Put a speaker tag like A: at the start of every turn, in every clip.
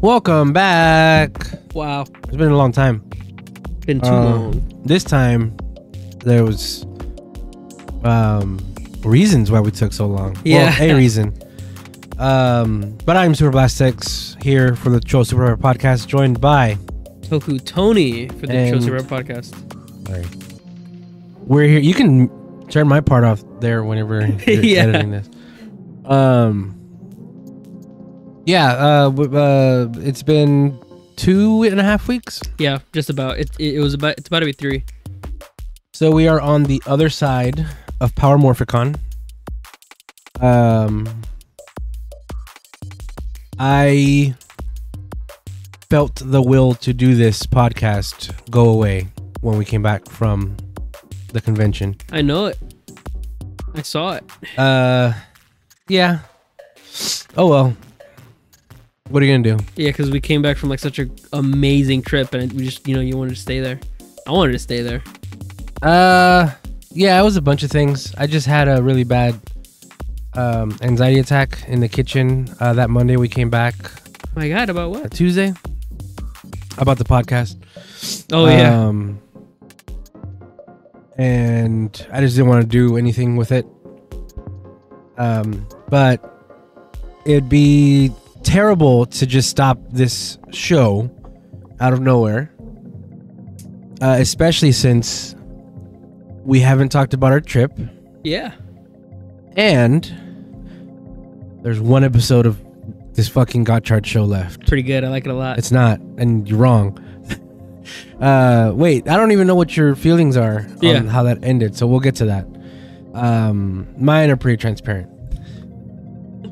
A: Welcome back.
B: Wow,
A: It's been a long time.
B: been too
A: Uh,
B: long.
A: This time, there was um, reasons why we took so long.
B: Yeah.
A: well, a reason. Um, but I'm SuperBlastex here for the Cho Super Rare podcast, joined by.
B: Toku Tony for the
A: And-
B: Chosen Rare podcast.
A: Sorry. We're here. You can turn my part off there whenever you're
B: Yeah.
A: editing this. Um. Yeah. Uh, uh. It's been two and a half weeks.
B: Yeah, just about. It, it, it was about. It's about to be three.
A: So we are on the other side of Power Morphicon. Um, I felt the will to do this podcast go away when we came back from the convention.
B: I know it. I saw it.
A: Uh, yeah. Oh well. What are you gonna do?
B: Yeah, because we came back from like such an amazing trip, and we just, you know, you wanted to stay there. I wanted to stay there.
A: Uh, yeah, it was a bunch of things. I just had a really bad um anxiety attack in the kitchen uh, that Monday. We came back.
B: My God, about what?
A: Tuesday about the podcast.
B: Oh yeah.
A: Um, and I just didn't want to do anything with it. Um, but it'd be terrible to just stop this show out of nowhere. Uh, especially since we haven't talked about our trip
B: yeah.
A: and there's one episode of this fucking Gotchard show left.
B: Pretty good. I like it a lot.
A: It's not, and you're wrong. uh, wait, I don't even know what your feelings are
B: Yeah.
A: on how that ended, so we'll get to that. Um, mine are pretty transparent.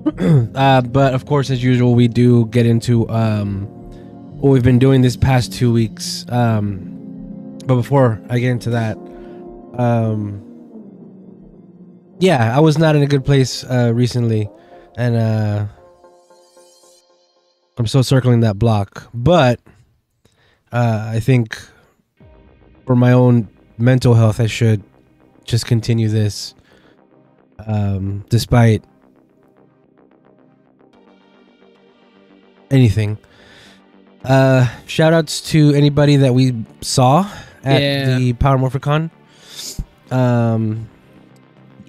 A: uh, but of course, as usual, we do get into um, what we've been doing this past two weeks. Um, but before I get into that, um, yeah, I was not in a good place uh, recently, and uh, I'm still circling that block. But uh, I think for my own mental health, I should just continue this, um, despite anything. Uh, shout outs to anybody that we saw at
B: Yeah.
A: the Power Morphicon. Um,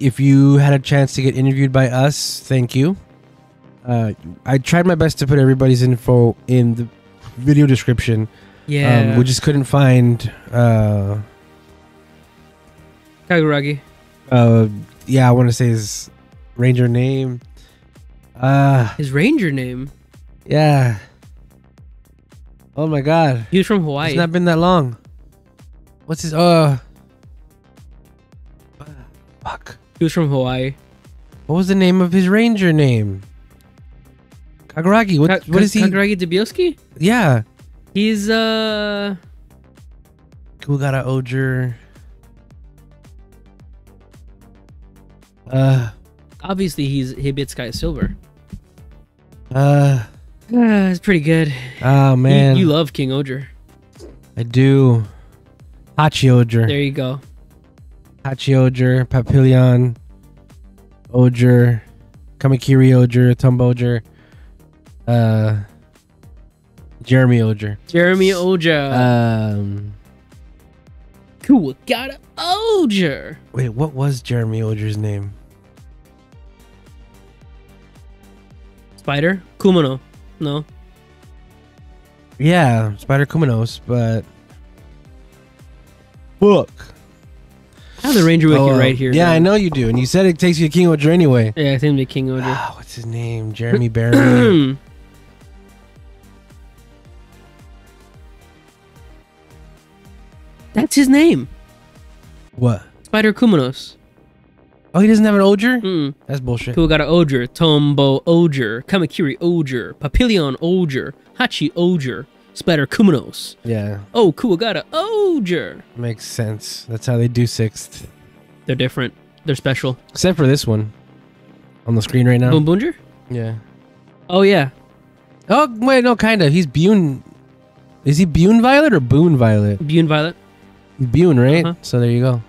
A: if you had a chance to get interviewed by us, thank you. Uh, I tried my best to put everybody's info in the video description.
B: yeah.
A: Um, we just couldn't find. Uh,
B: Kaguragi.
A: uh, yeah, I want to say his ranger name. Uh,
B: His ranger name.
A: yeah. Oh my god,
B: He was from Hawaii.
A: it's not been that long. What's his? Uh, fuck.
B: He was from Hawaii.
A: What was the name of his ranger name? Kaguragi. What?
B: Ka-
A: what is he?
B: Kaguragi Dibowski?
A: yeah.
B: He's uh
A: Kugara Ohger. Uh,
B: obviously he's Hibit Sky Silver.
A: uh,
B: Uh, it's pretty good.
A: oh
B: You-
A: man,
B: You, love King Ohger.
A: I do. Hachi Ohger,
B: There you go.
A: Hachi Ohger, Papillon, Ohger, Kamakiri Ohger, Tombo Ohger, uh, Jeremy Ohger.
B: Jeremy Oja.
A: Um,
B: cool. Got Ohger.
A: wait, what was Jeremy Ohger's name?
B: Spider? Kumano. No.
A: Yeah, Spider Kumonos, but fuck.
B: I have the Ranger Wiki
A: Oh,
B: right here.
A: Yeah, I know you do, and you said it takes you to King Ohger anyway.
B: Yeah, I think the King Ohger.
A: Ah, what's his name? Jeremy Barry.
B: That's his name.
A: what?
B: Spider Kumonos.
A: Oh, he doesn't have an Ohger?
B: Mm.
A: That's bullshit.
B: Cool got an Ohger. Tombo Ohger. Kamakiri Ohger. Papillon Ohger. Hachi Ohger. Spider Kumonos.
A: Yeah,
B: Oh, cool got a Ohger.
A: makes sense. That's how they do sixth.
B: They're different. They're special.
A: Except for this one on the screen right now.
B: Boonboomger?
A: Yeah.
B: Oh, yeah.
A: Oh wait, no, kind of. He's Bune. Is he Bune Violet or Boone Violet?
B: Bune Violet.
A: Bune, right?
B: Uh-huh.
A: So there you go.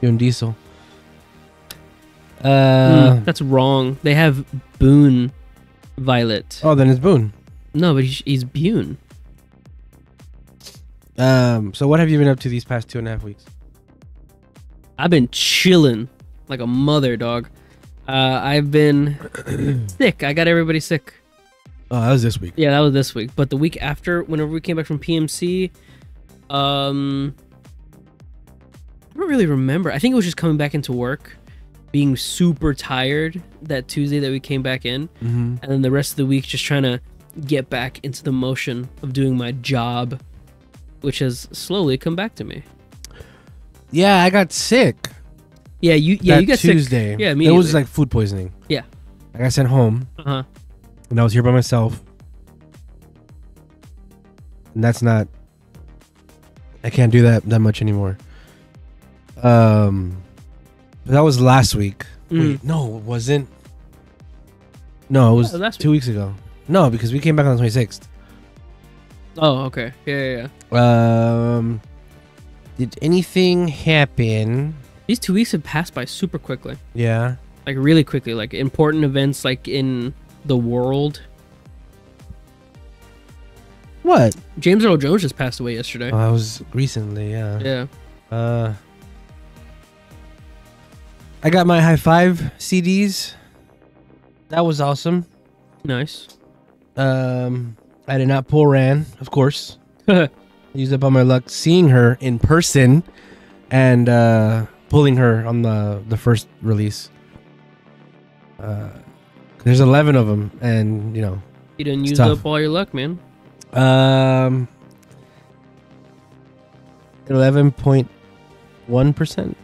A: Bune Diesel. Uh,
B: Mm, that's wrong. They have Boone Violet.
A: oh, then it's Boone.
B: No, but he's, he's Bune.
A: Um, so what have you been up to these past two and a half weeks?
B: I've been chilling like a mother dog. Uh, I've been sick. I got everybody sick.
A: Oh, that was this week.
B: Yeah, that was this week. But the week after, whenever we came back from PMC, um, I don't really remember. I think it was just coming back into work, being super tired that Tuesday that we came back in,
A: Mm-hmm.
B: and then the rest of the week just trying to get back into the motion of doing my job, which has slowly come back to me.
A: Yeah, I got sick.
B: Yeah, you yeah
A: that
B: you got
A: Tuesday.
B: sick. Yeah,
A: me.
B: it
A: was like food poisoning.
B: Yeah.
A: I got sent home,
B: uh huh.
A: and I was here by myself. And that's not. I can't do that that much anymore. Um, that was last week.
B: Mm.
A: Wait, no, it wasn't. No, it was
B: Yeah, last
A: two weeks ago. No, because we came back on the twenty sixth.
B: Oh, okay. Yeah, yeah, yeah.
A: Um, did anything happen?
B: These two weeks have passed by super quickly.
A: Yeah.
B: like really quickly like important events like in the world
A: What?
B: james earl jones just passed away yesterday
A: Oh, I was recently. Yeah.
B: yeah
A: Uh, I got my high five CDs. That was awesome.
B: nice
A: Um, I did not pull Ran, of course. Used up all my luck seeing her in person and uh, pulling her on the the first release. Uh, there's 11 of them, and you know,
B: you didn't use
A: tough.
B: up all your luck man
A: um, 11.1 percent.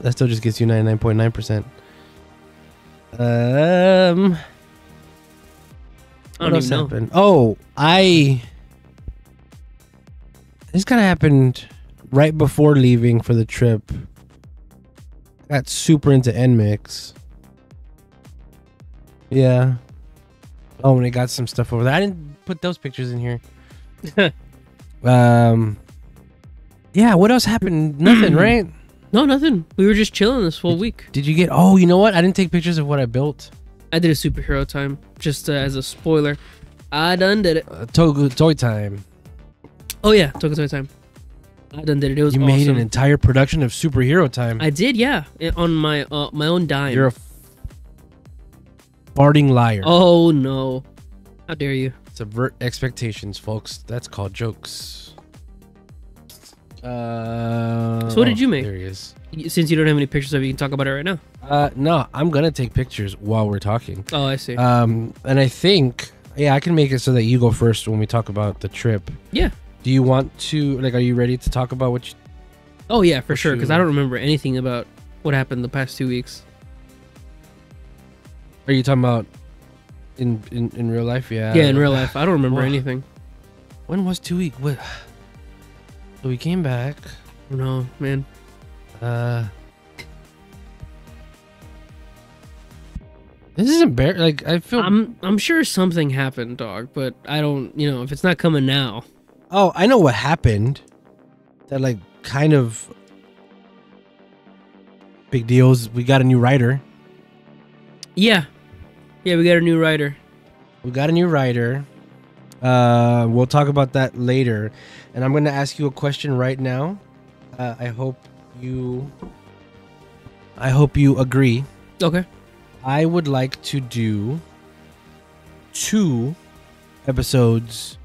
A: That still just gets you 99.9 percent. Um. What else happened? Oh, I. This kind of happened right before leaving for the trip. Got super into NMIXX. Yeah. Oh, and I got some stuff over there. I didn't put those pictures in here. um. Yeah. What else happened? Nothing, right?
B: no nothing we were just chilling this whole week
A: Did you get? Oh, you know what? I didn't take pictures of what I built.
B: I did a superhero time just uh, as a spoiler i done did it
A: Uh, to- toy time.
B: oh yeah a toy time i done did it it was
A: You
B: awesome
A: made an entire production of superhero time.
B: i did yeah on my uh, my own dime
A: You're a f- farting liar.
B: oh no how dare you
A: Subvert expectations, folks. That's called jokes. Uh,
B: So what did you make?
A: There he is.
B: Since you don't have any pictures of it you can talk about it right now
A: Uh, no, I'm gonna take pictures while we're talking.
B: oh i see
A: Um, and I think, yeah, I can make it so that you go first when we talk about the trip.
B: Yeah.
A: Do you want to like? Are you ready to talk about what? You,
B: Oh yeah, for sure. Because I don't remember anything about what happened the past two weeks.
A: are you talking about in in, in real life? Yeah.
B: yeah, in real life, I don't remember
A: Well,
B: anything.
A: When was two weeks? What? So we came back.
B: No, man.
A: Uh, this is embarrassing. Like I feel.
B: I'm I'm sure something happened, dog. But I don't. You know, if it's not coming now,
A: oh, I know what happened. That like kind of big deals. We got a new writer.
B: yeah, yeah, we got a new writer.
A: We got a new writer. Uh, we'll talk about that later. And I'm gonna ask you a question right now. Uh, I hope you. I hope you agree.
B: Okay.
A: I would like to do two episodes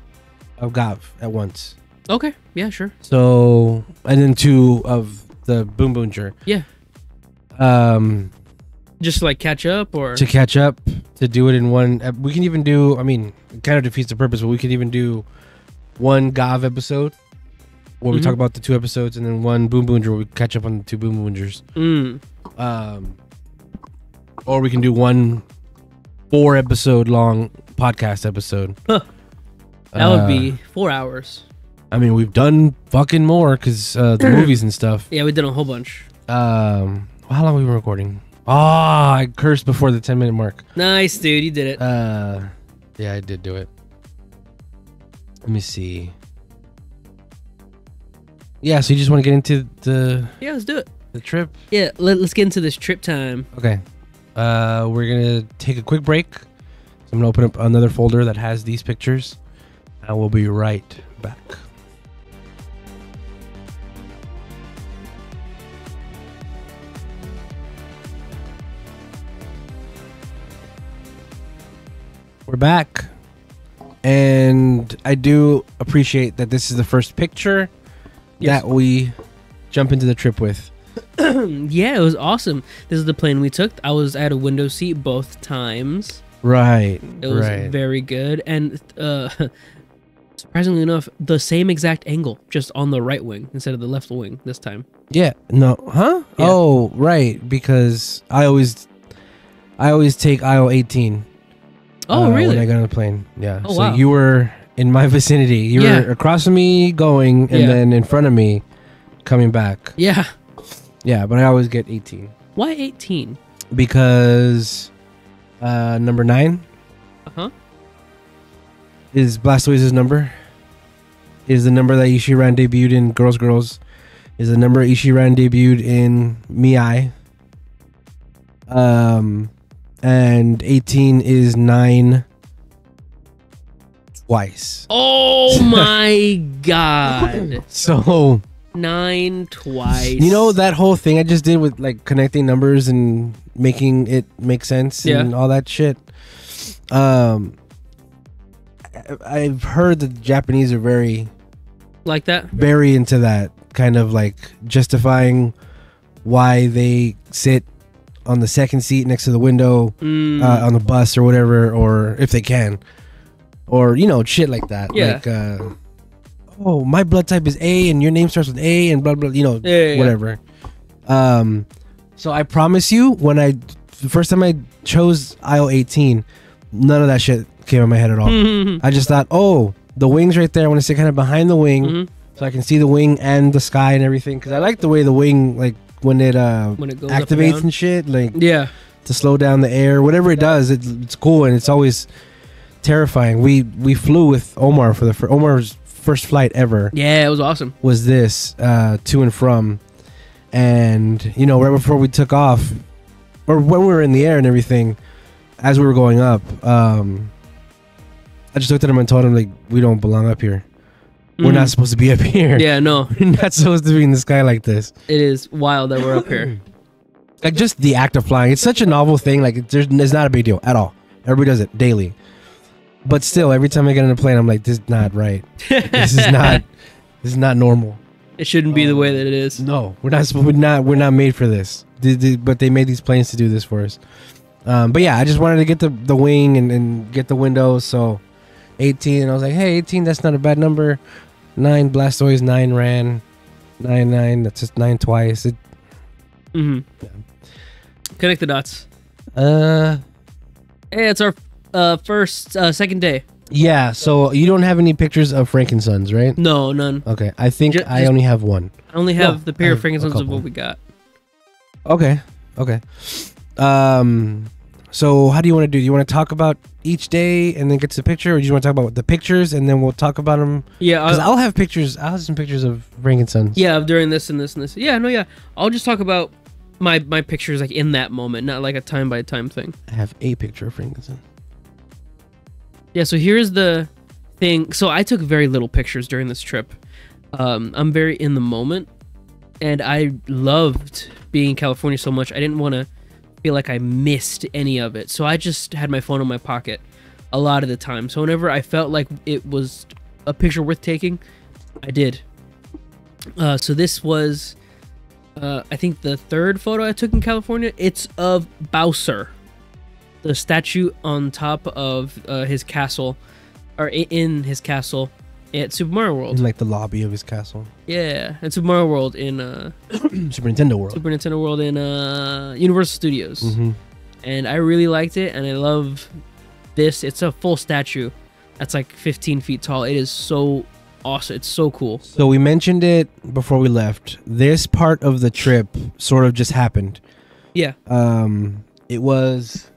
A: of Gavv at once.
B: Okay. Yeah, sure.
A: So, and then two of the Boonboomger.
B: Yeah.
A: Um,
B: Just like catch up or
A: to catch up, to do it in one. We can even do. I mean, it kind of defeats the purpose, but we could even do one Gavv episode where we
B: Mhm.
A: talk about the two episodes, and then one Boonboomger where we catch up on the two Boonboomgers.
B: Mm.
A: um, or we can do one four episode long podcast episode.
B: Huh. That would
A: Uh,
B: be four hours.
A: I mean, we've done fucking more because uh, the movies and stuff.
B: Yeah, we did a whole bunch.
A: Um, how long we been recording? Oh, I cursed before the ten minute mark.
B: Nice, dude. You did it.
A: Uh, Yeah, I did do it. Let me see. Yeah, so you just want to get into the
B: Yeah, let's do it.
A: the trip?
B: Yeah, let, let's get into this trip time.
A: Okay. Uh, we're gonna take a quick break. So I'm gonna open up another folder that has these pictures, and we'll be right back. We're back, and I do appreciate that this is the first picture
B: Yes.
A: that we jump into the trip with.
B: yeah, it was awesome. This is the plane we took. I was at a window seat both times.
A: Right.
B: It was
A: right.
B: very good, and uh, surprisingly enough, the same exact angle, just on the right wing instead of the left wing this time.
A: Yeah. No. Huh?
B: Yeah.
A: Oh, right. Because I always, I always take aisle 18.
B: Oh,
A: uh, When I got on the plane. Yeah.
B: Oh,
A: so
B: wow.
A: you were in my vicinity. You
B: Yeah.
A: were across from me going, and
B: Yeah.
A: then in front of me, coming back.
B: Yeah.
A: Yeah. But I always get 18
B: Why 18?
A: because uh, number nine
B: Uh huh.
A: is Blastoise's number. Is the number that Ishii Ran debuted in Girls Girls. Is the number Ishii Ran debuted in ME:I. Um, and 18 is nine twice.
B: Oh my god.
A: So
B: Nine twice.
A: you know that whole thing I just did with like connecting numbers and making it make sense and all that shit. Um, I've heard that the Japanese are very
B: like that?
A: very into that kind of like justifying why they sit on the second seat next to the window
B: Mm,
A: uh, on the bus or whatever, or if they can, or you know, shit like that.
B: Yeah.
A: Like, uh, oh, my blood type is A, and your name starts with A, and blah blah. You know,
B: Yeah, yeah, yeah.
A: whatever. Um, so I promise you, when I the first time I chose aisle eighteen, none of that shit came in my head at all. I just thought, oh, the wing's right there. I want to sit kind of behind the wing
B: mhm.
A: so I can see the wing and the sky and everything. Because I like the way the wing, like when it uh,
B: When it up and
A: activates and shit, like
B: Yeah.
A: to slow down the air, whatever it does, it's, it's cool and it's always terrifying. We we flew with Omar for the fir- Omar's first flight ever
B: Yeah, it was awesome.
A: was this uh, to and from, and you know right before we took off, or when we were in the air and everything, as we were going up, um, I just looked at him and told him like we don't belong up here. We're
B: Mhm.
A: not supposed to be up here.
B: Yeah, no.
A: We're not supposed to be in the sky like this.
B: It is wild that we're up here.
A: Like just the act of flying. It's such a novel thing. Like there's, it's not a big deal at all. Everybody does it daily. But still, every time I get on a plane, I'm like, this is not right. This is not. this is not normal.
B: It shouldn't be the way that it is.
A: No, we're not. supposed- We're not. We're not made for this. Th- th- But they made these planes to do this for us. Um, but yeah, I just wanted to get the the wing and, and get the windows. So 18, and I was like, hey, 18, that's not a bad number. Nine Blastoise, nine ran, nine nine. That's just nine twice. It,
B: mm-hmm.
A: Yeah.
B: Connect the dots.
A: uh,
B: Hey, it's our uh, first, uh, second day.
A: yeah. So you don't have any pictures of Frankensons, right?
B: No, none.
A: Okay, I think
B: Ju-
A: I only have one.
B: I only
A: No,
B: have the pair of Frankensons of what we got.
A: Okay. Okay. Um so how do you want to do? Do you want to talk about each day and then get to the picture or do you want to talk about the pictures and then we'll talk about them
B: Yeah,
A: cuz
B: I,
A: I'll have pictures. I'll have some pictures of Frankensons.
B: yeah, during this and this and this. Yeah, no, yeah. I'll just talk about my my pictures like in that moment, not like a time by time thing.
A: I have a picture of Frankenson.
B: Yeah, so here's the thing. So I took very little pictures during this trip. Um, I'm very in the moment, and I loved being in California so much. I didn't want to feel like I missed any of it. So I just had my phone in my pocket a lot of the time. So whenever I felt like it was a picture worth taking, I did. Uh, so this was, uh, I think, the third photo I took in California. It's of Bowser the statue on top of uh, his castle, or in his castle at Super Mario World.
A: In like the lobby of his castle.
B: Yeah, at Super Mario World in uh,
A: Super Nintendo World.
B: Super Nintendo World in uh, Universal Studios,
A: hmm
B: and I really liked it, and I love this. It's a full statue that's like 15 feet tall. It is so awesome. It's so cool.
A: So we mentioned it before we left. This part of the trip sort of just happened.
B: Yeah.
A: Um it was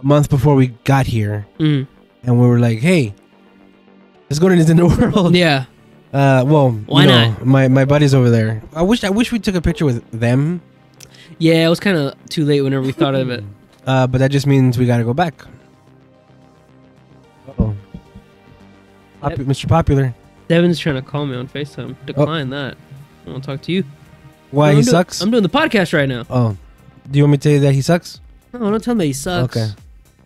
A: a month before we got here.
B: Mm.
A: and we were like, "Hey, let's go to Nintendo World."
B: Yeah.
A: Uh, well,
B: Why
A: you know,
B: not?
A: My my buddies over there. I wish I wish we took a picture with them.
B: Yeah, it was kind of too late whenever we thought of it.
A: Uh, but that just means we got to go back. Oh,
B: Yep.
A: Mr. Popular.
B: Devin's trying to call me on FaceTime. Decline that. I want to talk to you.
A: Why
B: No,
A: he
B: I'm do-
A: sucks?
B: I'm doing the podcast right now.
A: oh, do you want me to tell you that he sucks?
B: No, don't tell me he sucks.
A: Okay.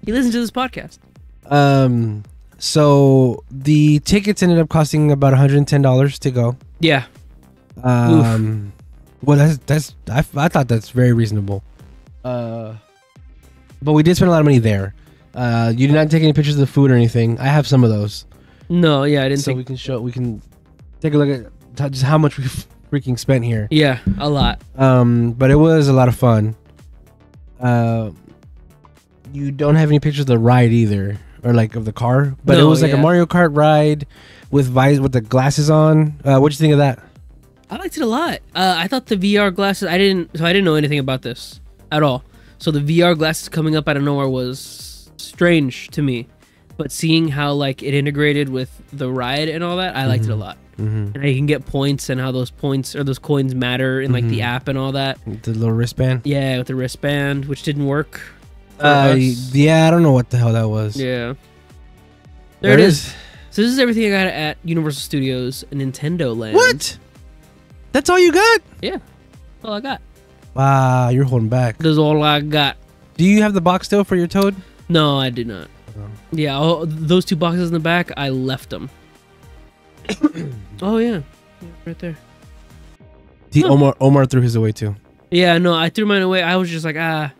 B: He listens to this podcast.
A: Um, so the tickets ended up costing about 110 dollars to go.
B: Yeah.
A: Um, well, that's that's I, I thought that's very reasonable. Uh, but we did spend a lot of money there. Uh, you did not take any pictures of the food or anything. I have some of those,
B: No, yeah, I didn't
A: so
B: think.
A: we can show. We can take a look at just how much we freaking spent here.
B: Yeah, a lot.
A: Um, but it was a lot of fun. Uh, you don't have any pictures of the ride either, or like of the car. But it was like a. Mario Kart ride with vis with the glasses on. Uh, what'd you think of that?
B: I liked it a lot. Uh, I thought the VR glasses. I didn't. So I didn't know anything about this at all. So the VR glasses coming up out of nowhere was strange to me. But seeing how like it integrated with the ride and all that, I liked it a lot.
A: Mm-hmm.
B: And you can get points and how those points or those coins matter in like the
A: Mhm.
B: app and all that.
A: The little wristband.
B: Yeah, with the wristband, which didn't work.
A: Uh,
B: us.
A: yeah, I don't know what the hell that was.
B: Yeah. There, it is. So this is everything I got at Universal Studios, Nintendo Land.
A: What? That's all you got?
B: Yeah. That's all I got.
A: Wow, you're holding back.
B: That's all I got.
A: Do you have the box still for your Toad?
B: No, I did not.
A: Oh.
B: Yeah, all, those two boxes in the back, I left them. oh yeah. Right there.
A: He,
B: Huh.
A: Omar Omar threw his away too.
B: Yeah, no, I threw mine away. I was just like, ah,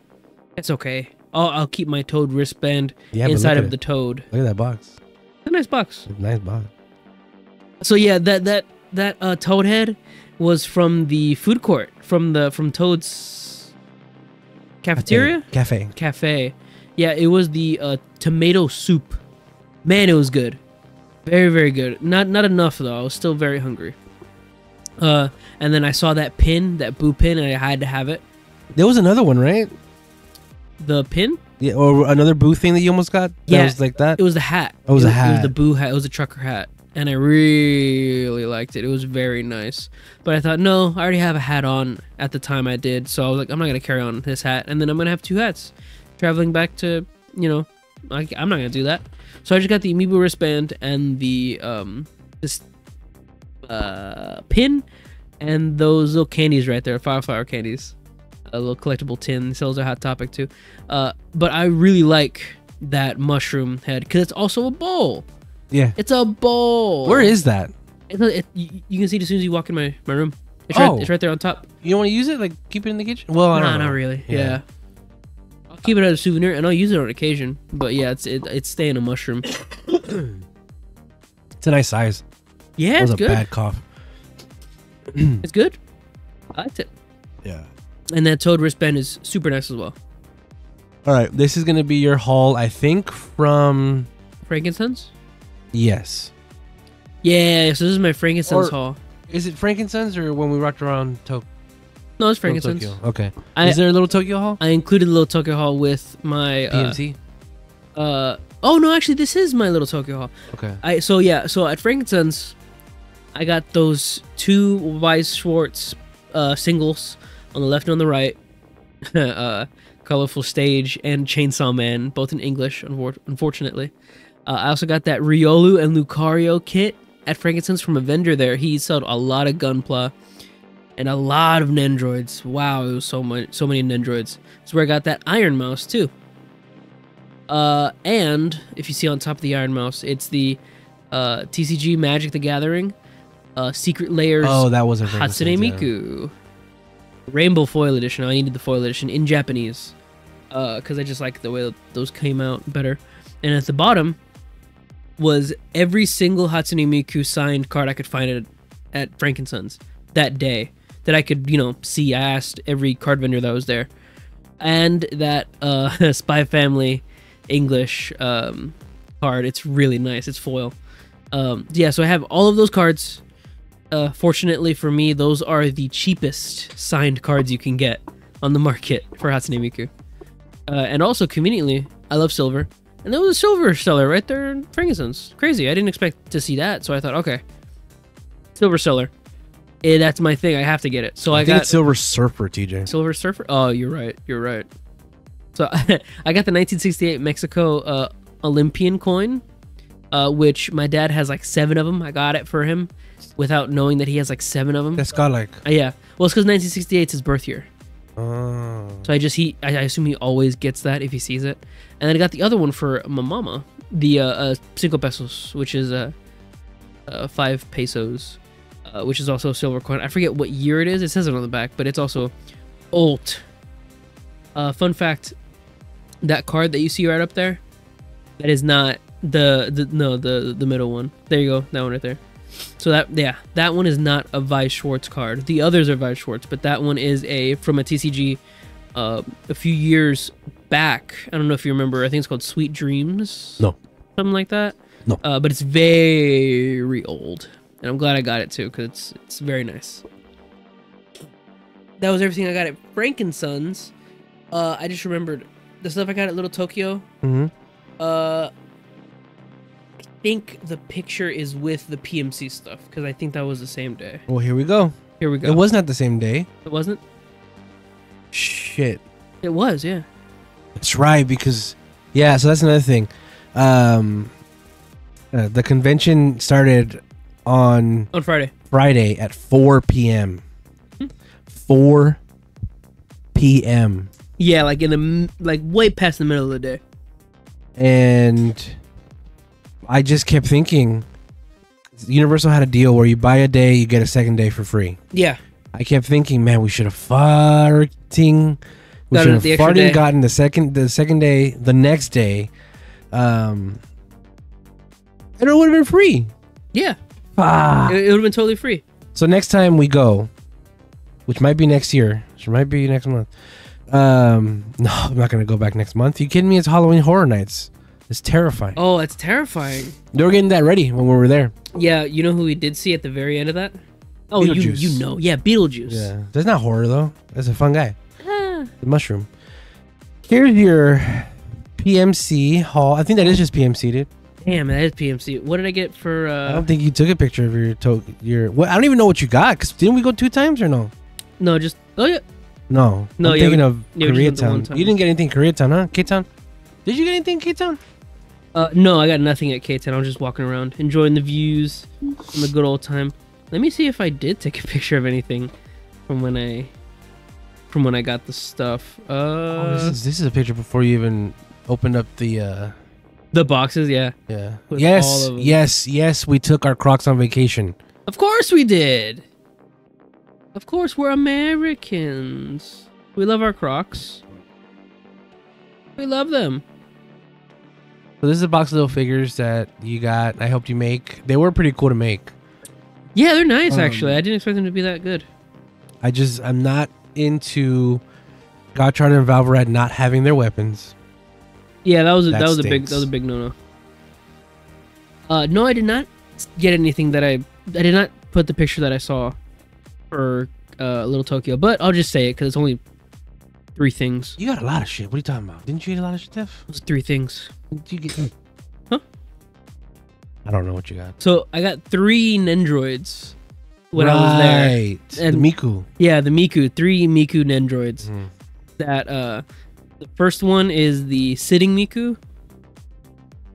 B: it's okay. I'll, I'll keep my Toad wristband
A: Yeah,
B: inside of the
A: it.
B: Toad.
A: Look at that box.
B: It's a nice box.
A: A nice box.
B: So yeah, that that that uh, Toad head was from the food court from the from Toad's cafeteria
A: Cafe.
B: cafe. Yeah, it was the uh, tomato soup. Man, it was good. Very very good. Not not enough though. I was still very hungry. Uh, and then I saw that pin, that boo pin, and I had to have it.
A: There was another one, right?
B: The pin?
A: Yeah, or another boo thing that you almost got. That
B: Yeah.
A: was like that.
B: It was the hat.
A: Oh, it was a
B: It was
A: hat.
B: the boo hat. It was a trucker hat, and I really liked it. It was very nice. But I thought, no, I already have a hat on at the time I did, so I was like, I'm not gonna carry on this hat, and then I'm gonna have two hats, traveling back to, you know, I, I'm not gonna do that. So I just got the amiibo wristband and the um this uh pin and those little candies right there, Fireflower candies. A little collectible tin. Sells a hot topic too. Uh, but I really like that mushroom head because it's also a bowl.
A: yeah.
B: It's a bowl.
A: Where is that?
B: It's a- it, you, can see it as soon as you walk in my, my room. It's
A: Oh.
B: right, it's right there on top.
A: You don't want to use it? Like keep it in the kitchen? Well, I
B: Nah,
A: don't know.
B: not really.
A: Yeah.
B: Yeah. I'll keep it as a souvenir and I'll use it on occasion. But yeah, it's it, it's staying a mushroom.
A: It's a nice size.
B: Yeah,
A: That was
B: it's
A: a
B: good.
A: bad cough.
B: It's good. I liked it.
A: Yeah.
B: And that toad wristband is super nice as well.
A: All right. This is gonna be your haul, I think, from
B: Frankincense?
A: yes.
B: Yeah, so this is my frankincense
A: Or-
B: haul.
A: Is it frankincense or when we rocked around Tokyo?
B: No, it's frankincense.
A: Okay.
B: I-
A: is there a little Tokyo haul?
B: I included a little Tokyo haul with my uh, uh oh no actually this is my little Tokyo haul.
A: okay.
B: I so yeah so at Frankincense, I got those two Weiss Schwarz uh, singles on the left and on the right, uh, colorful stage and Chainsaw Man both in English unfortunately. Uh, I also got that Riolu and Lucario kit at Frankincense from a vendor there. He sold a lot of Gunpla and a lot of Nendroids. Wow, it was so much so many Nendroids. That's where I got that Iron Mouse too. Uh, and if you see on top of the Iron Mouse, it's the uh, TCG Magic the Gathering, uh, Secret Lairs
A: Oh, that was a
B: Hatsune
A: yeah.
B: Rainbow Foil Edition. I needed the foil edition in Japanese. Uh, because I just like the way those came out better. And at the bottom was every single Hatsune Miku signed card I could find at, at Frankincense that day. That I could, you know, see. I asked every card vendor that was there. And that uh, Spy Family English um, card. It's really nice. It's foil. Um, yeah, so I have all of those cards. Uh, fortunately for me, those are the cheapest signed cards you can get on the market for Hatsune Miku. Uh, and also, conveniently, I love silver. and there was a silver seller right there in Frankincense. Crazy. I didn't expect to see that, so I thought, okay, silver seller. Eh, that's my thing. I have to get it. So I,
A: I think
B: got
A: Silver Surfer, TJ.
B: Silver Surfer. Oh, you're right. You're right. So I got the 1968 Mexico uh, Olympian coin, uh, which my dad has like seven of them. I got it for him without knowing that he has like seven of them.
A: That's got like.
B: Uh, yeah. Well, it's because 1968 is his birth year.
A: Oh.
B: So I just he I I assume he always gets that if he sees it. And then I got the other one for my mama, the uh, uh cinco pesos, which is uh, uh five pesos, uh, which is also a silver coin. I forget what year it is. It says it on the back, but it's also old. Uh, fun fact: that card that you see right up there, that is not the the no the the middle one. There you go, that one right there. So that yeah, that one is not a Weiss Schwarz card. The others are Weiss Schwarz, but that one is a from a TCG uh, a few years back. I don't know if you remember. I think it's called Sweet Dreams.
A: No.
B: something like that.
A: No.
B: uh, but it's very old, and I'm glad I got it too because it's it's very nice. That was everything I got at Frankensons. Uh, I just remembered the stuff I got at Little Tokyo.
A: hmm
B: Uh, think the picture is with the PMC stuff because I think that was the same day.
A: Well, here we go.
B: Here we go.
A: It was not the same day.
B: It wasn't.
A: Shit.
B: It was. Yeah.
A: That's right because yeah. So that's another thing. Um, uh, the convention started on
B: On Friday.
A: Friday at 4 p.m. 4 p.m.
B: Yeah, like in the like way past the middle of the day.
A: and I just kept thinking Universal had a deal where you buy a day, you get a second day for free.
B: Yeah.
A: I kept thinking, man, we should have farting. We should have farting gotten the second the second day, the next day. Um and it would have been free.
B: Yeah.
A: Ah.
B: It, it would have been totally free.
A: So next time we go, which might be next year, which might be next month. Um, no, I'm not gonna go back next month. you kidding me? It's Halloween Horror Nights. It's terrifying.
B: Oh, that's terrifying.
A: They were getting that ready when we were there.
B: Yeah, you know who we did see at the very end of that? Oh, you you know. Yeah, Beetlejuice.
A: Yeah, that's not horror though. That's a fun guy.
B: Ah,
A: The mushroom. Here's your PMC haul. I think that is just PMC, dude.
B: damn, that is PMC. What did I get for
A: I
B: uh
A: don't think you took a picture of your to- your. What? I don't even know what you got. Cause didn't we go two times or no?
B: No, just Oh yeah.
A: No.
B: No,
A: I'm
B: yeah,
A: thinking
B: we-
A: of
B: yeah, we just went the one
A: Koreatown. You didn't get anything Koreatown, huh? K-Town? Did you get anything K-Town?
B: Uh no, I got nothing at K10. I was just walking around, enjoying the views and the good old time. Let me see if I did take a picture of anything from when I from when I got the stuff. Uh
A: oh, this is this is a picture before you even opened up the. uh
B: the boxes, yeah.
A: Yeah.
B: With
A: yes.
B: all of 'em.
A: Yes. Yes. We took our Crocs on vacation.
B: Of course we did. Of course we're Americans. We love our Crocs. We love them.
A: So this is a box of little figures that you got. I helped you make. They were pretty cool to make.
B: Yeah, they're nice
A: Um,
B: actually. I didn't expect them to be that good.
A: I just I'm not into Gotchard and Valvarad not having their weapons.
B: Yeah, that was a, that,
A: That
B: was a big that was a big no no. Uh, no, I did not get anything that I I did not put the picture that I saw for uh, Little Tokyo, but I'll just say it because it's only three things.
A: You got a lot of shit. What are you talking about? Didn't you get a lot of stuff?
B: It was three things.
A: Did you get?
B: Huh?
A: I don't know what you got.
B: So I got three Nendroids when I was there.
A: Right.
B: And-
A: the Miku.
B: Yeah, the Miku, three Miku Nendroids.
A: Mhm.
B: That uh, the first one is the sitting Miku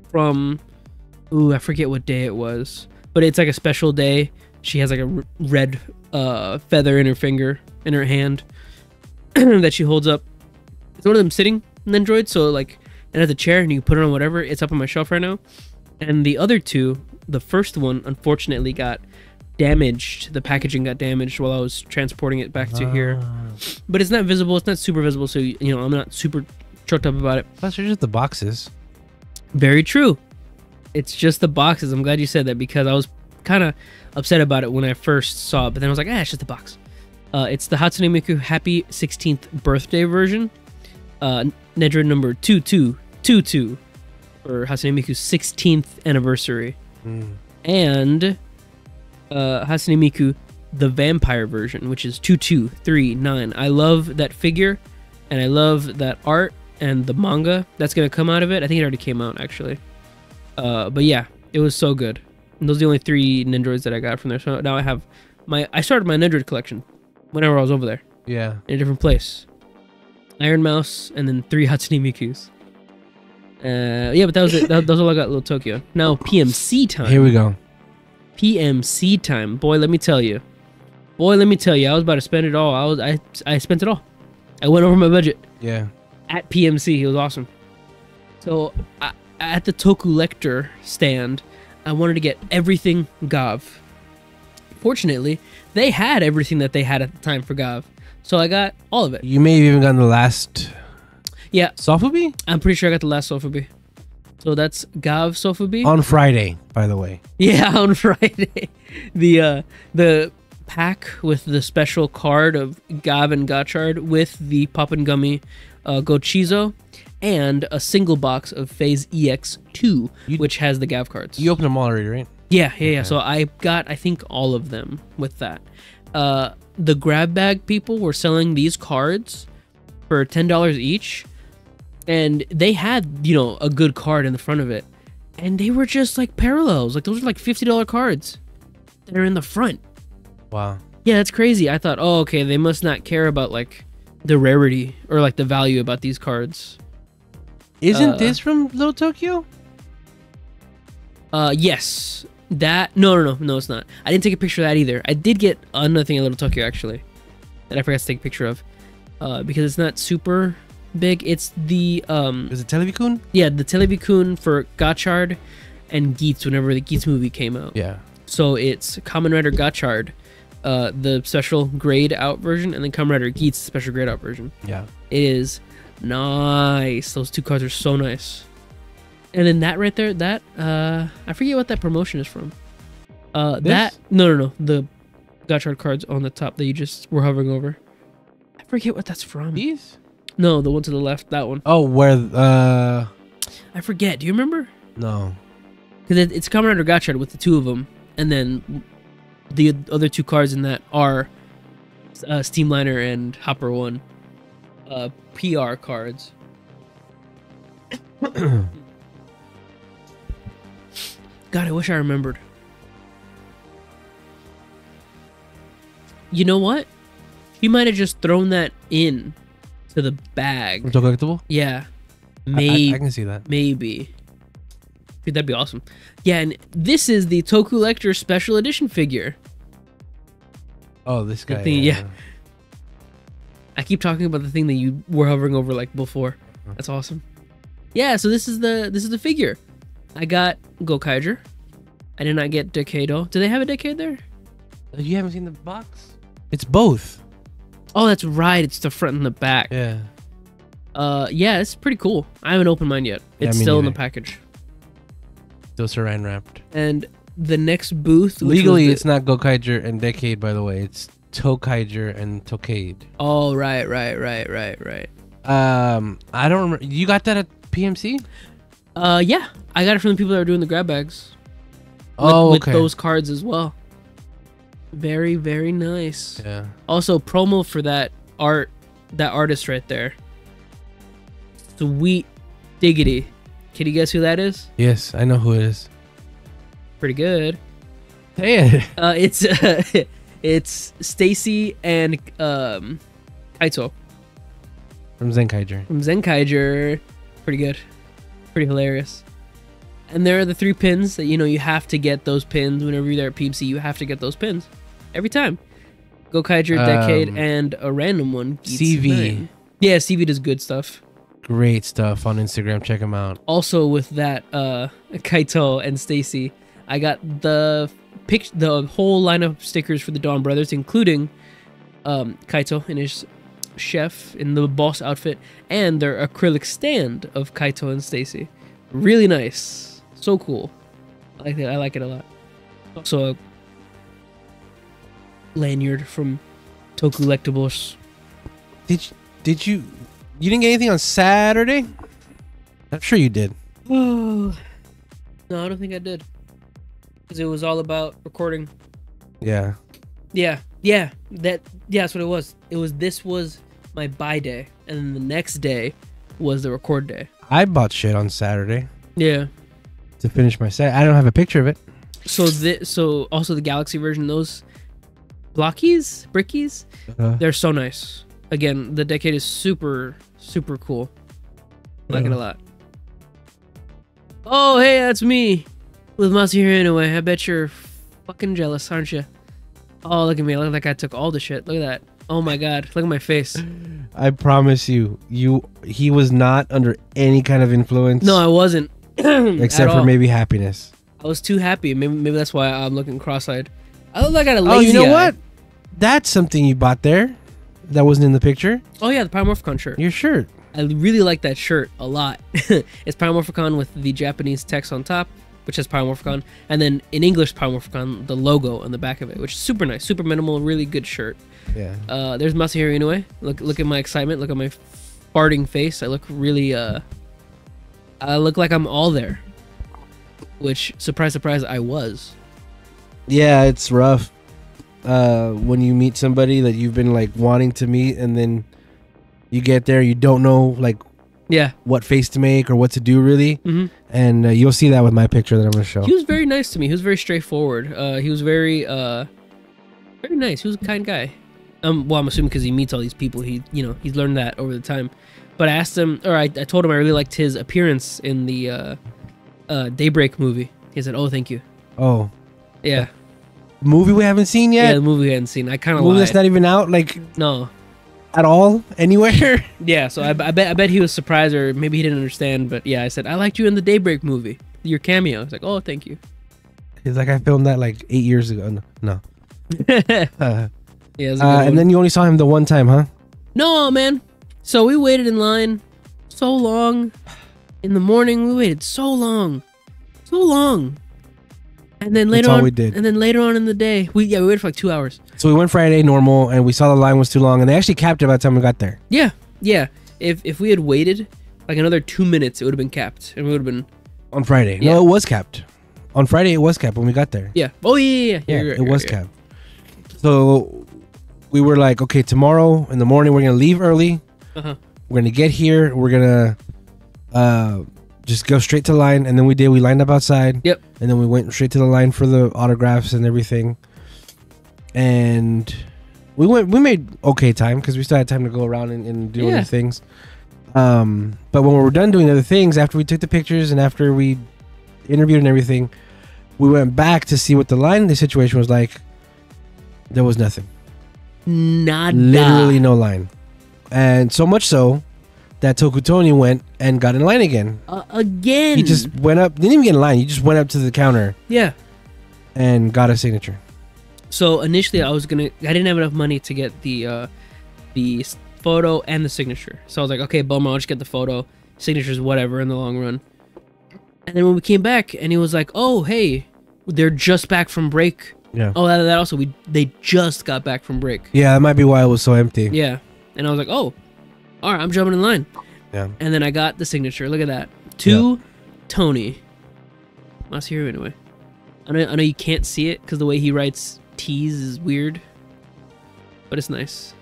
B: from, ooh, I forget what day it was, but it's like a special day. She has like a r- red uh feather in her finger in her hand that she holds up. It's one of them sitting Nendroids, so like it has a chair and you put it on whatever. It's up on my shelf right now. And the other two, the first one unfortunately got damaged. The packaging got damaged while I was transporting it back to here
A: Ah.
B: but it's not visible. It's not super visible, so you know I'm not super choked up about it.
A: Plus, they're just the boxes.
B: Very true. It's just the boxes. I'm glad you said that because I was kind of upset about it when I first saw it, but then I was like, ah, it's just the box. Uh, it's the Hatsune Miku Happy 16th Birthday version. Uh, Nedra number 2222 for Hatsune Miku's 16th anniversary.
A: Mm.
B: And uh, Hatsune Miku, the vampire version, which is 2239. I love that figure and I love that art and the manga that's gonna come out of it. I think it already came out actually. Uh, but yeah, it was so good. And those are the only three Nindroids that I got from there. So now I have my I started my Nindroid collection whenever I was over there
A: Yeah.
B: in a different place. Iron Mouse and then three Hatsune Mikus. Uh, yeah, but that was it. That, that was all I got. Little Tokyo. Now PMC time.
A: Here we go.
B: PMC time. Boy, let me tell you. Boy, let me tell you. I was about to spend it all. I was I I spent it all. I went over my budget
A: Yeah.
B: at PMC. It was awesome. So I, at the Toku Lector stand, I wanted to get everything Gavv. Fortunately, they had everything that they had at the time for Gavv. So I got all of it.
A: You may have even gotten the last
B: Yeah,
A: Sofubi
B: I'm pretty sure I got the last Sofubi. So that's Gavv Sofubi.
A: on Friday, by the way.
B: Yeah, on Friday. The uh the pack with the special card of Gavv and Gotchard with the Poppingummy uh, Gochizo and a single box of Phase EX2,
A: You-
B: which has the Gavv cards.
A: You opened them all already, right?
B: yeah, yeah, yeah. So I got I think all of them with that. Uh the grab bag people were selling these cards for ten dollars each. And they had, you know, a good card in the front of it. And they were just like parallels. Like those are like fifty dollar cards that are in the front.
A: Wow.
B: Yeah, that's crazy. I thought, oh, okay, they must not care about like the rarity or like the value about these cards.
A: Isn't
B: Uh,
A: this from Little Tokyo?
B: Uh, yes, that. No, no, no, no, it's not. I didn't take a picture of that either. I did get another thing in Little Tokyo actually, that I forgot to take a picture of, uh, because it's not super big. It's the um,
A: Is it Televicun?
B: yeah, the Telebikun for Gotchard and Geats whenever the Geats movie came out.
A: Yeah.
B: So it's Kamen Rider Gotchard, uh, the special grade out version, and then Kamen Rider Geats, the special grade out version.
A: Yeah.
B: It is nice. Those two cards are so nice. And then that right there, that uh I forget what that promotion is from. Uh that no no no the Gotchard cards on the top that you just were hovering over. I forget what that's from.
A: These?
B: No, the one to the left, that one.
A: Oh, where uh
B: I forget. Do you remember?
A: no.
B: Because it, it's Kamen Rider Gotchard with the two of them, and then the other two cards in that are uh, Steamliner and Hopper One, uh, PR cards. God, I wish I remembered. You know what? He might have just thrown that in to the bag.
A: Collectible?
B: Yeah,
A: I- I-
B: maybe.
A: I, can see that.
B: Maybe. Dude, that'd be awesome. Yeah, and this is the Toku Lector Special Edition figure.
A: Oh, this guy.
B: thing- yeah. I keep talking about the thing that you were hovering over like before. Uh-huh. That's awesome. Yeah, so this is the this is the figure. I got Gokaiger. I did not get Decado. Do they have a Decade there?
A: You haven't seen the box? It's both.
B: Oh, that's right. It's the front and the back.
A: Yeah.
B: Uh, yeah, it's pretty cool. I haven't opened mine yet. It's
A: me
B: still in the
A: neither.
B: package.
A: Still saran wrapped.
B: And the next booth.
A: Legally,
B: the-
A: it's not Gokaiger and Decade, by the way. It's Tokaiger and Tokade.
B: Oh, right, right, right, right, right.
A: Um, I don't remember. You got that at PMC?
B: Uh, yeah, I got it from the people that were doing the grab bags. With,
A: Oh,
B: with those cards as well. Very, very nice.
A: Yeah.
B: Also, promo for that art, that artist right there. Sweet diggity. Can you guess who that is?
A: Yes, I know who it is.
B: Pretty good.
A: It.
B: Uh, it's uh, it's Stacy and um, Kaito
A: From Zenkaiger.
B: from Zenkaiger. Pretty good. Pretty hilarious. And there are the three pins that you know you have to get those pins whenever you're there at PMC. You have to get those pins every time. Go Gokaiger, Decade,
A: Um,
B: and a random one.
A: CV.
B: nine. Yeah, CV does good stuff.
A: Great stuff on Instagram. Check him out.
B: Also with that, uh, Kaito and Stacy, I got the pic, the whole line of stickers for the Donbrothers, including um, Kaito and his chef in the boss outfit, and their acrylic stand of Kaito and Stacy. Really nice, so cool. I like it. I like it a lot. Also, a lanyard from Toku Lectables.
A: Did you, did you you didn't get anything on Saturday? I'm sure you did.
B: Oh, no, I don't think I did. Because it was all about recording.
A: Yeah.
B: Yeah, yeah, that yeah, that's what it was. It was this was my buy day, and then the next day was the record day.
A: I bought shit on Saturday
B: Yeah.
A: To finish my set. I don't have a picture of it.
B: So the so also the Galaxy version, those blockies, brickies,
A: Uh,
B: they're so nice. Again, the decade is super super cool. Like it a lot. Oh hey, that's me with Masahiro anyway. I bet you're fucking jealous, aren't you? Oh look at me, look that guy took all the shit. Look at that. Oh my god, look at my face.
A: I promise you, you he was not under any kind of influence.
B: No, I wasn't.
A: except for
B: all.
A: maybe happiness.
B: I was too happy. Maybe maybe that's why I'm looking cross-eyed. I look like I got a lazy
A: Oh, you know
B: eye.
A: what? That's something you bought there. That wasn't in the picture.
B: Oh yeah, the Power Morphicon shirt.
A: Your shirt.
B: I really like that shirt a lot. it's Power Morphicon with the Japanese text on top, which has Power Morphicon, and then in English Power Morphicon, the logo on the back of it, which is super nice, super minimal, really good shirt.
A: Yeah.
B: Uh, there's Masahiro Inoue. Look, look at my excitement. Look at my farting face. I look really. Uh, I look like I'm all there. Which, surprise, surprise, I was.
A: Yeah, it's rough. Uh, when you meet somebody that you've been like wanting to meet, and then you get there, you don't know like
B: Yeah.
A: what face to make or what to do really,
B: hmm
A: and uh, you'll see that with my picture that I'm gonna show.
B: He was very nice to me. He was very straightforward. Uh, he was very, uh, very nice. He was a kind guy. Um, well, I'm assuming because he meets all these people, he, you know, he's learned that over the time. But I asked him, or I, I told him I really liked his appearance in the uh, uh, Daybreak movie. He said, "Oh, thank you."
A: Oh,
B: Yeah,
A: movie we haven't seen
B: yeah,
A: yet.
B: the movie we hadn't seen. I kind of
A: movie that's not even out like
B: no,
A: at all anywhere.
B: yeah. So I, I bet I bet he was surprised, or maybe he didn't understand. But yeah, I said I liked you in the Daybreak movie. Your cameo. He's like, "Oh, thank you."
A: He's like, I filmed that like eight years ago. No,
B: yeah,
A: Uh,
B: it was a good
A: uh, and then you only saw him the one time, huh?
B: No, man. So we waited in line so long. In the morning, we waited so long, so long. And then later
A: That's all
B: on,
A: we did.
B: and then later on in the day, we yeah we waited for like two hours.
A: So we went Friday normal, and we saw the line was too long, and they actually capped it by the time we got there.
B: Yeah, yeah. If if we had waited like another two minutes, it would have been capped, and we would have been
A: On Friday,
B: Yeah.
A: no, it was capped. On Friday, it was capped when we got there.
B: yeah. Oh yeah, yeah, yeah.
A: Yeah,
B: right,
A: it was capped. So we were like, okay, tomorrow in the morning we're gonna leave early.
B: Uh-huh.
A: We're gonna get here. We're gonna uh, just go straight to line, and then we did. We lined up outside.
B: Yep.
A: And then we went straight to the line for the autographs and everything. And we went. We made okay time because we still had time to go around and, and do
B: Yeah.
A: other things. Um, but when we were done doing other things, after we took the pictures and after we interviewed and everything, we went back to see what the line the situation was like. There was nothing.
B: Nada.
A: Literally no line. And so much so that TokuTony went and got in line again.
B: Uh, again.
A: He just went up, didn't even get in line. He just went up to the counter
B: yeah.
A: and got a signature.
B: So initially, I was gonna. I didn't have enough money to get the uh, the photo and the signature. So I was like, okay, bummer. I'll just get the photo, signatures, whatever, in the long run. And then when we came back, and he was like, oh, hey, they're just back from break.
A: Yeah.
B: Oh, that, that also we they just got back from break.
A: Yeah, that might be why it was so empty.
B: Yeah. And I was like, oh, all right, I'm jumping in line.
A: Yeah.
B: And then I got the signature. Look at that. To Tony. Masahiro anyway. I know, I know you can't see it because the way he writes T's is weird. But it's nice.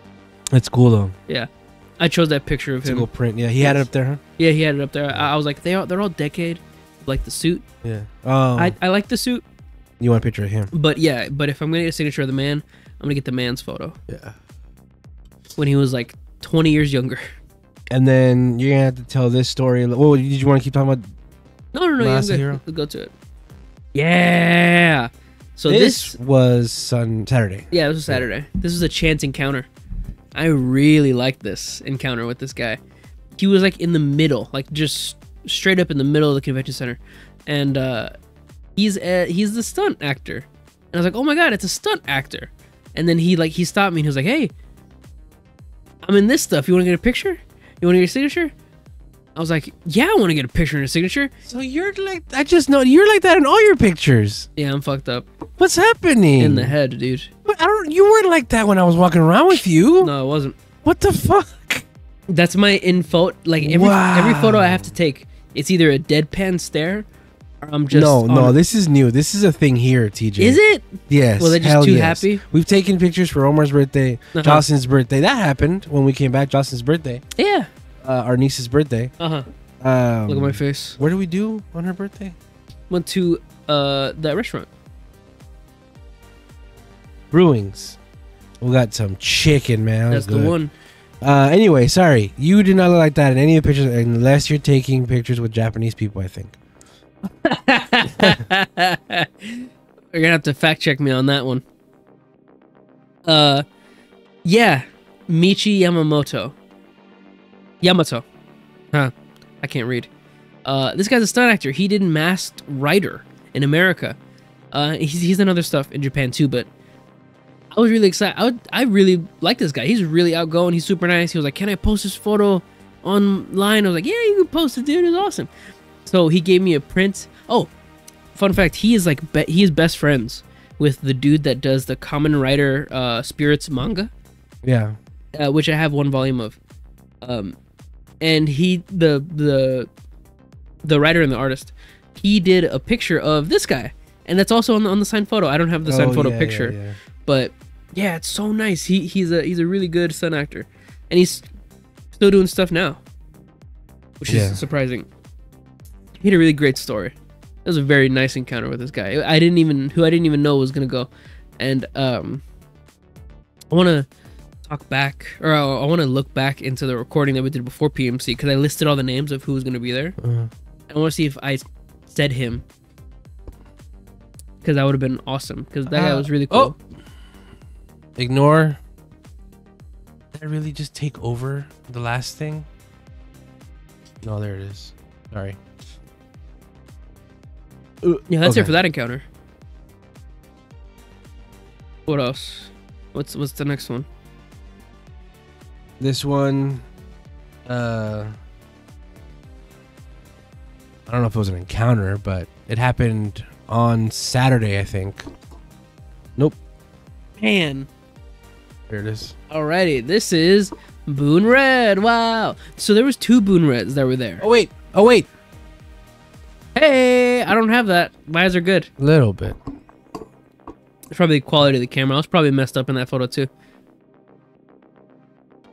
A: It's cool though. Yeah.
B: I chose that picture of
A: It's a
B: him.
A: cool print. Yeah, he had it up there, huh?
B: Yeah, he had it up there. I, I was like, they are, they're all decade. Like the suit.
A: Yeah. Oh,
B: I, um, I like the suit.
A: you want a picture of him?
B: But yeah, but if I'm going to get a signature of the man, I'm going to get the man's photo.
A: Yeah.
B: When he was like 20 years younger.
A: And then you're gonna have to tell this story. Well, did you want to keep talking about?
B: No, no, no. Yeah, I'm good.
A: Masahiro?
B: Go to it. Yeah. So
A: this,
B: this,
A: was Sun Saturday.
B: yeah, this was Saturday. This was a chance encounter. I really liked this encounter with this guy. He was like in the middle, like just straight up in the middle of the convention center, and uh, he's a, he's the stunt actor. And I was like, oh my god, it's a stunt actor. And then he like he stopped me and he was like, hey, I'm in this stuff. You want to get a picture? You want to get a signature? I was like, yeah, I want to get a picture and a signature.
A: So you're like, I just know you're like that in all your pictures.
B: Yeah, I'm fucked up
A: What's happening?
B: in the head, dude.
A: But I don't. You weren't like that when I was walking around with you.
B: No, it wasn't.
A: What the fuck?
B: That's my info. Like every every photo I have to take, it's either a deadpan stare, I'm just
A: no, no. This is new. This is a thing here, TJ.
B: is it?
A: Yes.
B: Well, they're just too
A: yes.
B: happy?
A: We've taken pictures for Omar's birthday,
B: Uh-huh.
A: Jocelyn's birthday. That happened when we came back. Jocelyn's birthday.
B: Yeah.
A: uh, our niece's birthday.
B: Uh huh.
A: Um,
B: Look at my face.
A: What did we do on her birthday?
B: Went to uh that restaurant.
A: Brewings. We got some chicken, man. That
B: That's
A: was
B: the
A: good.
B: one.
A: Uh, anyway, sorry. You do not look like that in any of the pictures unless you're taking pictures with Japanese people, I think.
B: You're gonna have to fact check me on that one. Uh, yeah, Michi Yamamoto. Yamato. Huh. I can't read. Uh, this guy's a stunt actor. He did Masked Rider in America. Uh, he's, he's done other stuff in Japan too, but I was really excited. I, would, I really like this guy. He's really outgoing. He's super nice. He was like, "Can I post this photo online?" I was like, "Yeah, you can post it, dude. It's awesome." So he gave me a print. Oh, fun fact: he is like be- he is best friends with the dude that does the Kamen Rider uh, Spirits manga
A: Yeah.
B: uh, which I have one volume of. Um, and he the the the writer and the artist, he did a picture of this guy, and that's also on the on the signed photo. I don't have the signed
A: Oh,
B: photo
A: yeah,
B: picture,
A: yeah, yeah.
B: but yeah, it's so nice. He he's a he's a really good stunt actor, and he's still doing stuff now, which is surprising. He had a really great story. It was a very nice encounter with this guy. I didn't even who I didn't even know was gonna go, and um, I want to talk back, or I, I want to look back into the recording that we did before PMC because I listed all the names of who was gonna be there.
A: Uh-huh.
B: I want to see if I said him because that would have been awesome because that guy
A: Uh,
B: was really cool.
A: Ignore. Did I really just take over the last thing? No, there it is. Sorry.
B: Yeah, that's it for that encounter. What else? What's what's the next one?
A: This one, uh, I don't know if it was an encounter, but it happened on Saturday, I think. Nope.
B: Man,
A: There it is.
B: alrighty, this is Boon Red. Wow. So there was two Boon Reds that were there.
A: Oh wait. Oh wait.
B: Hey, I don't have that. My eyes are good.
A: A little bit.
B: It's probably the quality of the camera. I was probably messed up in that photo too.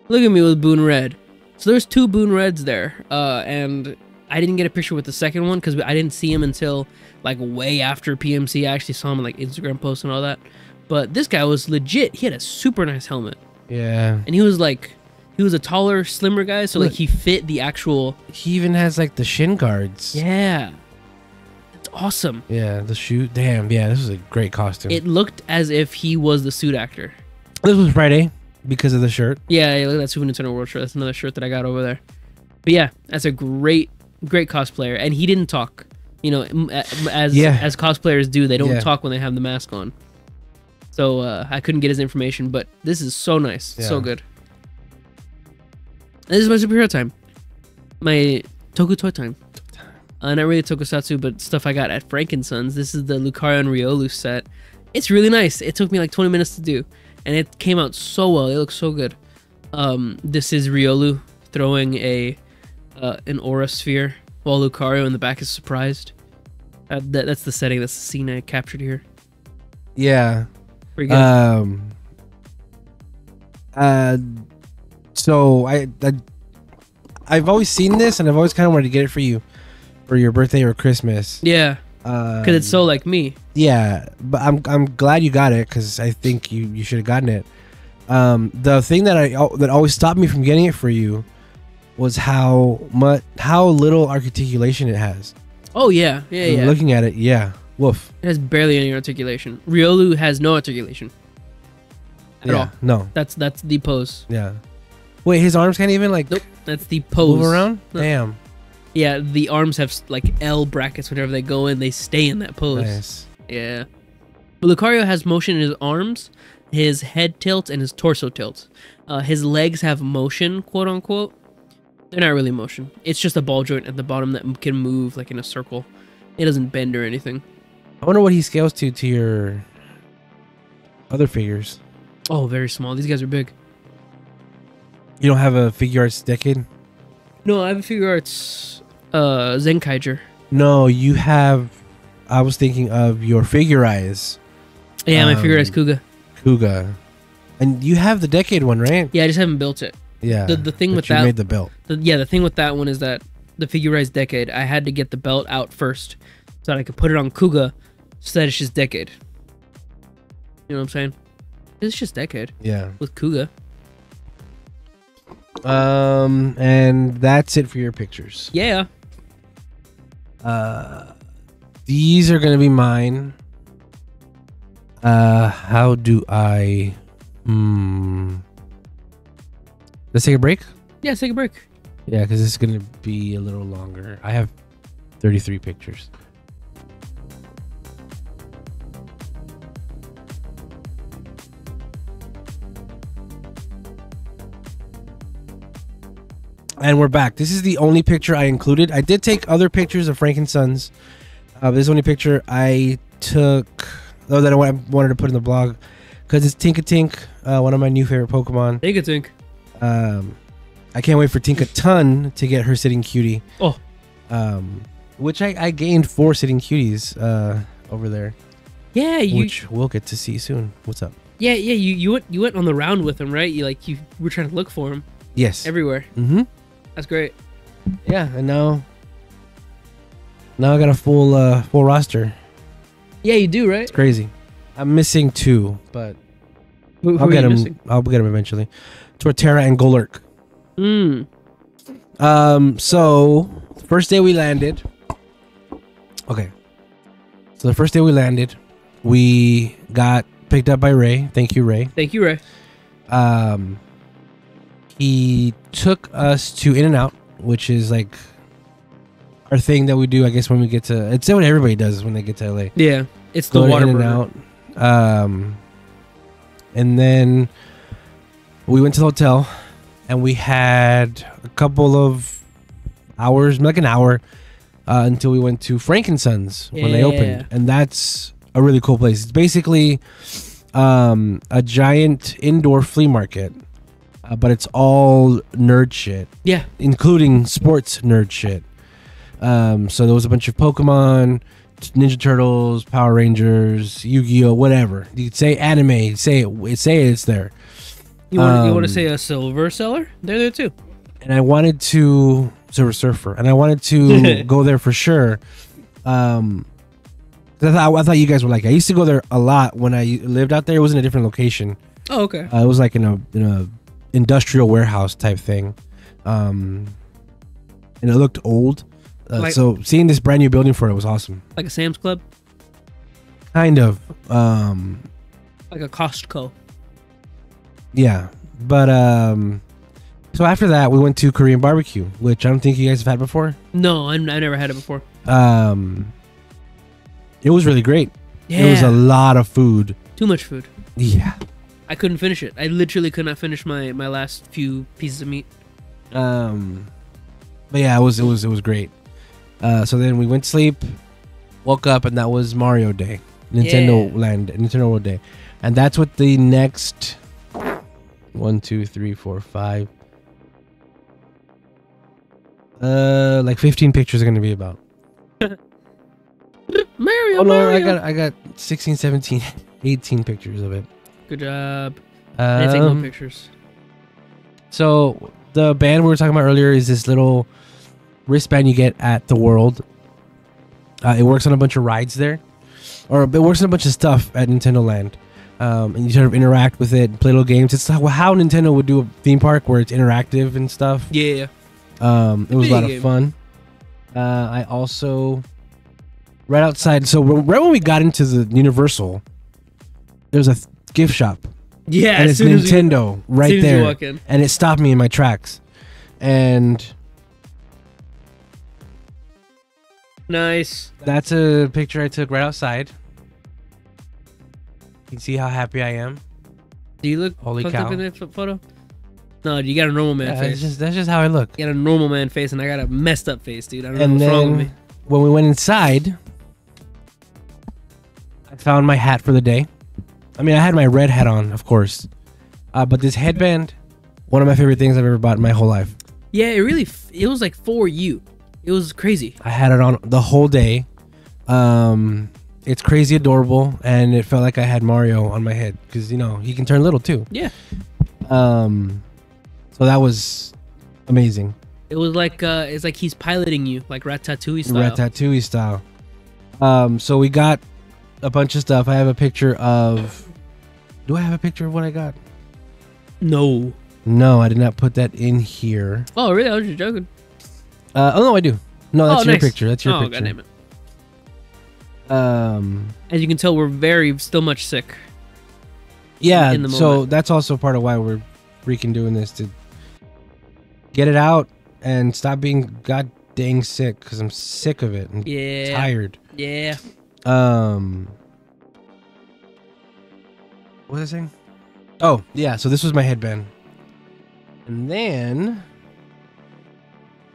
B: Look at me with Boon Red. So there's two Boon Reds there, uh, and I didn't get a picture with the second one because I didn't see him until like way after PMC. I actually saw him in like Instagram posts and all that. But this guy was legit. He had a super nice helmet,
A: Yeah.
B: and he was like, he was a taller, slimmer guy, so like he fit the actual.
A: He even has like the shin guards.
B: Yeah, awesome.
A: Yeah, the shoe. Damn. Yeah, this was a great costume.
B: It looked as if he was the suit actor.
A: this was Friday because of the shirt.
B: Yeah, yeah, look at that Super Nintendo World shirt. That's another shirt that I got over there. But yeah, that's a great, great cosplayer, and he didn't talk. You know, as
A: Yeah.
B: as cosplayers do, they don't
A: Yeah.
B: talk when they have the mask on. So uh, I couldn't get his information, but this is so nice, so good. And this is my superhero time, my Toku Toy time. Uh, not really Tokusatsu, but stuff I got at Frankensons. This is the Lucario and Riolu set. It's really nice. It took me like 20 minutes to do, and it came out so well. It looks so good. Um, this is Riolu throwing a uh, an aura sphere while Lucario in the back is surprised. Uh, that, that's the setting. That's the scene I captured here.
A: Yeah.
B: Pretty good.
A: Um. Uh. So I, I I've always seen this, and I've always kind of wanted to get it for you, for your birthday or Christmas.
B: yeah,
A: Um,
B: because it's so like me.
A: Yeah, but I'm I'm glad you got it because I think you you should have gotten it. Um, the thing that I that always stopped me from getting it for you was how much how little articulation it has.
B: Oh yeah, yeah, yeah.
A: Looking at it, yeah, woof.
B: it has barely any articulation. Riolu has no articulation at
A: yeah,
B: all.
A: no,
B: That's that's the pose.
A: yeah. Wait, his arms can't even like
B: Nope, that's the pose.
A: move around.
B: No.
A: Damn,
B: Yeah, the arms have like L brackets. Whenever they go in, they stay in that pose.
A: nice.
B: Yeah. But Lucario has motion in his arms, his head tilts, and his torso tilts. Uh, his legs have motion, quote unquote. They're not really motion. It's just a ball joint at the bottom that can move like in a circle. It doesn't bend or anything.
A: I wonder what he scales to to your other figures.
B: Oh, very small. These guys are big.
A: You don't have a Figuarts decade.
B: No, I have a Figuarts uh, Zenkaiger.
A: No, you have. I was thinking of your Figure-rise.
B: Yeah, my figure eyes Kuuga.
A: Kuuga. And you have the decade one, right?
B: Yeah, I just haven't built it.
A: Yeah.
B: The- the thing with
A: you
B: that-
A: made the belt.
B: The, yeah, the thing with that one is that the figurized decade, I had to get the belt out first so that I could put it on Kuuga so that it's just decade. You know what I'm saying? It's just decade
A: Yeah.
B: with Kuuga.
A: Um, and that's it for your pictures.
B: Yeah.
A: Uh, these are gonna be mine. Uh, how do I? Hmm. Let's take a break.
B: Yeah, let's take a break.
A: Yeah, because this is gonna be a little longer. I have thirty-three pictures. And we're back. This is the only picture I included. I did take other pictures of Frank and Sons. Uh, this is the only picture I took, though, that I wanted to put in the blog because it's Tinkatink, uh, one of my new favorite Pokemon.
B: Think.
A: Um, I can't wait for Tinkaton to get her sitting cutie.
B: Oh.
A: Um, which I, I gained four sitting cuties uh, over there,
B: Yeah, you.
A: which we'll get to see soon. What's up?
B: yeah, yeah. You you went you went on the round with him, right? You like you were trying to look for him
A: Yes.
B: everywhere.
A: mm-hmm.
B: That's great.
A: Yeah, and now now I got a full uh, full roster.
B: Yeah, you do, right?
A: It's crazy. I'm missing two, but
B: Who,
A: I'll get
B: missing?
A: I'll get them eventually. Torterra and Golurk.
B: Mm.
A: Um. So first day we landed. Okay. So the first day we landed, we got picked up by Ray. Thank you, Ray.
B: Thank you, Ray.
A: Um. He took us to In and Out, which is like our thing that we do. I guess when we get to, it's what everybody does when they get to LA.
B: Yeah, it's the
A: Go to
B: water
A: In and Out. Um. And then we went to the hotel, and we had a couple of hours, like an hour, uh, until we went to Frankensons when they opened, and that's a really cool place. It's basically um, a giant indoor flea market, uh, but it's all nerd shit,
B: Yeah,
A: including sports nerd shit. Um, so there was a bunch of Pokemon, Ninja Turtles, Power Rangers, Yu-Gi-Oh, whatever. You could say anime, say it, say it's there.
B: you want you want to
A: Um,
B: say a silver seller? They're there too.
A: and I wanted to Silver Surfer, and I wanted to go there for sure. Um, I thought I thought you guys were like I used to go there a lot when I lived out there. It was in a different location.
B: Oh, okay.
A: Uh, it was like in a in a industrial warehouse type thing, um, and it looked old. Uh,
B: Like-
A: so seeing this brand new building for it was awesome.
B: Like a Sam's Club,
A: Kind of, um,
B: like a Costco.
A: yeah. But um, so after that, we went to Korean barbecue, which I don't think you guys have had before.
B: No, I, I never had it before.
A: Um, it was really great.
B: Yeah,
A: It was a lot of food.
B: too much food.
A: Yeah.
B: I couldn't finish it. I literally could not finish my my last few pieces of meat.
A: Um, but yeah, it was it was it was great. Uh, so then we went to sleep, woke up, and that was Mario Day, Nintendo
B: Yeah.
A: Land, Nintendo World Day, and that's what the next one, two, three, four, five, uh, like fifteen pictures are gonna be about.
B: Mario,
A: Oh no, I got I got 16, 17, 18 pictures of it.
B: Good job. I didn't take no
A: Um,
B: pictures.
A: So the band we were talking about earlier is this little wristband you get at the World. Uh, it works on a bunch of rides there, or it works on a bunch of stuff at Nintendo Land. Um, and you sort of interact with it, play little games. It's how, how Nintendo would do a theme park where it's interactive and stuff.
B: Yeah.
A: Um, it was a lot of fun. Uh, I also right outside. So right when we got into the Universal, there's a gift shop,
B: Yeah.
A: and
B: as
A: it's
B: soon as you-
A: Nintendo right
B: soon as you
A: there and it stopped me in my tracks. And
B: Nice.
A: that's a picture I took right outside. You can see how happy I am.
B: Do you look
A: Holy cow.
B: in that photo? No, you got a normal man
A: Yeah,
B: face.
A: it's just that's just how I look.
B: You got a normal man face, and I got a messed up face, dude. I don't
A: And
B: know what's wrong with me.
A: when we went inside, I found my hat for the day. I mean, I had my red hat on, of course, uh, but this headband, one of my favorite things I've ever bought in my whole life.
B: Yeah, it really. F- it was like for you. It was crazy.
A: I had it on the whole day. Um, it's crazy adorable, and it felt like I had Mario on my head because you know he can turn little too.
B: Yeah.
A: Um, So that was amazing.
B: It was like uh, it's like he's piloting you, like Ratatouille style.
A: Ratatouille style. Um, so we got a bunch of stuff. I have a picture of. Do I have a picture of what I got?
B: no.
A: No, I did not put that in here.
B: Oh, really? I was just joking.
A: Uh, oh no, I do. No, that's
B: oh,
A: your
B: nice.
A: picture. That's your
B: oh,
A: picture.
B: goddamn it.
A: Um,
B: As you can tell, we're very still much sick.
A: yeah.
B: in the
A: so that's also part of why we're freaking doing this to get it out and stop being god dang sick because I'm sick of it and
B: Yeah.
A: tired.
B: Yeah.
A: Um, what was I saying? Oh yeah, so this was my headband, and then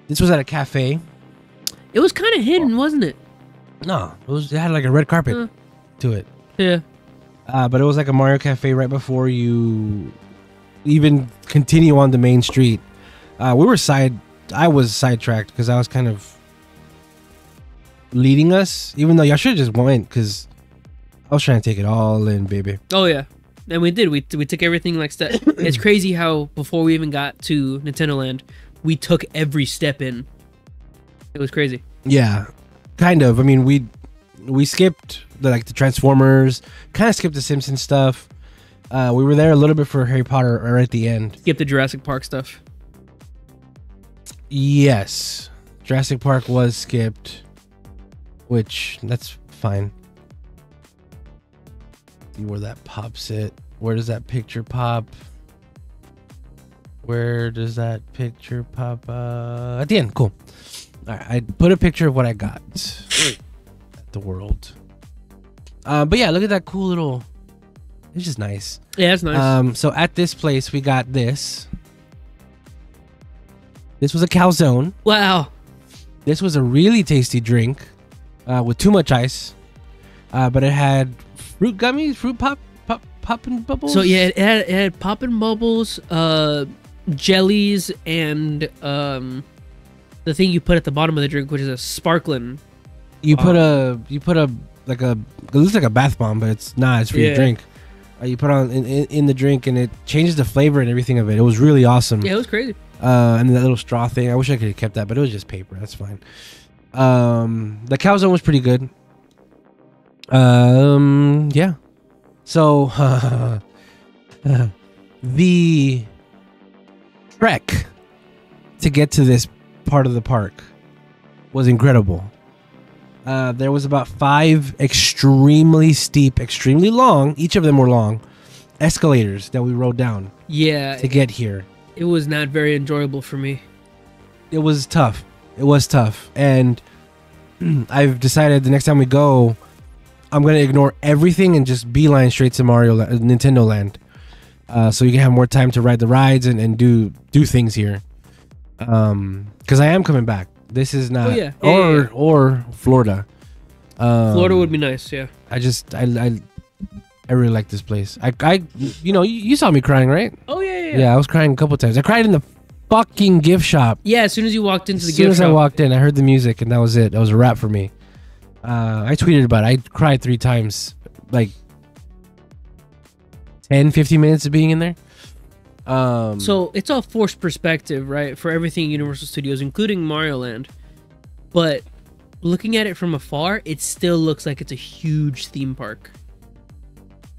A: this was at a cafe.
B: It was kind of hidden, wasn't it?
A: No, it was it had like a red carpet
B: Huh.
A: to it.
B: Yeah.
A: Uh, but it was like a Mario Cafe right before you even continue on the main street. Uh, we were side. I was sidetracked because I was kind of leading us, even though y'all should have just went because I was trying to take it all in, baby.
B: Oh yeah. And we did. We we took everything like step. it's crazy how before we even got to Nintendo Land, we took every step in. It was crazy.
A: Yeah, kind of. I mean, we we skipped the, like the Transformers, kind of skipped the Simpsons stuff. Uh, we were there a little bit for Harry Potter right at the end.
B: Skip the Jurassic Park stuff.
A: Yes, Jurassic Park was skipped, which that's fine. See where that pops it. Where does that picture pop? Where does that picture pop? Uh, at the end. Cool. All right, I put a picture of what I got at the world. Uh, but yeah, look at that cool little. It's just nice.
B: Yeah, it's nice.
A: Um, so at this place, we got this. This was a calzone.
B: wow.
A: This was a really tasty drink uh, with too much ice, uh, but it had fruit gummies, fruit pop, pop, popping bubbles.
B: So yeah, it had, it had poppin' bubbles, uh, jellies, and um, the thing you put at the bottom of the drink, which is a sparkling.
A: you put a you put a like a it looks like a bath bomb, but it's not. It's for your drink. Uh, you put on in, in, in the drink, and it changes the flavor and everything of it. It was really awesome.
B: Yeah, it was crazy.
A: Uh, and that little straw thing. I wish I could have kept that, but it was just paper. That's fine. Um, the calzone was pretty good. Um, yeah. So the trek to get to this part of the park was incredible. Uh, there was about five extremely steep, extremely long. Each of them were long escalators that we rode down
B: Yeah,
A: to get here
B: it was not very enjoyable for me.
A: it was tough. It was tough, and I've decided the next time we go, I'm gonna ignore everything and just beeline straight to Mario La- Nintendo Land, uh, so you can have more time to ride the rides and, and do do things here. Um, because I am coming back. This is not
B: Oh, yeah. Yeah,
A: or
B: yeah.
A: or Florida. Um,
B: Florida would be nice. Yeah.
A: I just I I, I really like this place. I I you know you, you saw me crying right?
B: Oh yeah, yeah.
A: Yeah.
B: Yeah.
A: I was crying a couple times. I cried in the fucking gift shop.
B: Yeah, as soon as you walked into the gift shop.
A: As soon
B: gift
A: as I walked in, I heard the music, and that was it. That was a wrap for me. Uh, I tweeted about it. I cried three times, like 10, 15 minutes of being in there. Um,
B: So it's all forced perspective, right? For everything Universal Studios, including Mario Land. But looking at it from afar, it still looks like it's a huge theme park.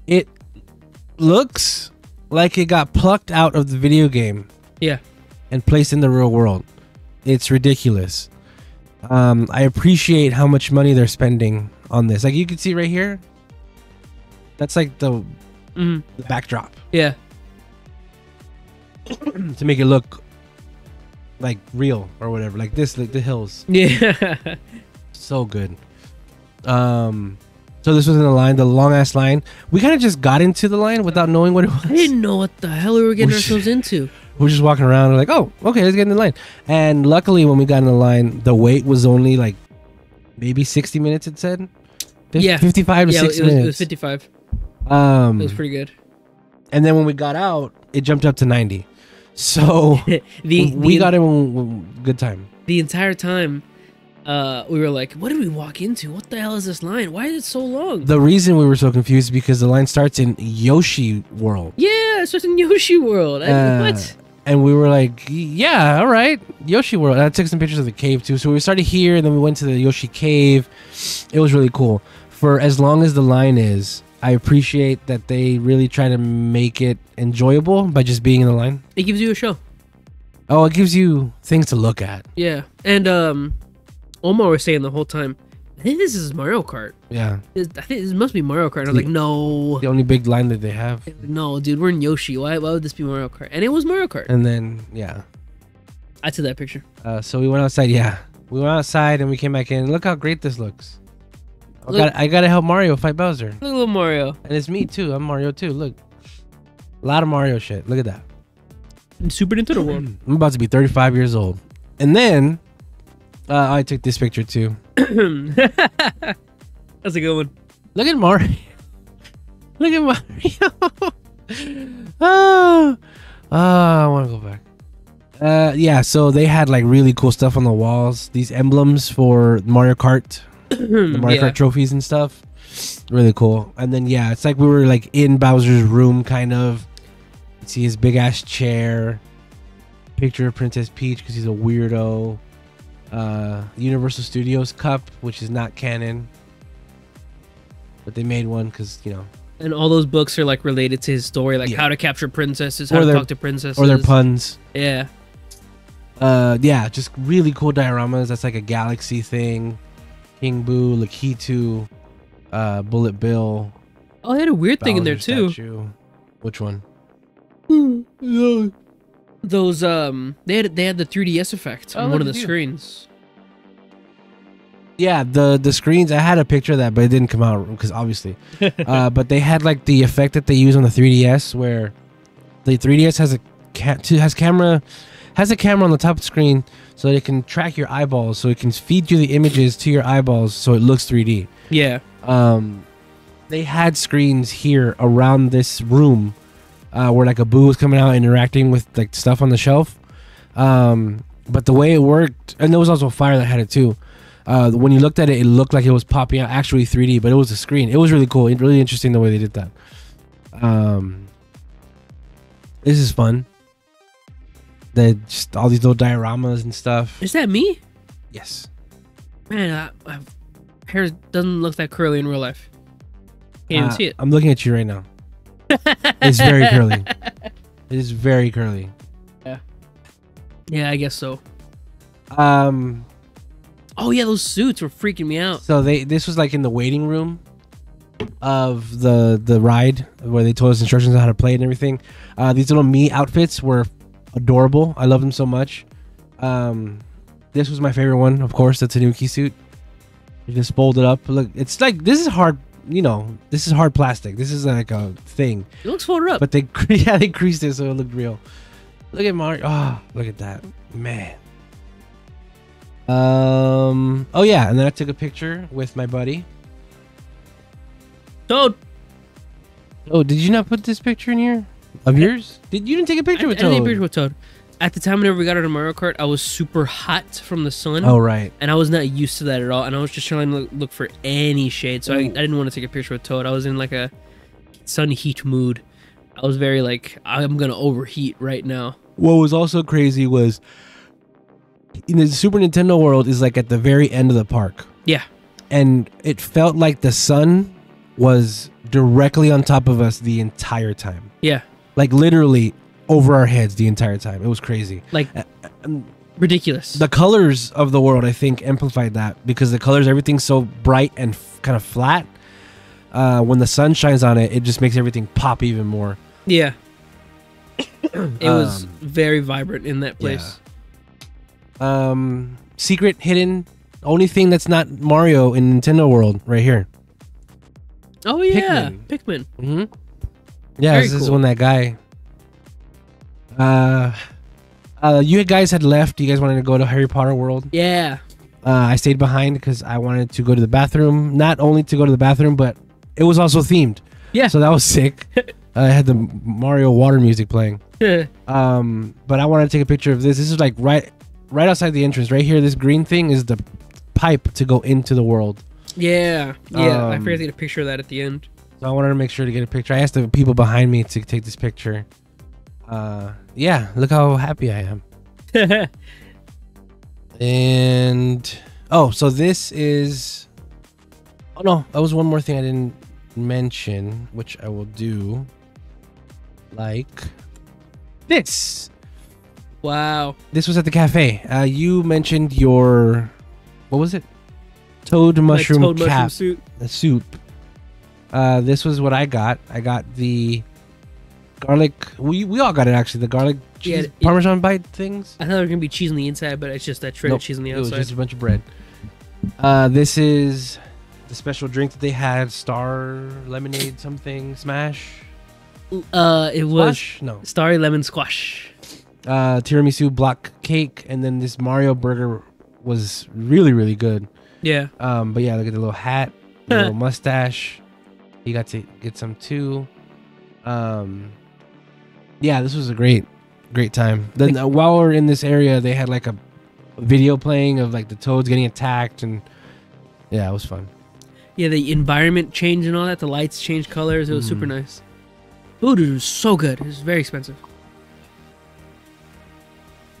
A: it looks like it got plucked out of the video game
B: Yeah.
A: And placed in the real world. It's ridiculous. Um, I appreciate how much money they're spending on this. Like you can see right here, that's like the,
B: hmm
A: the backdrop.
B: Yeah.
A: to make it look like real or whatever like this like the hills
B: Yeah.
A: so good um so this was in the line the long ass line we kind of just got into the line without knowing what it was
B: I didn't know what the hell we were getting
A: We
B: ourselves into.
A: We're just walking around we're like oh okay let's get in the line and luckily when we got in the line the wait was only like maybe 60 minutes it said Fif-
B: Yeah.
A: 55 to
B: Yeah, it was,
A: 60
B: it was 55.
A: um
B: It was pretty good.
A: and then when we got out it jumped up to 90 so
B: the
A: we got in good time
B: the entire time uh we were like, what did we walk into? What the hell is this line? Why is it so long?
A: The reason we were so confused is because the line starts in Yoshi World.
B: yeah, it's just in Yoshi World. I,
A: Uh,
B: what?
A: And we were like, yeah, all right, Yoshi World. And I took some pictures of the cave too. So we started here, and then we went to the Yoshi Cave. It was really cool. For as long as the line is, I appreciate that they really try to make it enjoyable by just being in the line.
B: It gives you a show.
A: Oh, it gives you things to look at.
B: Yeah, and um, Omar was saying the whole time, I think this is Mario Kart.
A: Yeah,
B: This- I think this must be Mario Kart. And I was like, no,
A: the only big line that they have.
B: no, dude, we're in Yoshi. Why, why would this be Mario Kart? And it was Mario Kart.
A: And then yeah,
B: I took that picture.
A: uh, so we went outside. Yeah, we went outside and we came back in. Look how great this looks. I
B: Look-
A: got I gotta help Mario fight Bowser.
B: Look at little Mario.
A: And it's me too. I'm Mario too. Look. A lot of Mario shit. Look at that.
B: Super Nintendo World.
A: I'm about to be 35 years old. And then uh, I took this picture too.
B: That's a good one.
A: Look at Mario. Look at Mario. oh, oh, I want to go back. Uh, yeah, so they had like really cool stuff on the walls. These emblems for Mario Kart, the Mario
B: yeah.
A: Kart trophies and stuff. Really cool. And then yeah, it's like we were like in Bowser's room, kind of. You see his big ass chair. Picture of Princess Peach because he's a weirdo. Uh, Universal Studios cup, which is not canon, but they made one because you know,
B: And all those books are like related to his story, like
A: Yeah.
B: how to capture princesses, how
A: Or
B: to
A: their-
B: talk to princesses.
A: or their puns.
B: Yeah.
A: Uh, yeah, just really cool dioramas. That's like a galaxy thing. King Boo, Lakitu, uh, Bullet Bill.
B: Oh, they had a weird thing in there too.
A: statue. Which one?
B: Those um, they had they had the 3ds effect
A: Oh,
B: on one of the
A: you.
B: screens.
A: Yeah, the the screens. I had a picture of that, but it didn't come out because obviously. uh, but they had like the effect that they use on the 3ds, where the 3ds has a ca- to- has camera has a camera on the top of the screen, so that it can track your eyeballs, so it can feed you the images to your eyeballs, so it looks 3D.
B: Yeah.
A: um, they had screens here around this room uh, where like a boo was coming out interacting with like stuff on the shelf. Um, but the way it worked, and there was also a fire that had it too. Uh, when you looked at it, it looked like it was popping out actually 3D, but it was a screen. It was really cool, it- really interesting the way they did that. Um, this is fun. The just all these little dioramas and stuff.
B: Is that me?
A: Yes.
B: Man, I, I, hair doesn't look that curly in real life. Can't
A: Uh,
B: even see it.
A: I'm looking at you right now. It's very curly. It is very curly.
B: Yeah, Yeah, I guess so.
A: Um,
B: Oh yeah, those suits were freaking me out.
A: so they this was like in the waiting room of the the ride where they told us instructions on how to play and everything. Uh, these little me outfits were adorable. I love them so much. Um, this was my favorite one, of course, the Tanuki suit. You just fold it up. Look, it's like this is hard. You know, this is hard plastic. This is like a thing.
B: It looks folded up.
A: But they yeah they creased it so it looked real. Look at Mario. Oh, look at that man. Um. Oh yeah, and then I took a picture with my buddy.
B: Toad.
A: Oh, did you not put this picture in here of yours? Did you didn't take a
B: I, I
A: picture with Toad?
B: I didn't take a picture with Toad. At the time, whenever we got out of Mario Kart, I was super hot from the sun.
A: Oh right.
B: and I was not used to that at all. And I was just trying to look, for any shade, so I, mm. I didn't want to take a picture with Toad. I was in like a sun heat mood. I was very like, I'm gonna overheat right now.
A: What was also crazy was, know, the Super Nintendo World is like at the very end of the park,
B: Yeah,
A: and it felt like the sun was directly on top of us the entire time.
B: yeah,
A: like literally over our heads the entire time. It was crazy.
B: like
A: and
B: ridiculous.
A: The colors of the world, I think, amplified that because the colors, everything's so bright and f- kind of flat. Uh, when the sun shines on it, it just makes everything pop even more.
B: yeah, it was
A: Um,
B: very vibrant in that place.
A: Um, secret, hidden, only thing that's not Mario in Nintendo World, right here.
B: Oh yeah,
A: Pikmin.
B: Pikmin.
A: Mm-hmm. Yeah,
B: Very
A: this is when that guy. Uh, uh, you guys had left. You guys wanted to go to Harry Potter World.
B: Yeah,
A: Uh, I stayed behind because I wanted to go to the bathroom. Not only to go to the bathroom, but it was also themed.
B: Yeah.
A: So that was sick. I had the Mario water music playing. Um, but I wanted to take a picture of this. This is like right, right outside the entrance. Right here, this green thing is the pipe to go into the world.
B: yeah, yeah. I
A: Um,
B: forgot to get a picture of that at the end.
A: So I wanted to make sure to get a picture. I asked the people behind me to take this picture. Uh, yeah, look how happy I am. And oh, so this is. Oh no, that was one more thing I didn't mention, which I will do. Like this.
B: wow.
A: This was at the cafe. Uh, you mentioned your what was it? Toad mushroom
B: toad
A: cap
B: mushroom
A: the soup. Uh, this was what I got. I got the garlic. We we all got it actually. The garlic cheese
B: it-
A: parmesan bite things.
B: I thought there was gonna be cheese on the inside, but it's just that shredded
A: Nope,
B: cheese on the
A: It was
B: outside.
A: just a bunch of bread. Uh, this is the special drink that they had: Star Lemonade something smash.
B: Uh, it was
A: Squash? no.
B: Starry Lemon Squash.
A: Uh, tiramisu block cake, and then this Mario burger was really really good.
B: Yeah.
A: Um, but yeah, look at the little hat, the little mustache. You got to get some too. Um, yeah, this was a great, great time. Then uh, while we're in this area, they had like a video playing of like the toads getting attacked, and yeah, it was fun.
B: Yeah, the environment changed and all that. The lights changed colors. It was super
A: Mhm.
B: nice. Food was so good. It was very expensive.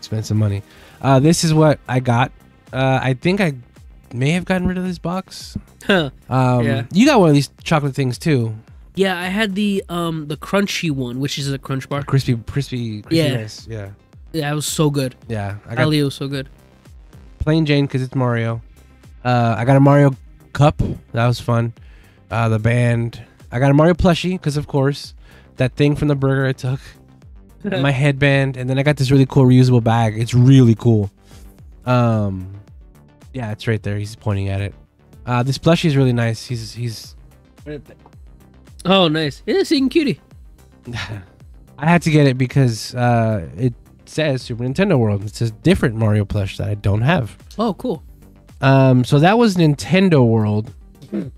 A: Spent some money. Uh, this is what I got. Uh, I think I may have gotten rid of this box.
B: Huh.
A: Um,
B: Yeah.
A: you got one of these chocolate things too,
B: Yeah, I had the um the crunchy one, which is a crunch bar.
A: crispy, crispy, crispy
B: Yeah.
A: nice. Yeah,
B: Yeah, it was so good.
A: yeah. I got
B: Ali was so good.
A: plain Jane because it's Mario. Uh, I got a Mario cup. That was fun. Uh, the band. I got a Mario plushie because, of course, that thing from the burger I took. my headband, and then I got this really cool reusable bag. It's really cool. Um, yeah, it's right there. He's pointing at it. Uh, this plushie is really nice. He's he's.
B: Oh, nice. Yeah, seeing cutie.
A: I had to get it because uh, it says Super Nintendo World. It's a different Mario plush that I don't have.
B: Oh, cool.
A: Um, so that was Nintendo World, and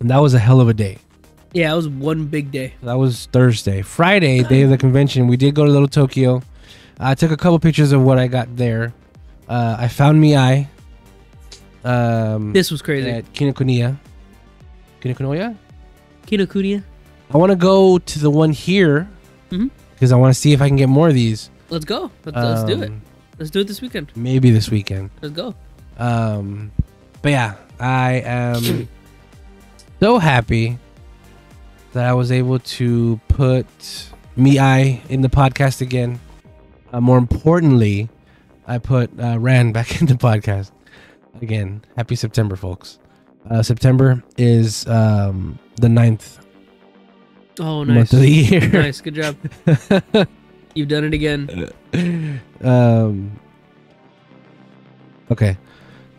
A: that was a hell of a day.
B: Yeah, it was one big day.
A: That was Thursday. Friday, day of the convention, we did go to Little Tokyo. I took a couple pictures of what I got there. Uh, I found ME:I. Um,
B: This was crazy.
A: at Kinokuniya. Kinokuniya?
B: Kinokuniya.
A: I want to go to the one here because I want to see if I can get more of these.
B: Let's go. Let's, let's do it.
A: Um,
B: Let's do it this weekend.
A: Maybe this weekend.
B: Let's go.
A: Um, but yeah, I am so happy that I was able to put ME:I in the podcast again. Uh, more importantly, I put uh, Ran back in the podcast again. Happy September, folks. Uh, September is um, the ninth
B: Oh,
A: month
B: nice.
A: of the year.
B: nice. Good job. You've done it again.
A: um, okay,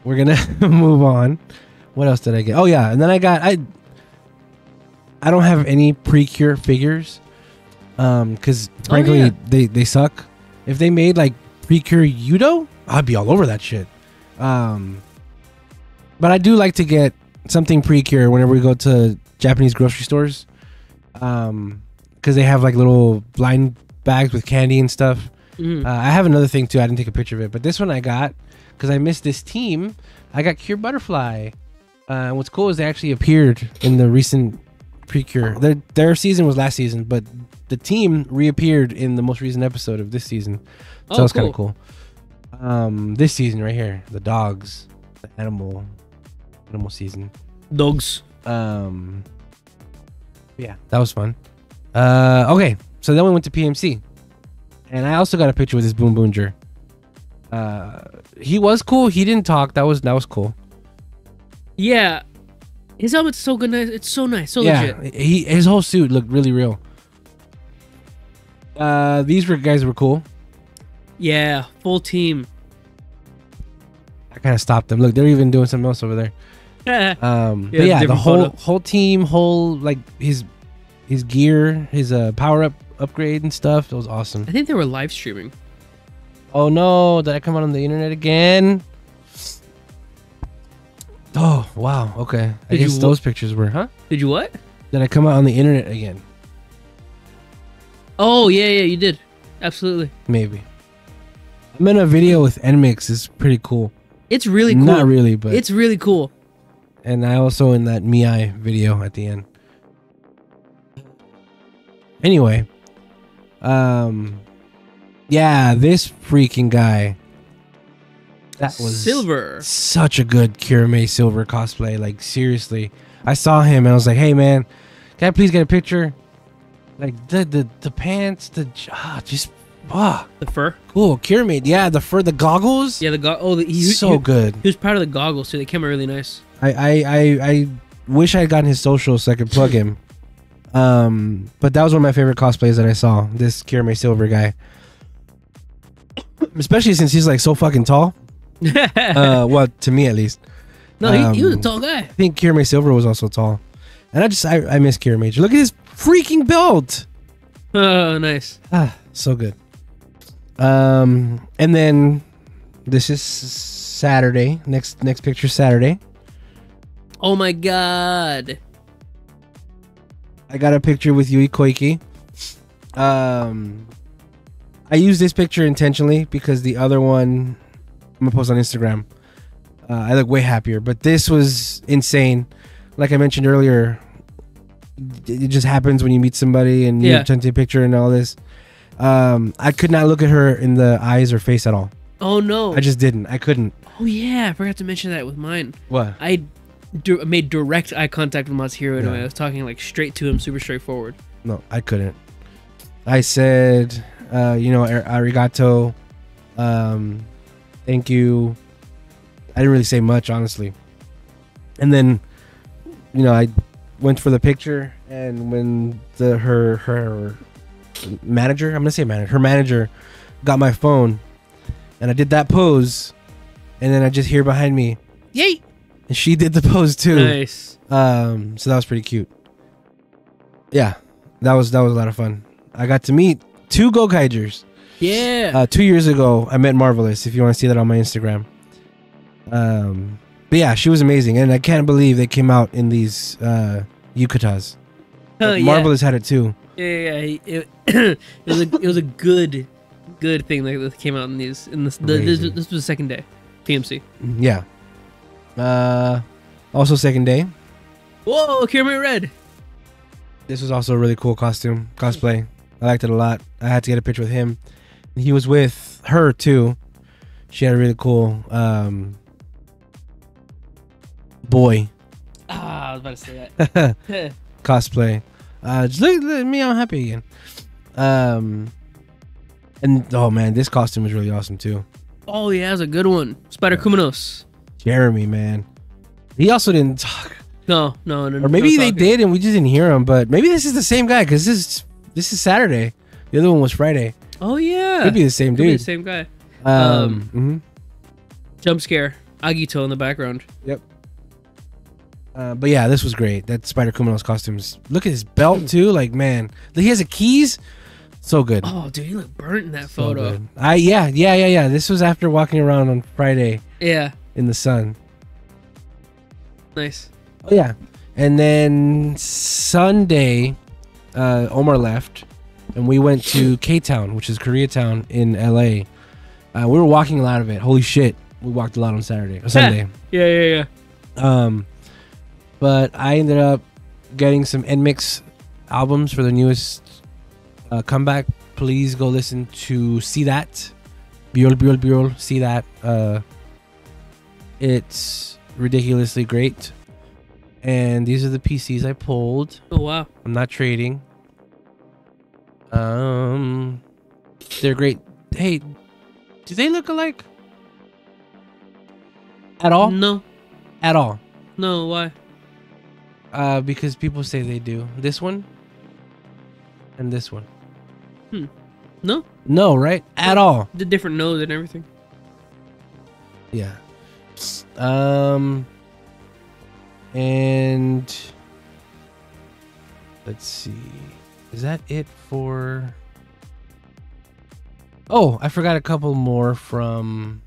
A: we're gonna move on. What else did I get? Oh yeah, and then I got I. I don't have any pre-cure figures, um, because frankly
B: yeah.
A: they they suck. If they made like pre-cure Yudo, I'd be all over that shit. Um, but I do like to get something pre-cure whenever we go to Japanese grocery stores, um, because they have like little blind bags with candy and stuff.
B: Mhm.
A: Uh, I have another thing too. I didn't take a picture of it, but this one I got because I missed this team. I got Cure Butterfly. Uh, and what's cool is they actually appeared in the recent pre-cure. Their their season was last season, but the team reappeared in the most recent episode of this season. So
B: Oh,
A: that was kind of cool. Um, this season right here, the dogs, the animal, animal season.
B: Dogs.
A: Um, yeah, that was fun. Uh, okay, so then we went to PMC, and I also got a picture with this Boonboomger. Uh, he was cool. He didn't talk. That was that was cool.
B: Yeah. His helmet's so good. Nice. It's so nice. So
A: yeah,
B: legit.
A: he his whole suit looked really real. Uh, these were guys were cool.
B: Yeah. Full team.
A: I kind of stopped them. Look, they're even doing something else over there.
B: Yeah.
A: Um,
B: Yeah,
A: but yeah, the whole
B: photo.
A: whole team, whole like his his gear, his uh power up upgrade and stuff. It was awesome.
B: I think they were live streaming.
A: Oh no, did I come out on the internet again? Oh wow, okay.
B: Did you
A: guess
B: wa-
A: those pictures were, huh?
B: Did you what?
A: Did I come out on the internet again?
B: Oh yeah, yeah, you did. Absolutely.
A: Maybe. I'm in a video with NMIXX. It's pretty cool.
B: It's really cool.
A: Not really, but
B: It's really cool.
A: And I also in that ME:I video at the end. Anyway, um, Yeah, this freaking guy. That was
B: silver.
A: such a good Kiramei Silver cosplay. Like seriously, I saw him and I was like, "Hey man, can I please get a picture?" Like the the the pants, the ah, just ah,
B: The fur.
A: cool. Kiramei, yeah, the fur, the goggles,
B: Yeah, the go- oh, the, he,
A: so
B: he,
A: good.
B: he was proud of the goggles too. They came out really nice.
A: I, I I I wish I had gotten his social so I could plug him. Um, but that was one of my favorite cosplays that I saw. This Kiramei Silver guy, especially since he's like so fucking tall. Uh, well, to me at least.
B: no, he, he was a
A: um,
B: tall guy.
A: I think Kiramei Silver was also tall. And I just I, I miss Kiramei. Look at his freaking belt.
B: Oh, nice.
A: Ah, so good. Um and then this is Saturday. Next next picture Saturday.
B: Oh my god.
A: I got a picture with Yui Koike. Um I used this picture intentionally because the other one I'm gonna post on Instagram. Uh, I look way happier, but this was insane. Like I mentioned earlier, it just happens when you meet somebody and you
B: Yeah.
A: send a picture and all this. Um, I could not look at her in the eyes or face at all.
B: Oh no.
A: I just didn't. I couldn't.
B: oh yeah, I forgot to mention that with mine.
A: What?
B: I du- made direct eye contact with Matsuhiro and
A: Yeah.
B: I was talking like straight to him, super straightforward.
A: No, I couldn't. I said, uh, you know, ar- arigato, um, thank you. I didn't really say much, honestly. And then, you know, I went for the picture, and when the her her manager, I'm gonna say manager, her manager, got my phone, and I did that pose, and then I just hear behind me,
B: Yay!
A: And she did the pose too.
B: Nice.
A: Um, so that was pretty cute. Yeah, that was that was a lot of fun. I got to meet two Gokaigers.
B: Yeah.
A: Uh, two years ago, I met Marvelous. If you want to see that on my Instagram. Um, but yeah, she was amazing, and I can't believe they came out in these uh, yukatas.
B: oh, yeah.
A: Marvelous had it too.
B: Yeah, yeah, yeah. It, it was a it was a good good thing that that came out in these in this the, this, this was the second day. PMC.
A: Yeah. Uh, also second day.
B: Whoa, Kiramei Red.
A: This was also a really cool costume cosplay. I liked it a lot. I had to get a picture with him. He was with her too. She had a really cool um, boy
B: Ah, I was about to say that.
A: cosplay. Uh, just look, look at me, I'm happy again. Um, and oh man, this costume was really awesome too.
B: oh yeah, that was a good one. Spider Kumonos.
A: Jeremy, man, he also didn't talk,
B: No, no, no.
A: or maybe
B: no
A: they did and we just didn't hear him. But maybe this is the same guy because this is this is Saturday. The other one was Friday.
B: Oh yeah.
A: Could be the same
B: Could be the
A: dude.
B: same guy.
A: Um, mhm.
B: Jump scare. Agito in the background.
A: Uh, but yeah, this was great. That Spider Kumonos costumes. Look at his belt too. Like man, he has a keys. So good.
B: Oh, dude, he looked burnt in that
A: So
B: photo.
A: good. I yeah yeah yeah yeah. This was after walking around on Friday
B: Yeah,
A: in the sun.
B: nice.
A: Oh yeah, and then Sunday, uh, Omar left, and we went to K Town, which is Koreatown in L.A. Uh, we were walking a lot of it. Holy shit, we walked a lot on Saturday, or Sunday.
B: Yeah, yeah, yeah.
A: Um, but I ended up getting some NMIXX albums for the newest uh, comeback. Please go listen to See That. Biol, biol, biol. See That. Uh, it's ridiculously great. And these are the PCs I pulled.
B: Oh wow.
A: I'm not trading. Um, they're great. Hey, do they look alike? At all?
B: No,
A: At all?
B: no. Why?
A: Uh, because people say they do. This one and this one. Hmm.
B: No,
A: No, right? At all.
B: the different nose and everything.
A: Yeah. Um. And let's see. Is that it for? Oh, I forgot a couple more from.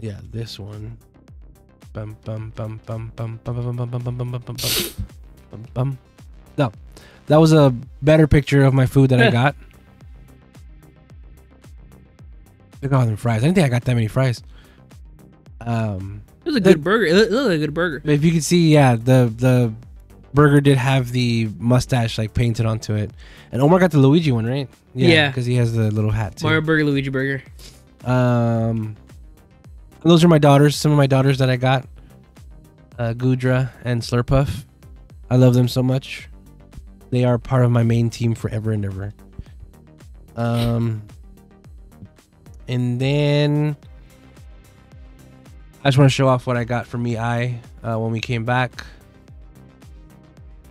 A: Yeah, this one. Bum bum bum bum bum bum bum bum bum bum bum bum bum bum bum. No, that was a better picture of my food that I got. Look at all them fries. I didn't think I got that many fries. Um,
B: It was a good burger. It looked it looked like a good burger.
A: if you can see, yeah, the the Burger did have the mustache like painted onto it, and Omar got the Luigi one, right?
B: Yeah.
A: because he has the little hat too.
B: Mario Burger, Luigi Burger.
A: Um, those are my daughters. Some of my daughters that I got, uh, Goodra and Slurpuff. I love them so much. They are part of my main team forever and ever. Um, and then I just want to show off what I got from EI uh, when we came back.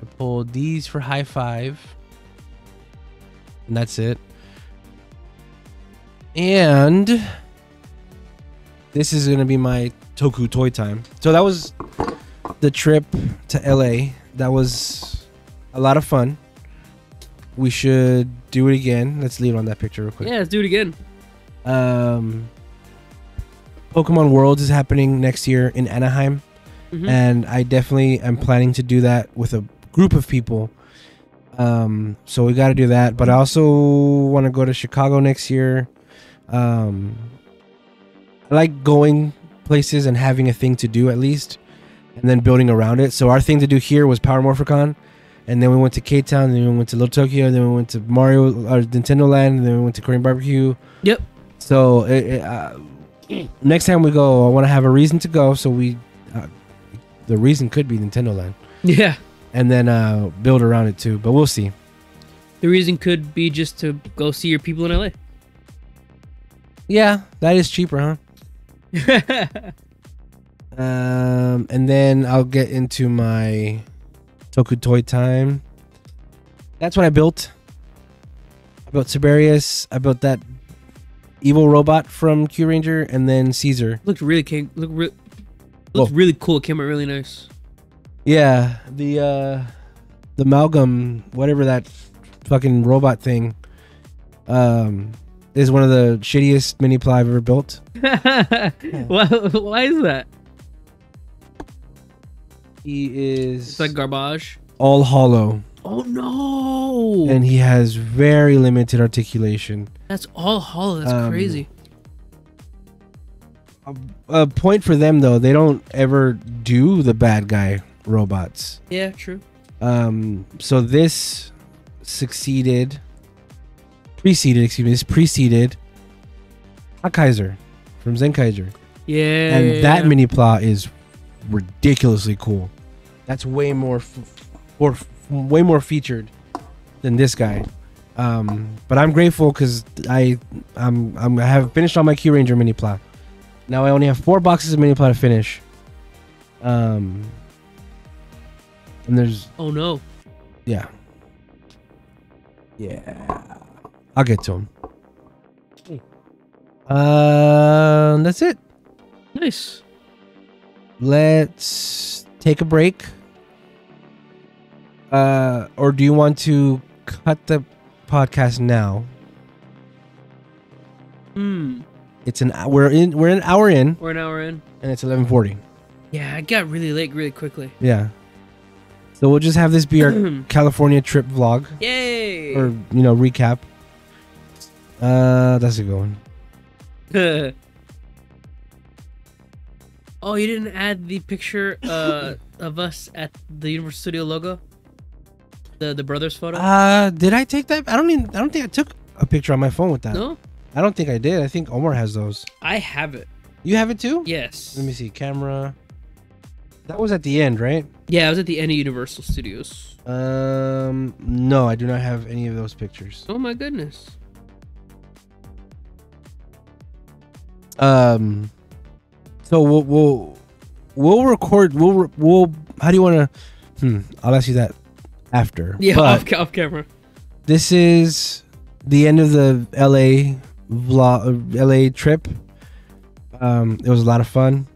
A: I pulled these for high five, and that's it. And this is gonna be my Toku toy time. So that was the trip to LA. That was a lot of fun. We should do it again. Let's leave on that picture real quick.
B: Yeah, let's do it again.
A: Um, Pokemon Worlds is happening next year in Anaheim,
B: Mhm.
A: and I definitely am planning to do that with a group of people. Um, so we got to do that. But I also want to go to Chicago next year. Um, I like going places and having a thing to do at least, and then building around it. So our thing to do here was Power Morphicon, and then we went to K Town, then we went to Little Tokyo, and then we went to Mario or Nintendo Land, and then we went to Korean Barbecue.
B: Yep.
A: So it, it, uh, next time we go, I want to have a reason to go. So we, uh, the reason could be Nintendo Land,
B: Yeah.
A: and then uh, build around it too. But we'll see.
B: The reason could be just to go see your people in LA.
A: Yeah, that is cheaper, huh? Um, and then I'll get into my Toku Toy time. That's what I built. I built Siberius. I built that evil robot from Kyuranger, and then Caesar.
B: looked really came look re- looked
A: Whoa.
B: really cool. It came out really nice.
A: Yeah, the uh the amalgam, whatever that fucking robot thing, um, is one of the shittiest minipla I've ever built.
B: why, why is that?
A: He is
B: It's like garbage.
A: all hollow,
B: Oh no!
A: and he has very limited articulation.
B: That's all hollow. That's
A: Um,
B: crazy.
A: A point for them though, they don't ever do the bad guy robots.
B: Yeah, true.
A: Um, so this succeeded, preceded, excuse me, this preceded Kaiser from Zenkaiger.
B: Yeah.
A: and that
B: yeah.
A: minipla is ridiculously cool. That's way more, f- or way more featured than this guy. Um, but I'm grateful because I, I'm, I'm, I have finished all my Kyuranger mini pla. Now I only have four boxes of mini pla to finish. Um, and there's
B: Oh no.
A: yeah, yeah. I'll get to him. Uh, that's it.
B: Nice.
A: let's take a break. Uh, or do you want to cut the podcast now?
B: Hmm.
A: It's an we're in we're an hour in
B: We're an hour in.
A: and it's eleven forty.
B: Yeah, I got really late really quickly.
A: Yeah. So we'll just have this be our California trip vlog
B: Yay!
A: or you know recap. Uh, that's a good one.
B: oh, you didn't add the picture uh, of us at the Universal Studio logo? The the brothers photo?
A: Uh, did I take that? I don't even. I don't think I took a picture on my phone with that.
B: no?
A: I don't think I did. I think Omar has those.
B: I have it.
A: You have it too?
B: Yes.
A: Let me see. Camera. That was at the end, right?
B: Yeah, I was at the end of Universal Studios.
A: Um, no, I do not have any of those pictures.
B: Oh my goodness.
A: Um, so we'll we'll we'll record. We'll we'll. How do you want to? Hmm. I'll ask you that after.
B: Yeah,
A: But
B: off, off camera.
A: this is the end of the LA vlog, LA trip. Um, it was a lot of fun.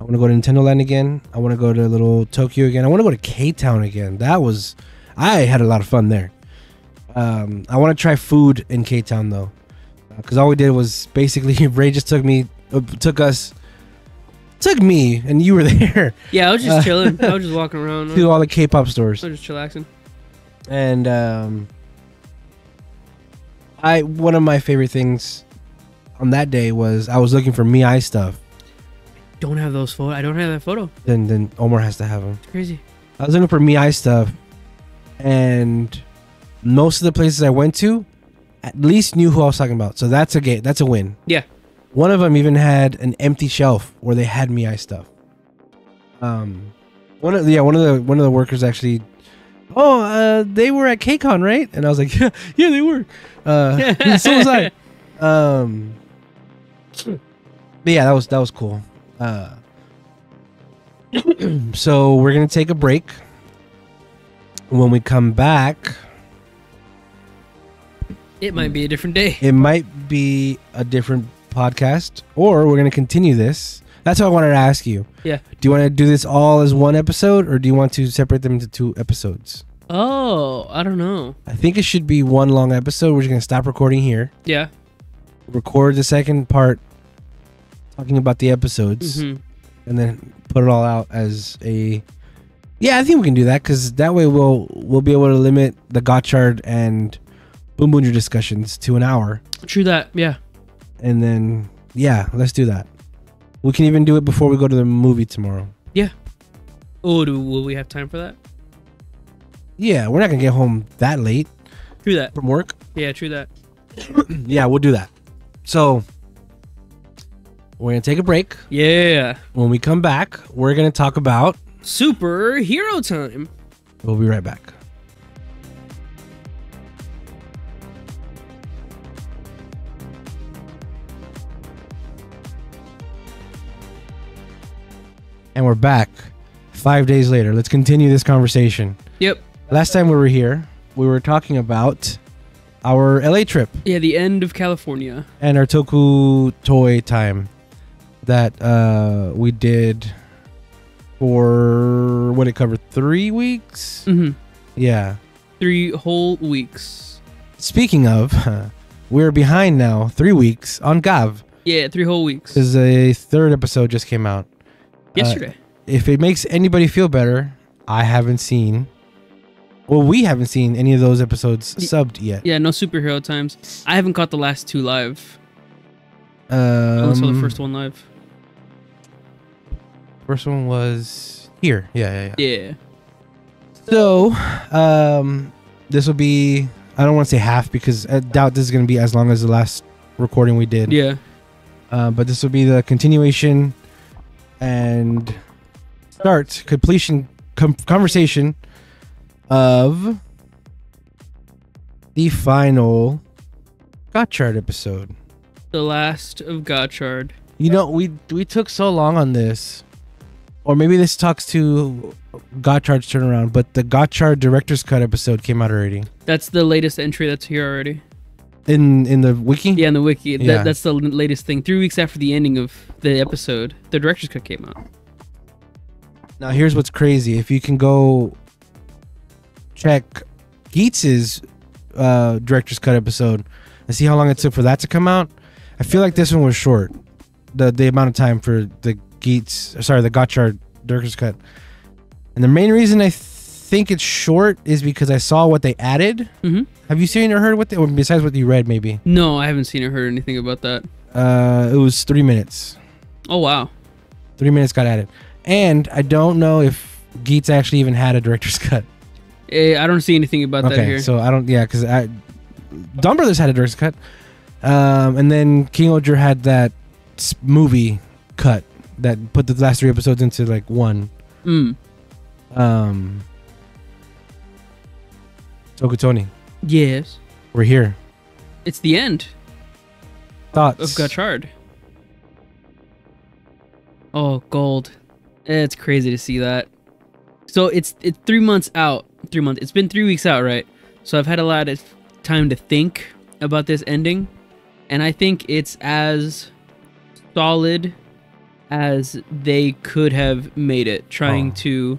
A: I want to go to Nintendo Land again. I want to go to little Tokyo again. I want to go to K Town again. That was, I had a lot of fun there. Um, I want to try food in K Town though, because all we did was basically Ray just took me, uh, took us, took me, and you were there
B: Yeah, I was just
A: Uh,
B: chilling. I was just walking around.
A: To all the K-pop stores.
B: I was just chillaxing.
A: and um i one of my favorite things on that day was i was looking for mi stuff I
B: Don't have those photos. I don't have that photo.
A: then then omar has to have them
B: It's crazy.
A: I was looking for ME:I stuff, and most of the places I went to, at least knew who I was talking about. So that's a gate. That's a win.
B: Yeah.
A: One of them even had an empty shelf where they had ME:I stuff. Um, one of yeah, one of the one of the workers actually. Oh, uh, they were at KCON, right? And I was like, yeah, yeah, they were. Uh, so was I. Um, but yeah, that was that was cool. Uh, so we're gonna take a break. When we come back,
B: It might be a different day.
A: it might be a different podcast, or we're gonna continue this. That's what I wanted to ask you.
B: Yeah.
A: Do you want to do this all as one episode, or do you want to separate them into two episodes?
B: Oh, I don't know.
A: I think it should be one long episode. We're just gonna stop recording here,
B: Yeah.
A: record the second part, talking about the episodes.
B: hmm
A: and then put it all out as a yeah i think we can do that because that way we'll we'll be able to limit the gotchard and Boonboomger discussions to an hour
B: True that. Yeah.
A: And then yeah let's do that we can even do it before we go to the movie tomorrow Yeah.
B: Oh, do will we have time for that?
A: yeah we're not gonna get home that late
B: True that.
A: from work
B: Yeah. True that.
A: yeah we'll do that so we're gonna take a break
B: Yeah.
A: when we come back we're gonna talk about
B: Superhero time.
A: we'll be right back And we're back five days later. Let's continue this conversation.
B: Yep.
A: Last time we were here, we were talking about our LA trip
B: Yeah. The end of California.
A: and our Toku toy time that uh, we did for what it covered three weeks.
B: hmm
A: Yeah.
B: Three whole weeks.
A: Speaking of, we're behind now, three weeks on Gavv
B: Yeah. Three whole weeks.
A: because a third episode just came out.
B: Yesterday.
A: If it makes anybody feel better, I haven't seen. Well, we haven't seen any of those episodes
B: Y-
A: subbed yet.
B: yeah. No superhero times. I haven't caught the last two live. I
A: Um,
B: only saw the first one live.
A: First one was here. Yeah, yeah, yeah.
B: Yeah.
A: So, um, this will be. I don't want to say half because I doubt this is going to be as long as the last recording we did.
B: Yeah.
A: Uh, but this will be the continuation and start completion com- conversation of the final Gotchard episode.
B: The last of Gotchard.
A: You know, we we took so long on this, or maybe this talks to Gotchard's turnaround. But the Gotchard director's cut episode came out already
B: That's the latest entry that's here already.
A: In in the wiki.
B: Yeah, in the wiki. That, That's the latest thing. Three weeks after the ending of the episode, the director's cut came out.
A: Now here's what's crazy. If you can go check Geats's uh, director's cut episode and see how long it took for that to come out, I feel like this one was short. The the amount of time for the Geats, sorry, the Gotchard director's cut. And the main reason I th- think it's short is because I saw what they added.
B: Mhm.
A: Have you seen or heard what they, or besides what you read? Maybe
B: No, I haven't seen or heard anything about that.
A: uh, it was three minutes.
B: Oh wow.
A: Three minutes got added, and I don't know if Geats actually even had a director's cut.
B: Eh, I don't see anything about that here.
A: so I don't. Yeah, because I, Donbrothers had a director's cut, um, and then King Ohger had that movie cut that put the last three episodes into like one.
B: Mm.
A: Um, TokuTony,
B: Yes.
A: we're here.
B: It's the end
A: Thoughts?
B: of Gotchard. Oh, gold. It's crazy to see that. So it's it's three months out. Three months. It's been three weeks out, right? So I've had a lot of time to think about this ending, and I think it's as solid as they could have made it. Trying
A: Oh.
B: to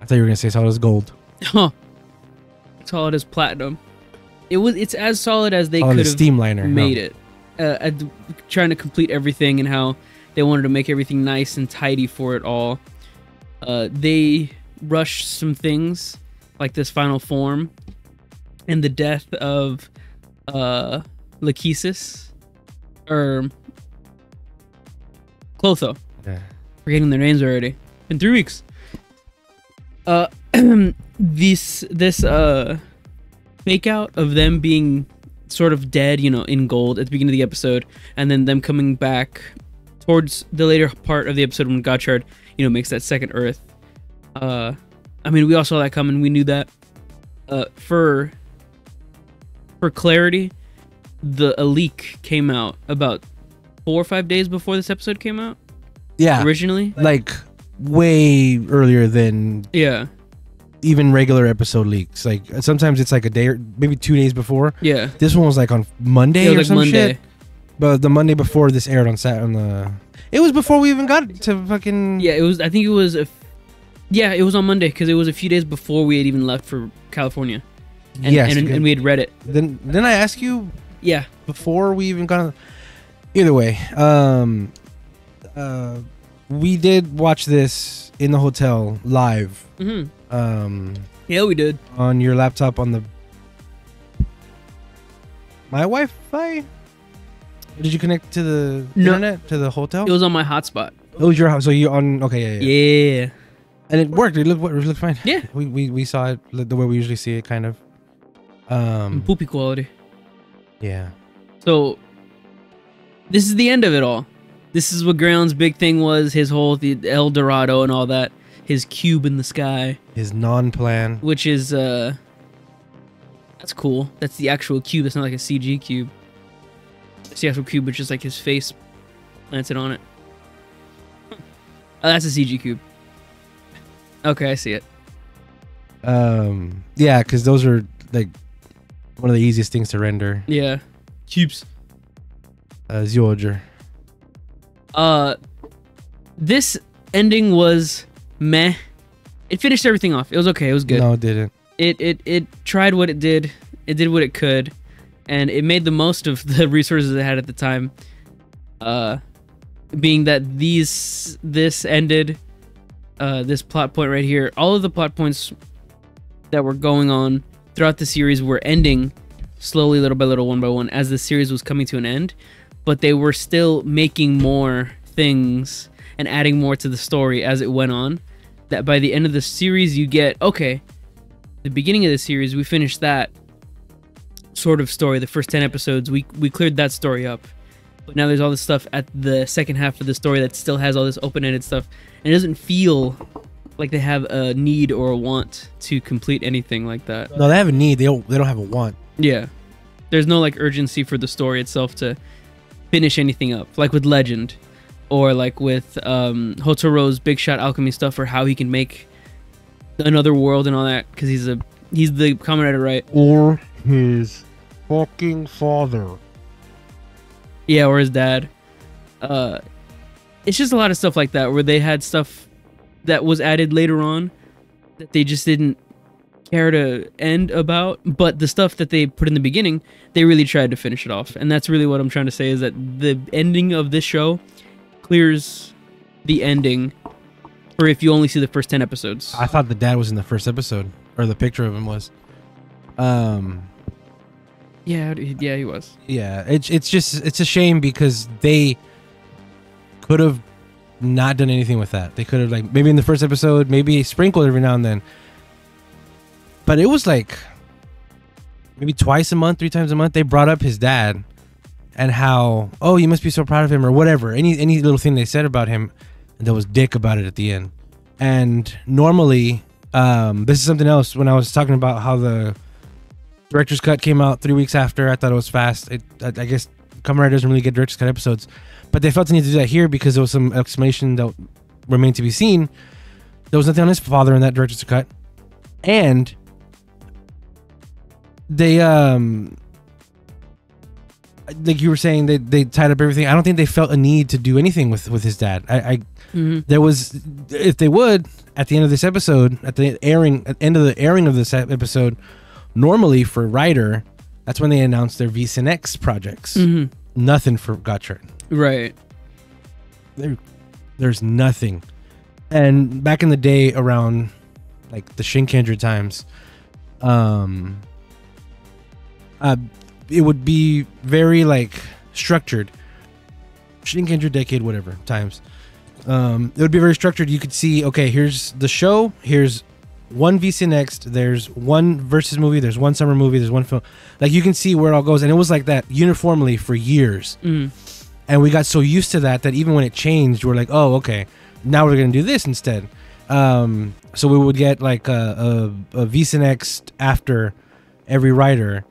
A: I thought you were gonna say solid as gold.
B: Huh. Solid as platinum. It was. It's as solid as they could
A: as
B: have
A: Steamliner.
B: made
A: no.
B: it. Uh, at- trying to complete everything and how they wanted to make everything nice and tidy for it all. Uh, they rushed some things like this final form and the death of uh, Lachesis or Clotho.
A: Yeah.
B: Forgetting their names already. Been three weeks. uh this this uh fake out of them being sort of dead you know in gold at the beginning of the episode and then them coming back towards the later part of the episode when Gotchard you know makes that second earth. Uh i mean we all saw that coming. We knew that. Uh for for clarity the a leak came out about four or five days before this episode came out
A: Yeah,
B: originally.
A: Like way earlier than
B: yeah
A: even regular episode leaks. Like sometimes it's like a day or maybe two days before.
B: yeah
A: This one was like on Monday or
B: was
A: some
B: like monday
A: shit. But the Monday before this aired on Sat on the. It was before we even got to fucking.
B: Yeah, it was. I think it was. A, f- yeah, it was on Monday because it was a few days before we had even left for California, and
A: yes.
B: and, and we had read it.
A: then then I ask you
B: Yeah,
A: before we even got. On, either way, um, uh, we did watch this in the hotel live.
B: hmm
A: Um,
B: yeah, we did.
A: on your laptop on the my Wi-Fi. Did you connect to the
B: No.
A: internet to the hotel?
B: It was on my hotspot.
A: it was your house. So you on? Okay, yeah, yeah.
B: Yeah,
A: And it worked. It looked, it looked fine.
B: Yeah.
A: We, we we saw it the way we usually see it, kind of. Um.
B: poopy quality.
A: Yeah.
B: So this is the end of it all. This is what Ground's big thing was. His whole the El Dorado and all that. His cube in the sky,
A: His non-plan.
B: which is uh, that's cool. That's the actual cube. It's not like a CG cube. It's the actual cube, which is like his face planted on it. Oh, that's a CG cube. Okay, I see it.
A: Um. Yeah, because those are like one of the easiest things to render.
B: Yeah, cubes.
A: Uh, Zyuohger.
B: Uh, this ending was meh. It finished everything off. It was okay. It was good.
A: No, it didn't.
B: It it it tried what it did. It did what it could, and it made the most of the resources it had at the time. Uh, being that these this ended, uh, this plot point right here. All of the plot points that were going on throughout the series were ending slowly, little by little, one by one, as the series was coming to an end. But they were still making more things and adding more to the story as it went on. That by the end of the series, you get okay. The beginning of the series, we finished that sort of story. The first ten episodes, we we cleared that story up. But now there's all this stuff at the second half of the story that still has all this open-ended stuff, and it doesn't feel like they have a need or a want to complete anything like that.
A: No, they have a need. They don't. They don't have a want.
B: Yeah. There's no like urgency for the story itself to finish anything up. Like with Legend or like with um Hotaro's big shot alchemy stuff or how he can make another world and all that cuz he's a he's the Kamen Rider, right?
A: Or his fucking father.
B: Yeah, or his dad. Uh it's just a lot of stuff like that where they had stuff that was added later on that they just didn't care to end about, but the stuff that they put in the beginning, they really tried to finish it off. And that's really what I'm trying to say is that the ending of this show clears the ending or if you only see the first 10 episodes.
A: I thought the dad was in the first episode, or the picture of him was. Um.
B: yeah, yeah, he was.
A: Yeah. It's it's just it's a shame because they could have not done anything with that. They could have like maybe in the first episode, maybe sprinkled every now and then. But it was like maybe twice a month, three times a month. They brought up his dad and how oh you must be so proud of him or whatever. Any any little thing they said about him there was dick about it at the end. And normally um this is something else. When i was talking about how the director's cut came out three weeks after i thought it was fast. It, I, I guess Rider doesn't really get director's cut episodes. But they felt the need to do that here because there was some explanation that remained to be seen. There was nothing on his father in that director's cut. And they um like you were saying they they tied up everything. I don't think they felt a need to do anything with with his dad. I i
B: hmm
A: there was if they would at the end of this episode at the airing at the end of the airing of this episode normally for writer, that's when they announced their V X projects.
B: Hmm
A: nothing for Gotchard
B: Right.
A: there, there's nothing. And back in the day around like the Shinkenger times um uh it would be very like structured Shinkenger decade whatever times um it would be very structured you could see okay here's the show here's one V-Cinext, there's one versus movie, there's one summer movie, there's one film. Like you can see where it all goes, and it was like that uniformly for years.
B: Mm.
A: And we got so used to that that even when it changed, we're like, oh, okay, now we're gonna do this instead. Um, so we would get like a, a, a V-Cinext after every writer.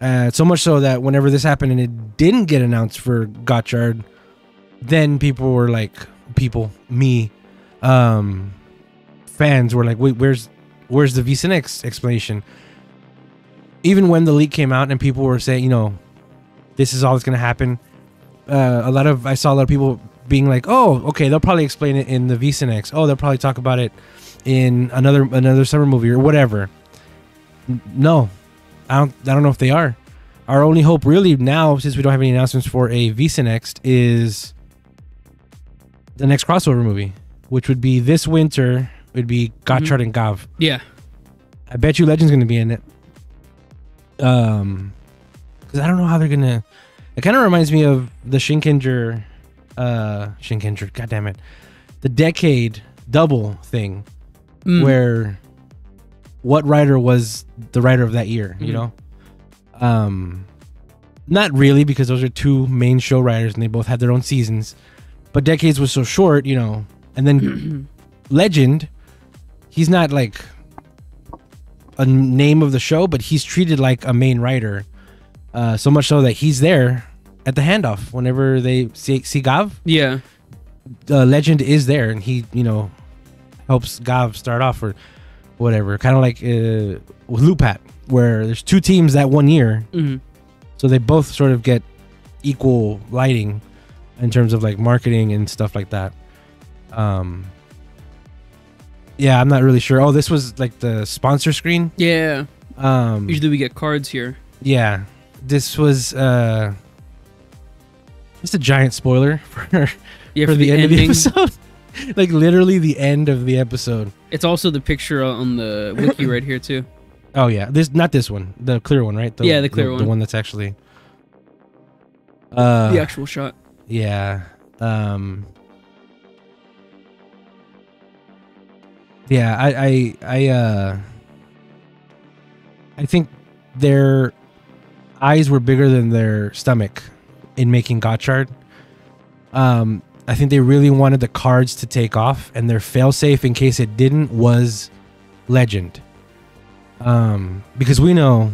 A: Uh, so much so that whenever this happened and it didn't get announced for Gotchard, then people were like, people, me, um, fans were like, wait, where's where's the V-Cinext explanation? Even when the leak came out and people were saying, you know, this is all that's gonna happen. Uh, a lot of I saw a lot of people being like, oh, okay, they'll probably explain it in the V-Cinext. Oh, they'll probably talk about it in another another summer movie or whatever. No, I don't. I don't know if they are. Our only hope, really, now since we don't have any announcements for a V-Cinext, is the next crossover movie, which would be this winter. Would be Gotchard and Gavv.
B: Yeah.
A: I bet you Legend's going to be in it. Um, because I don't know how they're gonna. It kind of reminds me of the Shinkenger, uh, Shinkenger. God damn it, the decade double thing
B: Mm.
A: where what writer was the writer of that year you
B: Mhm.
A: know um not really because those are two main show writers and they both had their own seasons but decades was so short you know and then legend he's not like a name of the show but he's treated like a main writer uh so much so that he's there at the handoff whenever they see, see gavv
B: Yeah.
A: uh, legend is there and he you know helps gavv start off or whatever kind of like uh, with lupat where there's two teams that one year
B: hmm
A: so they both sort of get equal lighting in terms of like marketing and stuff like that um yeah i'm not really sure oh this was like the sponsor screen
B: Yeah.
A: um
B: Usually we get cards here.
A: yeah this was uh just a giant spoiler for
B: Yeah,
A: for,
B: for,
A: the, end
B: ending.
A: of the episode. like literally the end of the episode.
B: It's also the picture on the wiki right here too.
A: Oh yeah, this not this one, the clear one, right? The,
B: Yeah, the clear
A: the,
B: one.
A: one that's actually. Uh,
B: the actual shot.
A: yeah. Um. Yeah, I, I, I, uh, I think their eyes were bigger than their stomach in making Gotchard. Um, I think they really wanted the cards to take off, and their failsafe in case it didn't was Legend. Um, because we know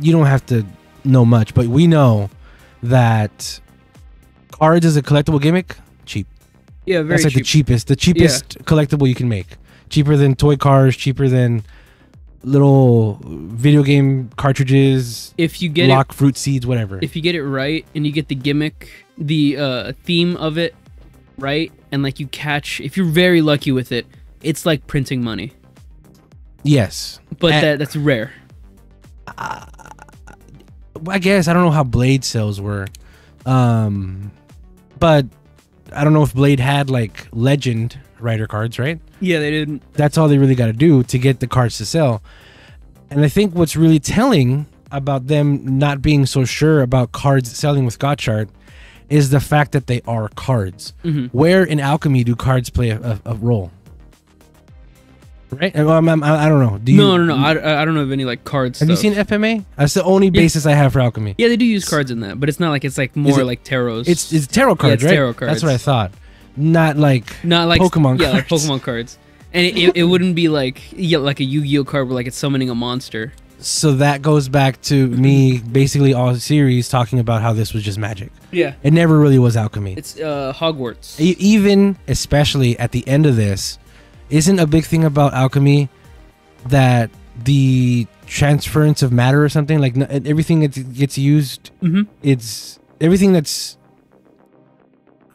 A: you don't have to know much, but we know that cards as a collectible gimmick cheap.
B: Yeah, very
A: That's like
B: cheap.
A: the cheapest, the cheapest collectible you can make. Cheaper than toy cars, cheaper than little video game cartridges,
B: if you get
A: lock fruit seeds, whatever.
B: if you get it right, and you get the gimmick, the uh, theme of it right, and like you catch, if you're very lucky with it, it's like printing money.
A: yes.
B: But that that's rare.
A: I guess I don't know how Blade sales were. Um but I don't know if Blade had like legend Rider cards, right?
B: Yeah, they didn't.
A: That's all they really got to do to get the cards to sell. And I think what's really telling about them not being so sure about cards selling with Gotchard is the fact that they are cards.
B: Mhm.
A: Where in alchemy do cards play a, a, a role? Right? I'm- I'm- I, I don't know. Do you,
B: no, no, no. I, I don't know of any like cards.
A: Have you seen FMA? That's the only basis I have for alchemy.
B: Yeah, they do use cards in that, but it's not like it's like more
A: it-
B: like tarots.
A: It's it's tarot cards,
B: it's
A: right?
B: tarot cards.
A: That's what I thought. Not like
B: not like
A: Pokemon cards.
B: Yeah, like. Pokemon cards. And it, it, it wouldn't be like yeah, like a Yu-Gi-Oh card where like it's summoning a monster.
A: So that goes back to me basically all series talking about how this was just magic.
B: Yeah,
A: It never really was alchemy.
B: it's uh Hogwarts.
A: E- even especially at the end of this, isn't a big thing about alchemy that the transference of matter or something like n- everything that gets used,
B: hmm
A: it's everything that's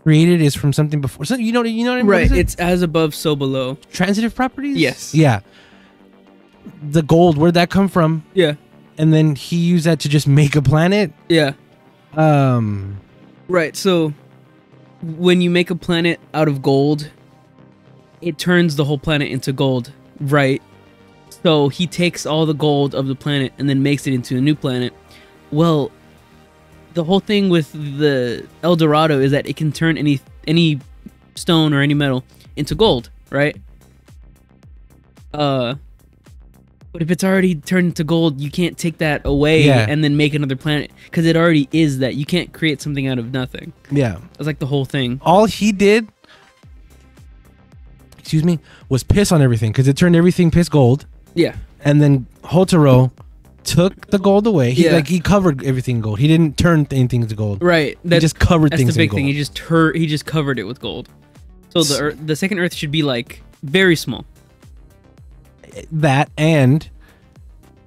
A: created is from something before. So you know, you know what I mean?
B: Right,
A: it?
B: it's as above, so below.
A: transitive properties.
B: Yes.
A: Yeah. The gold, where'd that come from?
B: Yeah,
A: And then he used that to just make a planet.
B: yeah.
A: Um.
B: Right. So when you make a planet out of gold, it turns the whole planet into gold. Right. So he takes all the gold of the planet and then makes it into a new planet. Well, the whole thing with the El Dorado is that it can turn any any stone or any metal into gold, right? Uh, but if it's already turned into gold, you can't take that away
A: Yeah.
B: and then make another planet because it already is that. You can't create something out of nothing.
A: Yeah.
B: It's like the whole thing.
A: All he did, excuse me, was piss on everything because it turned everything piss gold.
B: Yeah.
A: And then Hotaro took the gold away. He,
B: Yeah.
A: Like he covered everything gold. He didn't turn anything to gold.
B: Right.
A: he
B: That's
A: just covered
B: that's
A: things
B: the big
A: in
B: thing. He just tur- he just covered it with gold. So the earth, the second Earth should be like very small.
A: That and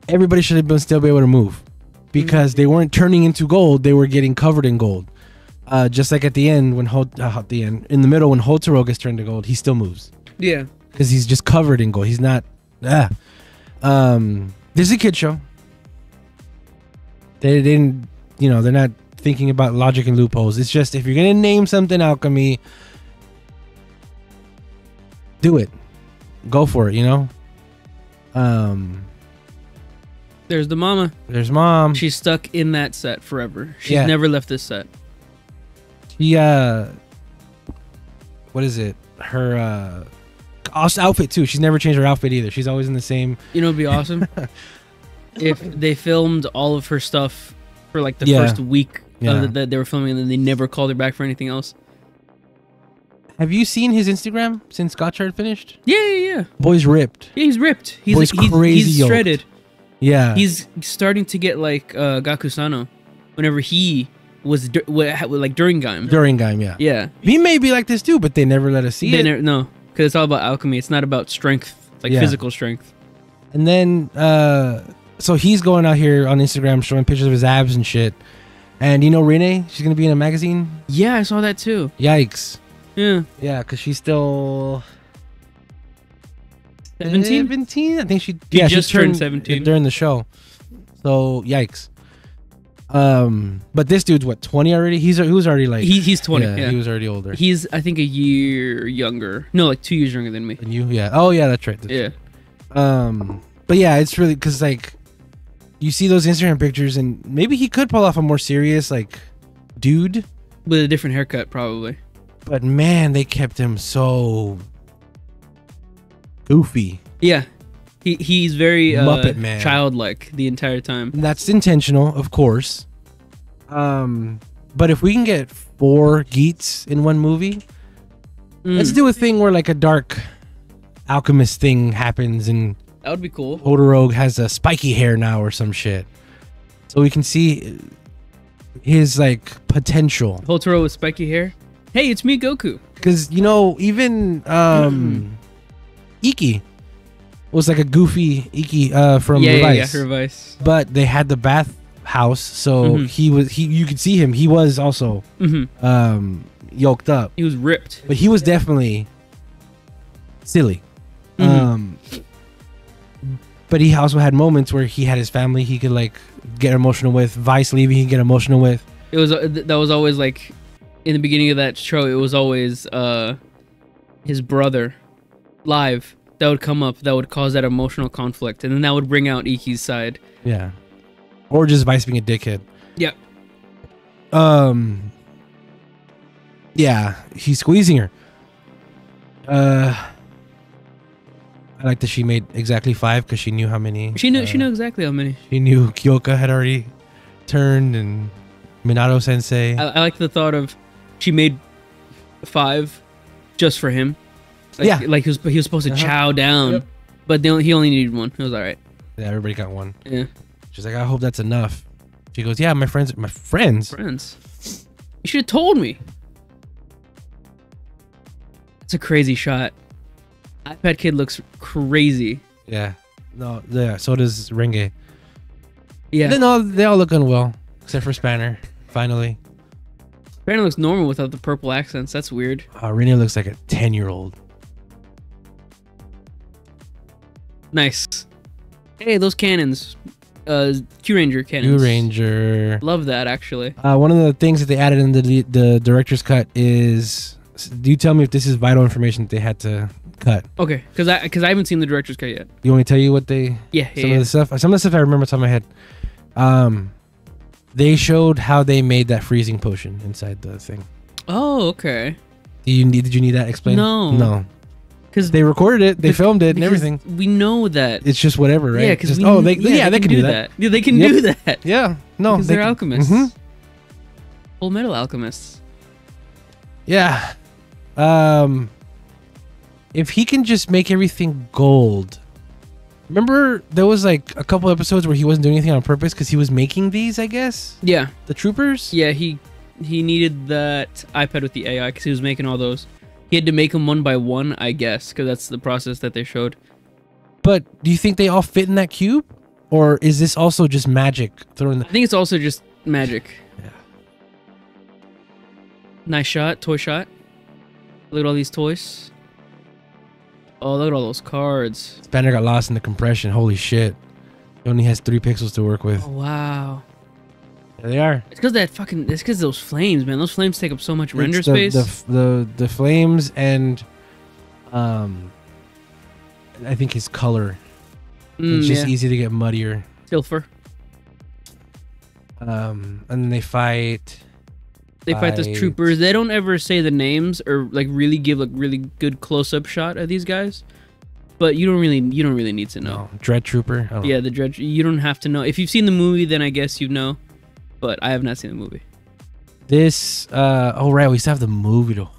A: everybody should have been still be able to move because they weren't turning into gold. They were getting covered in gold. Uh, just like at the end when Hot uh, at the end in the middle when Hotaro gets turned to gold he still moves.
B: Yeah.
A: because he's just covered in gold. He's not ah. um this is a kid show. They didn't you know they're not thinking about logic and loopholes. It's just if you're gonna name something alchemy do it. Go for it you know um
B: There's the mama.
A: there's mom
B: She's stuck in that set forever. She's
A: Yeah.
B: never left this set.
A: She uh what is it? Her uh aus- outfit too. She's never changed her outfit either. She's always in the same
B: You know, it'd be awesome if they filmed all of her stuff for like the
A: Yeah.
B: first week
A: Yeah.
B: of the, that they were filming, and then they never called her back for anything else.
A: Have you seen his Instagram since Gotchard finished?
B: Yeah, yeah, yeah.
A: Boy's ripped.
B: Yeah, he's ripped. He's
A: Boy's
B: he's,
A: crazy
B: he's
A: yoked.
B: shredded.
A: Yeah.
B: He's starting to get like uh, Gaku Sano. Whenever he was like during Gaim.
A: during Gaim, yeah.
B: Yeah,
A: He may be like this too, but they never let us see
B: They
A: it.
B: never- no, because it's all about alchemy. It's not about strength, like
A: Yeah.
B: physical strength.
A: And then uh so he's going out here on Instagram showing pictures of his abs and shit. And you know Renee, she's gonna be in a magazine.
B: Yeah, I saw that too.
A: Yikes.
B: Yeah,
A: Yeah, because she's still
B: seventeen.
A: 17? I think she,
B: She
A: yeah,
B: just
A: she
B: turned 17.
A: during the show. So yikes. Um, but this dude's what 20 already? He's he was already like
B: He, he's twenty.
A: Yeah,
B: Yeah,
A: he was already older.
B: he's I think a year younger. No, like two years younger than me.
A: and you, yeah. Oh yeah, that's right. that's
B: Yeah,
A: right. Um, but yeah, it's really because like you see those Instagram pictures, and maybe he could pull off a more serious like dude.
B: with a different haircut probably.
A: But man, they kept him so goofy.
B: Yeah, he he's very uh,
A: Muppet Man.
B: childlike the entire time.
A: And that's intentional, of course. Um, but if we can get four Geets in one movie, let's
B: Mm,
A: do a thing where like a dark alchemist thing happens and
B: that would be cool.
A: Odorogue has a spiky hair now or some shit. So we can see his like potential.
B: Hotaro with spiky hair. Hey, it's me, Goku.
A: Because, you know, even um Ikki was like a goofy Ikki uh from
B: yeah, yeah,
A: Revice.
B: yeah, Revice.
A: But they had the bath house, so
B: Mhm.
A: he was he you could see him. He was also
B: hmm
A: um yoked up.
B: He was ripped.
A: But he was definitely silly.
B: Mhm.
A: Um but he also had moments where he had his family he could like get emotional with. Vice leaving he could get emotional with.
B: It was uh, th- that was always like in the beginning of that show. It was always uh his brother live that would come up that would cause that emotional conflict, and then that would bring out Ikki's side.
A: Yeah. Or just Vice being a dickhead.
B: Yeah.
A: Um Yeah, he's squeezing her. Uh I like that she made exactly five because she knew how many.
B: She knew she
A: uh,
B: knew exactly how many.
A: She knew Kyoka had already turned and Minato Sensei.
B: I, I like the thought of she made five just for him. Like,
A: Yeah.
B: like he was he was supposed to
A: Uh-huh.
B: chow down,
A: Yep.
B: but only, he only needed one. It was all right.
A: yeah, everybody got one.
B: Yeah,
A: She's like, I hope that's enough. She goes, Yeah, my friends, my friends.
B: friends. You should have told me. It's a crazy shot. iPad kid looks crazy.
A: Yeah, no, yeah. So does Renge.
B: Yeah,
A: They all they all look unwell except for Spanner. Finally,
B: Brandon looks normal without the purple accents. That's weird.
A: uh, Rene looks like a ten year old.
B: Nice. Hey, those cannons. Uh, Kyuranger cannons.
A: Kyuranger.
B: Love that actually.
A: Uh, one of the things that they added in the the director's cut is. Do you tell me if this is vital information that they had to cut?
B: Okay, because I because I haven't seen the director's cut yet.
A: You want me to tell you what they
B: Yeah, yeah.
A: some
B: yeah.
A: of the stuff some of the stuff I remember top of my head. Um they showed how they made that freezing potion inside the thing.
B: Oh, okay.
A: Do you need did you need that explained?
B: No.
A: No.
B: because
A: They recorded it, they filmed it, and everything.
B: We know that.
A: It's just whatever, right?
B: Yeah, because
A: oh, they, yeah, they, can do that.
B: Yeah, they can
A: Yep.
B: do that.
A: Yeah, no,
B: because
A: they
B: they're
A: can-
B: alchemists.
A: Mhm.
B: Full metal alchemists.
A: Yeah. Um if he can just make everything gold. Remember there was like a couple episodes where he wasn't doing anything on purpose cuz he was making these, I guess.
B: Yeah,
A: The troopers?
B: yeah. He he needed that iPad with the AI because he was making all those. He had to make them one by one, I guess, because that's the process that they showed.
A: But do you think they all fit in that cube or is this also just magic thrown
B: I think it's also just magic.
A: Yeah.
B: Nice shot, toy shot. Look at all these toys. Oh, look at all those cards.
A: Spanner got lost in the compression. Holy shit. He only has 3 pixels to work with.
B: Oh, wow.
A: There they are.
B: It's because that fucking. It's because those flames, man. Those flames take up so much render
A: the,
B: space.
A: The, the the flames and um I think his color.
B: Mm,
A: it's just
B: yeah.
A: easy to get muddier.
B: Silver.
A: Um and then they fight
B: They fight those troopers. They don't ever say the names or like really give like really good close up shot of these guys. But you don't really you don't really need to know.
A: no, Dread Trooper. Know.
B: Yeah, the Dread. You don't have to know. If you've seen the movie, then I guess you know. But I have not seen the movie.
A: This uh oh right, we still have the movie though.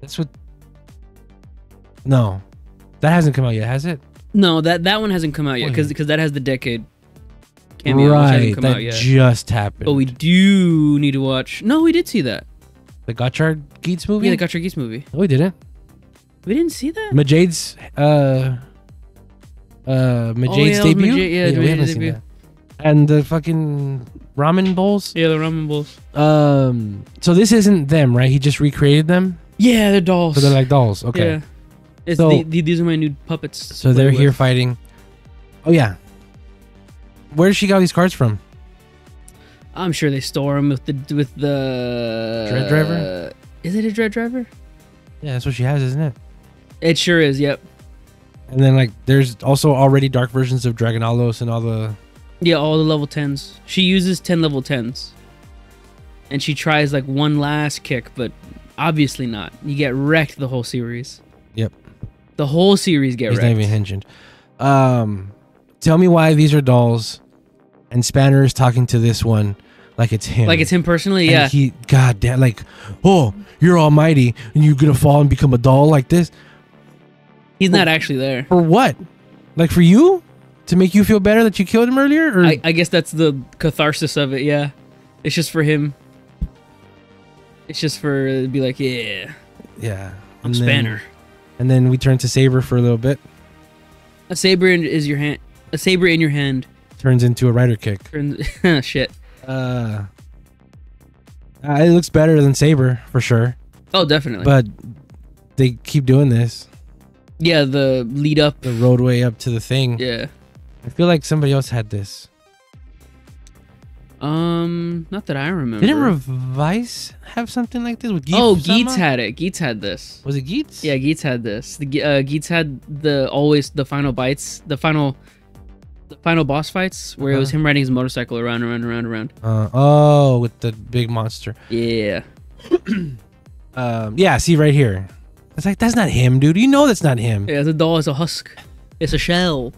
A: That's what No. That hasn't come out yet, has it?
B: No, that that one hasn't come out yet because
A: Wait.
B: that has the decade cameo,
A: right, that
B: out yet.
A: just happened.
B: But we do need to watch. No, we did see that.
A: the Gotchard Geats movie?
B: Yeah, the Gotcha Geats movie.
A: no, we didn't.
B: We didn't see that.
A: Majade's uh uh Majade's
B: Oh, yeah,
A: debut.
B: Majade- yeah,
A: we haven't seen that. And the fucking ramen bowls.
B: Yeah, the ramen bowls.
A: Um, so this isn't them, right? He just recreated them,
B: Yeah, they're dolls.
A: so they're like dolls. Okay,
B: Yeah. It's
A: So-
B: the, the- these are my new puppets.
A: so they're
B: with.
A: here fighting. Oh yeah. Where did she get all these cards from?
B: I'm sure they store them with the with the
A: Dread Driver?
B: Is it a dread driver?
A: Yeah, that's what she has, isn't it?
B: It sure is. Yep.
A: And then like, there's also already dark versions of Dragonalos and all the.
B: Yeah, all the level tens. She uses ten level tens, and she tries like one last kick, but obviously not. You get wrecked the whole series.
A: Yep.
B: The whole series get
A: He's not even hinged. Um, tell me why these are dolls, and Spanner is talking to this one like it's him.
B: Like it's him personally.
A: And
B: Yeah.
A: he, god damn, like, oh, you're almighty, and you're gonna fall and become a doll like this
B: He's not actually there.
A: for what? Like for you, to make you feel better that you killed him earlier, or
B: I, I guess that's the catharsis of it. Yeah. It's just for him. It's just for to be like, yeah,
A: yeah,
B: I'm
A: And then-
B: Spanner.
A: and then we turn to Saber for a little bit.
B: A saber is your hand. A saber in your hand.
A: Turns into a rider kick.
B: Turns shit.
A: Uh, uh, it looks better than Saber for sure,
B: Oh, definitely.
A: but they keep doing this.
B: yeah, the lead up.
A: The roadway up to the thing.
B: Yeah.
A: I feel like somebody else had this.
B: Um, not that I remember.
A: Didn't Revice have something like this with Geats?
B: oh? Geats had it. Geats had this.
A: Was it Geats?
B: Yeah, Geats had this. The uh, Geats had the always the final bites, the final, the final boss fights where it was him riding his motorcycle around, around, around, around.
A: Uh, oh, with the big monster.
B: Yeah.
A: Um, yeah, see right here. It's like that's not him, dude. You know that's not him.
B: Yeah, the doll is a husk. It's a shell.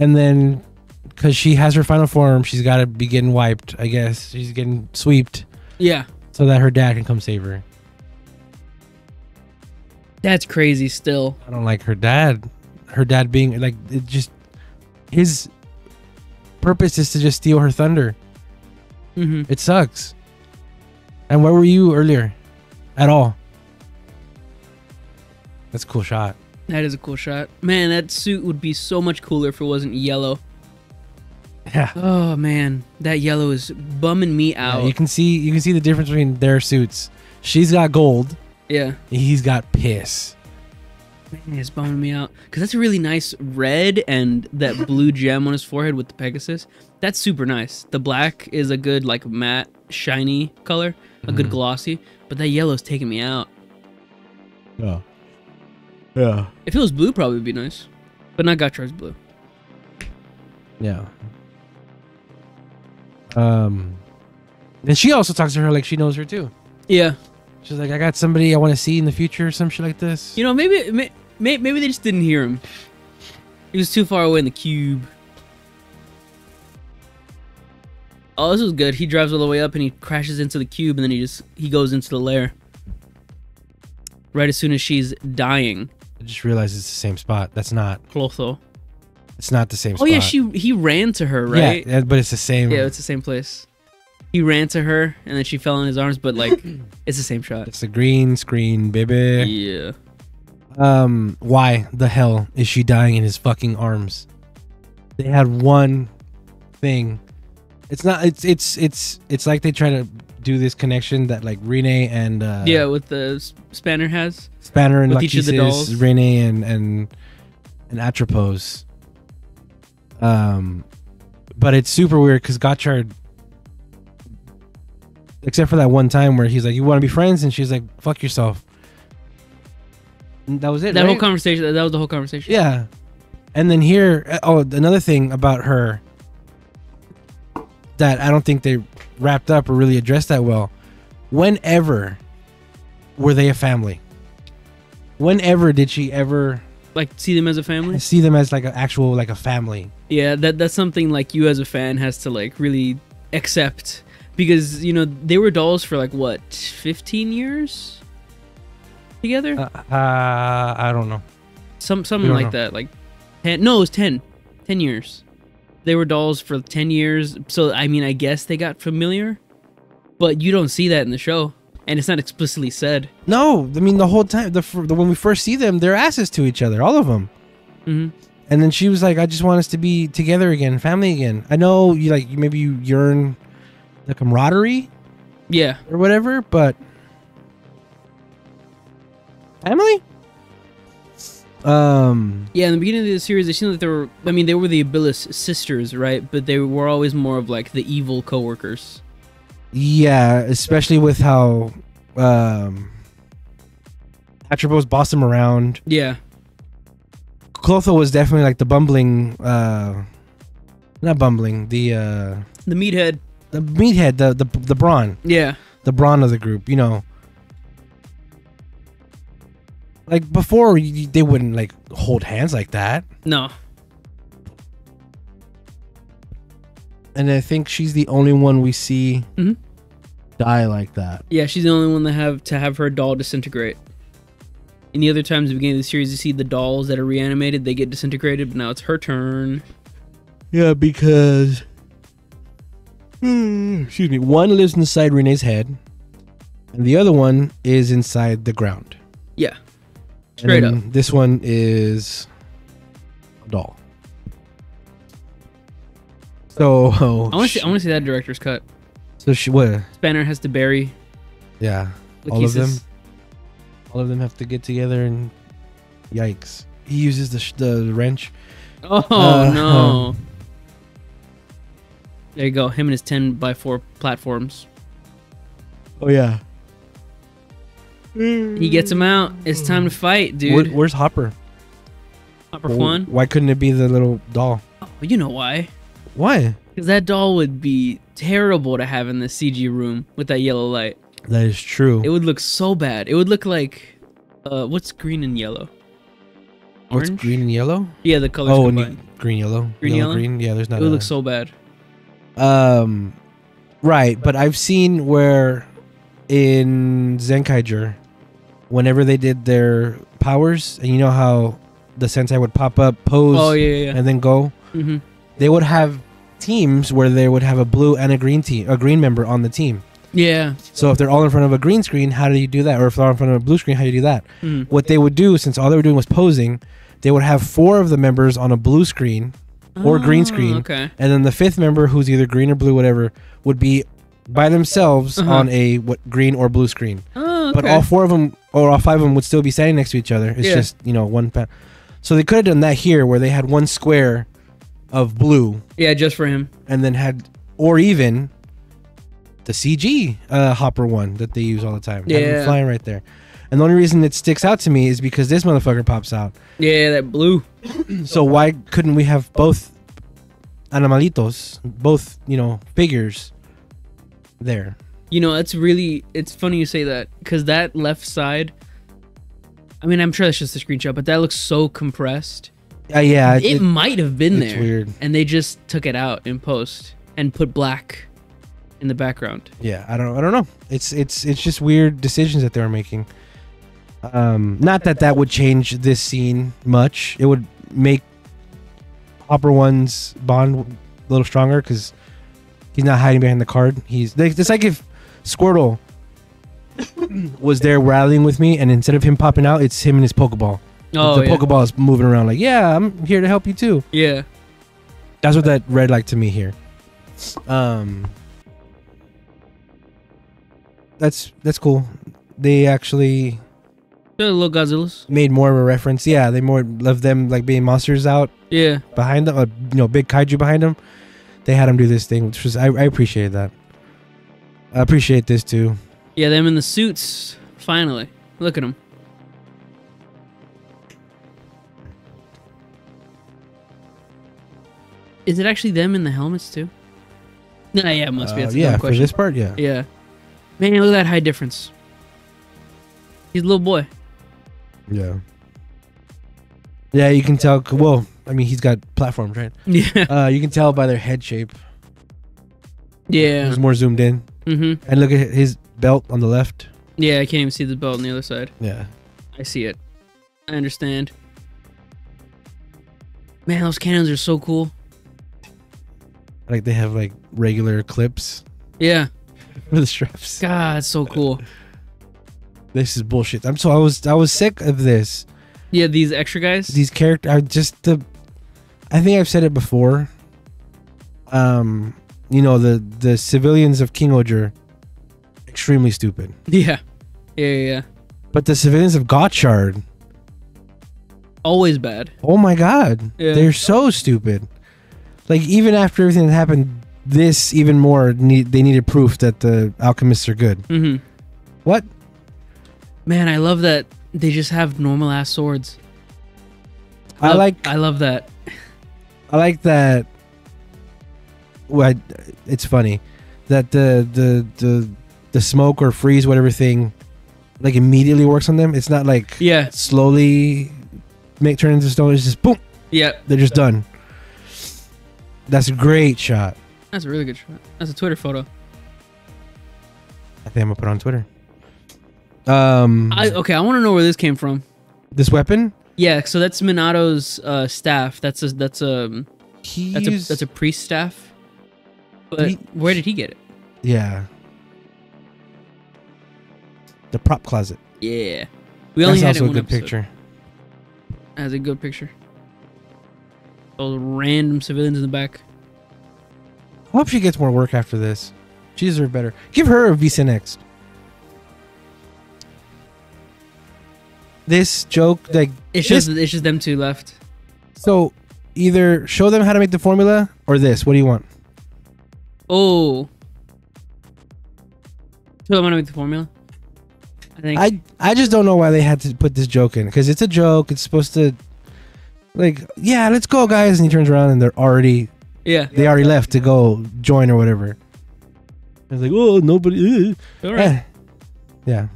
A: And then, because she has her final form, she's got to be getting wiped. I guess she's getting sweeped
B: Yeah.
A: so that her dad can come save her.
B: That's crazy. Still.
A: I don't like her dad. Her dad being like it just his purpose is to just steal her thunder.
B: Mm-hmm.
A: It sucks. And where were you earlier? At all? That's a cool shot.
B: That is a cool shot. Man, that suit would be so much cooler if it wasn't yellow.
A: Yeah.
B: Oh man, that yellow is bumming me
A: Yeah,
B: out.
A: you can see you can see the difference between their suits. She's got gold.
B: yeah.
A: He's got piss.
B: Man, it's bumming me out because that's a really nice red and that blue gem on his forehead with the Pegasus. That's super nice. The black is a good like matte, shiny color, a good
A: Mhm.
B: glossy. But that yellow's taking me out.
A: Yeah. Yeah.
B: If it was blue, probably would be nice, but not Gotchard's blue.
A: Yeah. Um. And she also talks to her like she knows her too.
B: Yeah,
A: She's like, I got somebody I want to see in the future, or some shit like this.
B: You know, maybe may, may, maybe they just didn't hear him. He was too far away in the cube. Oh, this was good. He drives all the way up and he crashes into the cube, and then he just he goes into the lair. Right as soon as she's dying,
A: I just realized it's the same spot. That's not.
B: Clotho.
A: It's not the same
B: Oh
A: spot.
B: yeah, she he ran to her, right?
A: Yeah, but it's the same.
B: Yeah, it's the same place. He ran to her and then she fell in his arms, but like it's the same shot.
A: It's the green screen, baby.
B: Yeah.
A: Um, why the hell is she dying in his fucking arms? They had one thing. It's not. It's it's it's it's like they try to do this connection that like Rene and uh,
B: yeah, with the spanner has.
A: Spanner and
B: with each of the dolls.
A: Rene and and and Atropos. Um, but it's super weird because Gotchard, except for that one time where he's like, "You want to be friends?" and she's like, "Fuck yourself." And that was it.
B: That
A: right?
B: whole conversation. That was the whole conversation.
A: Yeah. And then here, uh, oh, another thing about her that I don't think they wrapped up or really addressed that well. Whenever were they a family? Whenever did she ever
B: Like see them as a family.
A: see them as like an actual like a family?
B: Yeah, that that's something like you as a fan has to like really accept because you know they were dolls for like what 15 years together,
A: Uh, uh I don't know.
B: some something like
A: know.
B: that. Like 10. No, it was 10. 10 years. They were dolls for 10 years. So I mean, I guess they got familiar, but you don't see that in the show, and it's not explicitly said.
A: No, I mean the whole time the, the when we first see them, they're asses to each other, all of them.
B: hmm
A: And then she was like, "I just want us to be together again, family again." I know you like maybe you yearn the camaraderie
B: Yeah,
A: or whatever, but family. Um,
B: Yeah, in the beginning of the series, it seemed like they were. I mean, they were the Abilis sisters, right? But they were always more of like the evil coworkers.
A: yeah, especially with how um, Atropos bossed him around.
B: Yeah,
A: Clotho was definitely like the bumbling, uh, not bumbling, the uh,
B: the meathead.
A: the meathead, the the the brawn.
B: Yeah,
A: the brawn of the group, you know. Like before, you, they wouldn't like hold hands like that,
B: no,
A: and I think she's the only one we see
B: Mhm.
A: die like that.
B: yeah, she's the only one that have to have her doll disintegrate. In the other times, at the beginning of the series, you see the dolls that are reanimated; they get disintegrated. But now it's her turn.
A: Yeah, because Hmm, excuse me, one lives inside Renee's head, and the other one is inside the ground.
B: Yeah,
A: And
B: straight up.
A: This one is a doll. So
B: I want to see. I want to see that director's cut.
A: So she what?
B: Spanner has to bury.
A: Yeah, all of them. All of them have to get together and yikes. He uses the sh- the wrench.
B: Oh
A: Uh,
B: no!
A: um,
B: there you go. Him and his ten by four platforms.
A: Oh yeah.
B: He gets him out. It's time to fight, dude.
A: Where, where's Hopper?
B: Upper one.
A: Why couldn't it be the little doll?
B: Oh, you know why?
A: Why?
B: Because that doll would be terrible to have in the CG room with that yellow light.
A: That is true.
B: It would look so bad. It would look like, uh, what's green and yellow?
A: What's
B: Orange?
A: green and yellow?
B: Yeah, the colors
A: Oh,
B: combined.
A: you- green yellow.
B: Green, yellow?
A: green. Yeah, there's not.
B: It
A: not.
B: would
A: a-
B: look so bad.
A: Um, right, but I've seen where in Zenkaiger, whenever they did their powers, and you know how the Sentai would pop up, pose,
B: Oh yeah, yeah. yeah.
A: and then go,
B: hmm
A: they would have teams where they would have a blue and a green team, a green member on the team.
B: Yeah.
A: So if they're all in front of a green screen, how do you do that? Or if they're all in front of a blue screen, how do you do that?
B: Mhm.
A: What they would do, since all they were doing was posing, they would have four of the members on a blue screen, Or green
B: Oh,
A: screen.
B: Okay.
A: and then the fifth member, who's either green or blue, whatever, would be by themselves
B: Uh-huh.
A: on a what green or blue screen.
B: Oh, okay.
A: But all four of them or all five of them would still be standing next to each other. It's
B: Yeah.
A: just you know one. Pa- so they could have done that here, where they had one square of blue,
B: yeah, just for him.
A: and then had, or even the CG uh, hopper one that they use all the time.
B: Yeah.
A: flying right there. And the only reason it sticks out to me is because this motherfucker pops out.
B: Yeah, that blue.
A: So why couldn't we have both animalitos, both you know figures there?
B: You know, it's really it's funny you say that because that left side. I mean, I'm sure that's just a screenshot, but that looks so compressed.
A: Uh, yeah,
B: It, might have been
A: it's
B: there,
A: weird.
B: and they just took it out in post and put black in the background.
A: Yeah, I don't I don't know. It's it's it's just weird decisions that they were making. Um not that that would change this scene much. It would make Hopper One's bond a little stronger cuz he's not hiding behind the card. He's it's like if Squirtle was there rallying with me and instead of him popping out, it's him and his Pokeball.
B: Oh,
A: the
B: yeah.
A: Pokeball is moving around like, "Yeah, I'm here to help you too."
B: yeah.
A: That's what that read like to me here. Um, that's that's cool. They actually
B: The little Godzillas.
A: made more of a reference. Yeah, they more love them like being monsters out
B: Yeah.
A: behind them, uh, you know, big kaiju behind them. They had them do this thing, which was I, I appreciated that. I appreciate this too.
B: Yeah, them in the suits. Finally. Look at them. Is it actually them in the helmets too? No, yeah, it must be.
A: Uh,
B: a
A: yeah, for
B: question.
A: this part, yeah,
B: Yeah. Man, look at that high difference. He's a little boy.
A: yeah, yeah. You can tell. Well, I mean, he's got platforms, right?
B: Yeah.
A: Uh, you can tell by their head shape.
B: Yeah.
A: It's more zoomed in,
B: Mm-hmm.
A: and look at his belt on the left.
B: Yeah, I can't even see the belt on the other side.
A: Yeah.
B: I see it. I understand. Man, those cannons are so cool.
A: Like they have like regular clips
B: Yeah.
A: for the straps.
B: God, it's so cool.
A: This is bullshit. I'm so I was I was sick of this.
B: Yeah, these extra guys.
A: These characters are just the. I think I've said it before. Um, you know the the civilians of King Ohger, extremely stupid.
B: Yeah. Yeah, yeah, yeah.
A: But the civilians of Gotchard,
B: Always bad.
A: oh my god,
B: Yeah.
A: they're so stupid. Like even after everything that happened, this even more need they needed proof that the alchemists are good.
B: Mm-hmm.
A: What?
B: Man, I love that they just have normal ass swords.
A: I
B: Love-
A: like
B: I love that.
A: I like that. Well, I- it's funny that the the the the smoke or freeze whatever thing, like immediately works on them. It's not like
B: Yeah.
A: slowly make turn into stone. It's just boom.
B: Yeah.
A: They're just done. That's a great shot.
B: That's a really good shot. That's a Twitter photo.
A: I think I'm gonna put it on Twitter. Um,
B: I okay, I want to know where this came from.
A: this weapon.
B: Yeah, so that's Minato's uh, staff. That's a that's a that's a that's a priest staff. But
A: He-
B: where did he get it?
A: yeah. The prop closet.
B: Yeah, we only
A: That's
B: had
A: also a good
B: episode.
A: picture.
B: That's a good picture. Those random civilians in the back.
A: I hope she gets more work after this. She deserves better. Give her a Visa next. This joke, like,
B: It's
A: This-
B: just it's just them two left.
A: so either show them how to make the formula or this. What do you want?
B: Oh, so I'm gonna make the formula. I think.
A: I I just don't know why they had to put this joke in because it's a joke. It's supposed to, like, yeah, let's go, guys. And he turns around and they're already
B: yeah.
A: they already left to go join or whatever. It's like, oh, nobody. uh."
B: All right.
A: Eh. Yeah.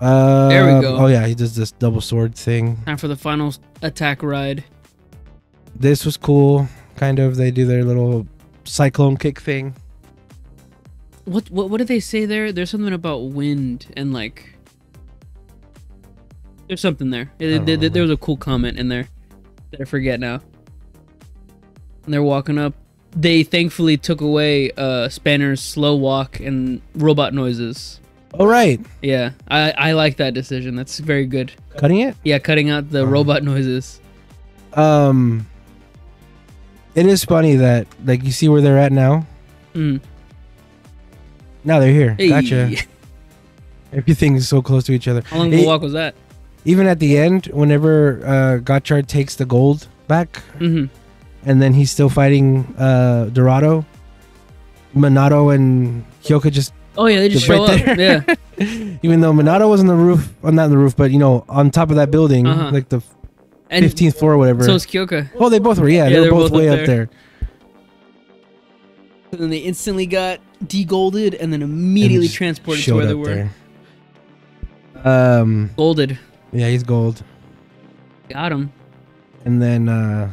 A: Uh,
B: There we go.
A: Oh yeah, he does this double sword thing.
B: Time for the final attack ride.
A: This was cool. Kind of. They do their little cyclone kick thing.
B: What what what did they say there? There's something about wind and like. There's something there. There, there- there was a cool comment in there that I forget now. And they're walking up. They thankfully took away uh Spanner's slow walk and robot noises.
A: All right,
B: Yeah, I I like that decision. That's very good.
A: cutting it.
B: Yeah, cutting out the
A: Uh-huh.
B: robot noises.
A: Um, it is funny that like you see where they're at now.
B: Mm.
A: Now they're here.
B: Hey.
A: Gotcha. Everything's so close to each other.
B: How long of a walk was that?
A: Even at the end, whenever uh, Gotchard takes the gold back,
B: Mm-hmm.
A: and then he's still fighting uh, Dorado, Minato and Kyoka just
B: Oh yeah, they just
A: Just
B: show
A: right
B: up.
A: there.
B: Yeah,
A: even though Minato was on the roof, well, not on the roof, but you know, on top of that building,
B: Uh-huh.
A: like the
B: and
A: fifteenth floor or whatever.
B: so is Kyoka.
A: oh, they both were. Yeah,
B: Yeah,
A: they were both,
B: both
A: way
B: up
A: up there.
B: And then they instantly got degolded and then immediately
A: just
B: transported to where they were.
A: there. Um,
B: Golded.
A: yeah, he's gold,
B: Got him.
A: and then uh,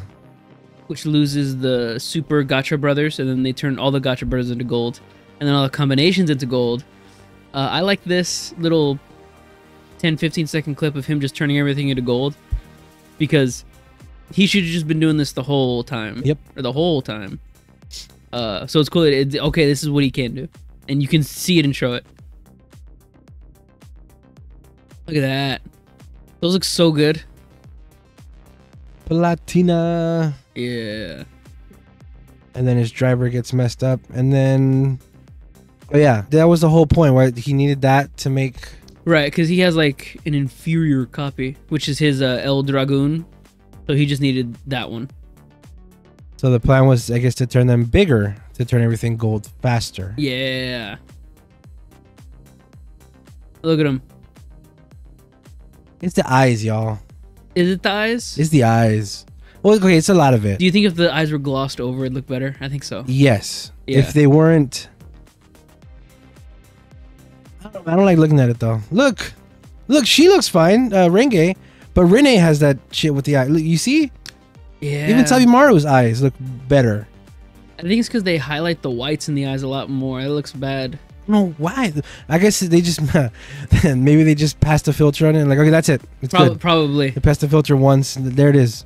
B: Which loses the super Gotcha Brothers, and then they turn all the Gotcha Brothers into gold, and then all the combinations into gold. Uh, I like this little 10 15 second clip of him just turning everything into gold because he should have just been doing this the whole time.
A: Yep.
B: Or the whole time. Uh, so it's cool. That it, okay, this is what he can do, and you can see it and show it. Look at that. Those look so good.
A: Platina,
B: Yeah.
A: and then his driver gets messed up, and then, oh yeah, that was the whole point. Where he needed that to make
B: Right, because he has like an inferior copy, which is his uh, El Dragoon. So he just needed that one.
A: So the plan was, I guess, to turn them bigger, to turn everything gold faster.
B: Yeah. Look at him.
A: It's the eyes, y'all.
B: Is it the eyes?
A: It's the eyes. Well, okay, it's a lot of it.
B: Do you think if the eyes were glossed over, it'd look better? I think so.
A: Yes.
B: Yeah.
A: If they weren't, I don't, like looking at it though. Look, look, she looks fine, uh, Renge, but Rene has that shit with the eye. Look, you see,
B: Yeah.
A: even Sabimaru's eyes look better.
B: I think it's because they highlight the whites in the eyes a lot more. It looks bad.
A: No, why? I guess they just maybe they just passed the filter on it. Like, okay, that's it. It's good.
B: probably.
A: They passed the filter once. and There it is.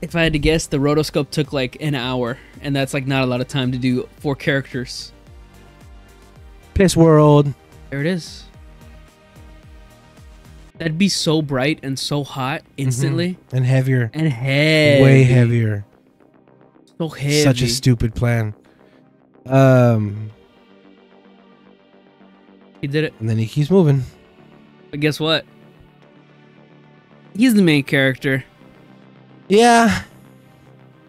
B: If I had to guess, the rotoscope took like an hour, and that's like not a lot of time to do four characters.
A: Piss World.
B: There it is. That'd be so bright and so hot instantly
A: and heavier,
B: and heavy.
A: way heavier.
B: So heavy.
A: Such a stupid plan. Um,
B: he did it.
A: and then he keeps moving.
B: But guess what? He's the main character.
A: Yeah,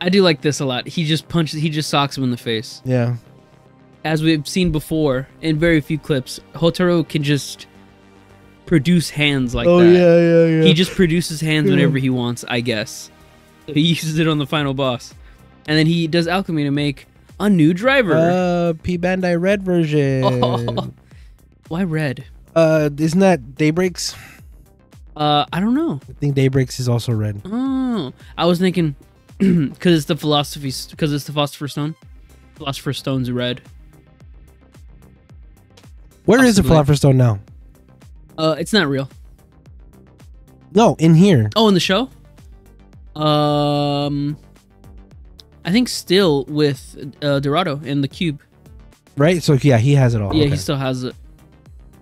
B: I do like this a lot. He just punches. He just socks him in the face.
A: yeah.
B: As we've seen before in very few clips, Hotaru can just produce hands like
A: oh
B: that.
A: yeah, yeah, yeah.
B: He just produces hands
A: Yeah.
B: whenever he wants, I guess. He uses it on the final boss. And then he does alchemy to make a new driver.
A: uh P Bandai Red version.
B: Oh. Why red?
A: Uh, isn't that Daybreaks?
B: Uh, I don't know.
A: I think Daybreaks is also red.
B: Oh, I was thinking because it's the philosophy, because it's the philosopher's stone. Philosopher's stone's red.
A: Where is the
B: Possibly.
A: Philosopher's Stone now?
B: Uh, it's not real.
A: No, in here.
B: Oh, in the show. Um, I think still with uh, Dorado in the cube.
A: Right? So yeah, he has it all.
B: yeah,
A: Okay.
B: he still has it.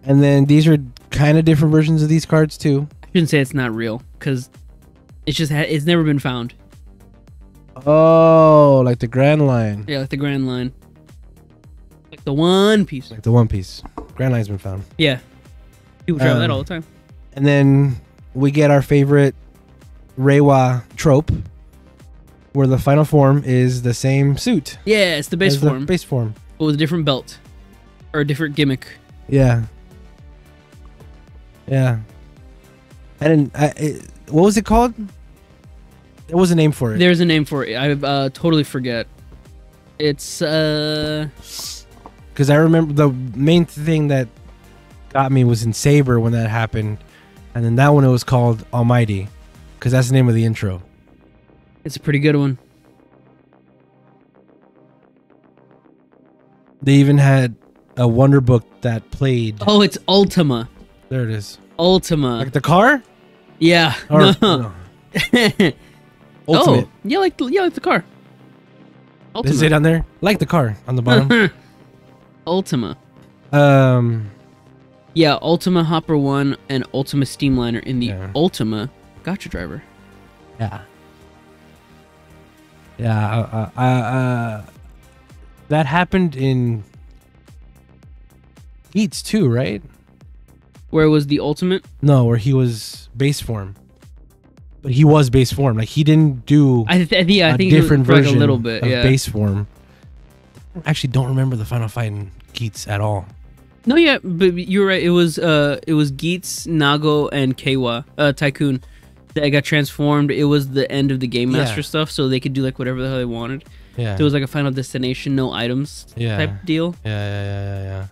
A: And then these are kind of different versions of these cards too.
B: I shouldn't say it's not real because it's just ha- it's never been found.
A: Oh, like the Grand Line.
B: Yeah, like the Grand Line, like the One Piece.
A: Like the One Piece. Grand Line's been found.
B: Yeah, people try that
A: Um,
B: all the time.
A: And then we get our favorite Reiwa trope, where the final form is the same suit
B: Yeah, it's the base
A: as the
B: form,
A: base form.
B: but with a different belt or a different gimmick.
A: Yeah. Yeah. And I, it, what was it called? There was a name for it.
B: There's a name for it. I uh, totally forget. It's uh
A: Because I remember the main thing that got me was in Saber when that happened, and then that one it was called Almighty, because that's the name of the intro.
B: it's a pretty good one.
A: They even had a Wonder Book that played.
B: Oh, it's Ultima.
A: There it is.
B: Ultima.
A: Like the car?
B: yeah.
A: Or,
B: no.
A: no, oh, Ultimate.
B: Oh, yeah, like the, yeah, like the car.
A: Does it say down there? Like the car on the bottom.
B: Ultima.
A: um,
B: Yeah, Ultima Hopper 1 and Ultima Steamliner in the
A: Yeah.
B: Ultima Gotcha Driver.
A: yeah. Yeah, uh, uh, uh, that happened in Geats too, right?
B: Where was the Ultimate?
A: No, where he was base form. But he was base form. Like he didn't do
B: I, th- yeah, I think
A: different
B: for, like,
A: version
B: a little bit.
A: of
B: Yeah.
A: base form. Actually don't remember the final fight in Geats at all.
B: No, yeah, but you're right. It was uh, it was Geats, Nago, and Keiwa, uh, Tycoon that got transformed. It was the end of the Game
A: Yeah.
B: Master stuff, so they could do like whatever the hell they wanted.
A: Yeah.
B: There was like a final destination, no items
A: yeah.
B: type deal,
A: Yeah, yeah, yeah, yeah, yeah.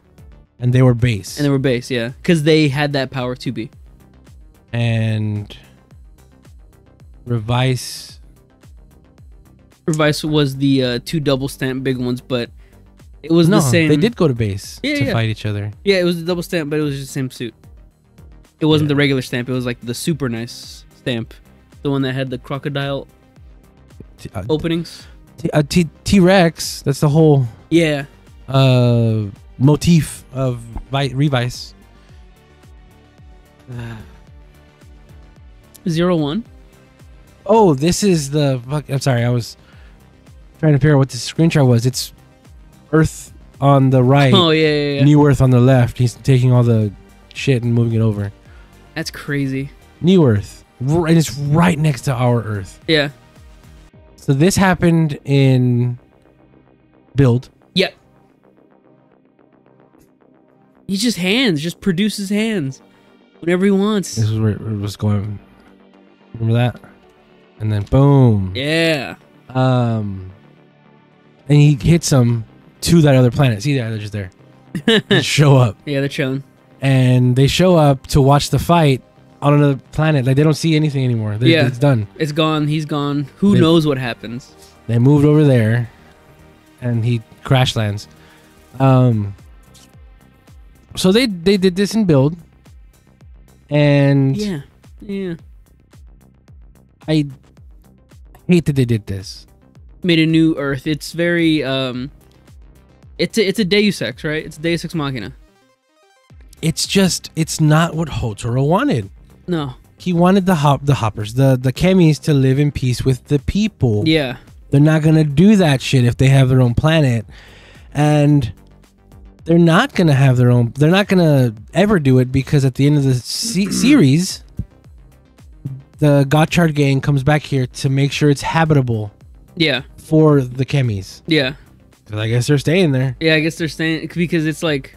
A: And they were base.
B: and they were base, yeah, because they had that power to be.
A: and Revice.
B: Revice was the uh, two double stamp big ones, but it was
A: No,
B: the same.
A: they did go to base
B: Yeah,
A: to
B: yeah.
A: fight each other.
B: Yeah, it was the double stamp, but it was just the same suit. It wasn't
A: Yeah.
B: the regular stamp. It was like the super nice stamp, the one that had the crocodile
A: T- uh,
B: openings.
A: T- uh, T- T-Rex. That's the whole
B: Yeah,
A: uh, motif of Vi- Revice.
B: zero one.
A: Oh, this is the. Fuck, I'm sorry. I was trying to figure out what this screenshot was. It's Earth on the right,
B: Oh yeah, yeah, yeah.
A: New Earth on the left. He's taking all the shit and moving it over.
B: That's crazy.
A: New Earth, and it's right next to our Earth.
B: Yeah,
A: So this happened in build.
B: Yep. He just hands, just produces hands whenever he wants.
A: This is where it was going. Remember that? And then boom.
B: Yeah,
A: Um, and he hits them to that other planet. See? They're just there. Just show up,
B: yeah. They're chilling.
A: and they show up to watch the fight on another planet. Like they don't see anything anymore. They,
B: Yeah.
A: it's done.
B: It's gone. He's gone. Who
A: They-
B: knows what happens?
A: They moved over there, and he crash lands. Um. So they they did this in build, and
B: Yeah, yeah.
A: I hate that they did this.
B: Made a new Earth. It's very um. It's a, it's a Deus Ex, right? It's Deus Ex Machina.
A: It's just it's not what Hotaro wanted.
B: No.
A: He wanted the hop the hoppers, the the chemies to live in peace with the people.
B: Yeah.
A: They're not gonna do that shit if they have their own planet, and they're not gonna have their own. They're not gonna ever do it because at the end of the se- series, the Gotchard gang comes back here to make sure it's habitable
B: Yeah.
A: for the chemies.
B: Yeah.
A: I guess they're staying there.
B: Yeah, I guess they're staying because it's like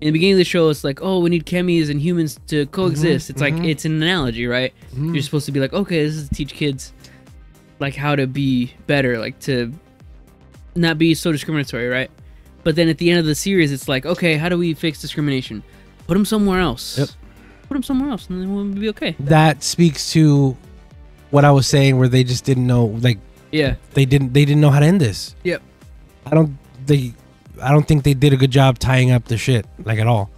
B: in the beginning of the show, it's like, oh, we need chemies and humans to coexist. it's like
A: mhm.
B: it's an analogy, right?
A: Mhm.
B: You're supposed to be like, okay, this is to teach kids like how to be better, like to not be so discriminatory, right? But then at the end of the series, it's like, okay, how do we fix discrimination? Put them somewhere else.
A: Yep.
B: Put them somewhere else, and then we'll be okay.
A: That speaks to what I was saying, where they just didn't know, like
B: Yeah.
A: they didn't they didn't know how to end this.
B: Yep.
A: I don't they I don't think they did a good job tying up the shit like at all.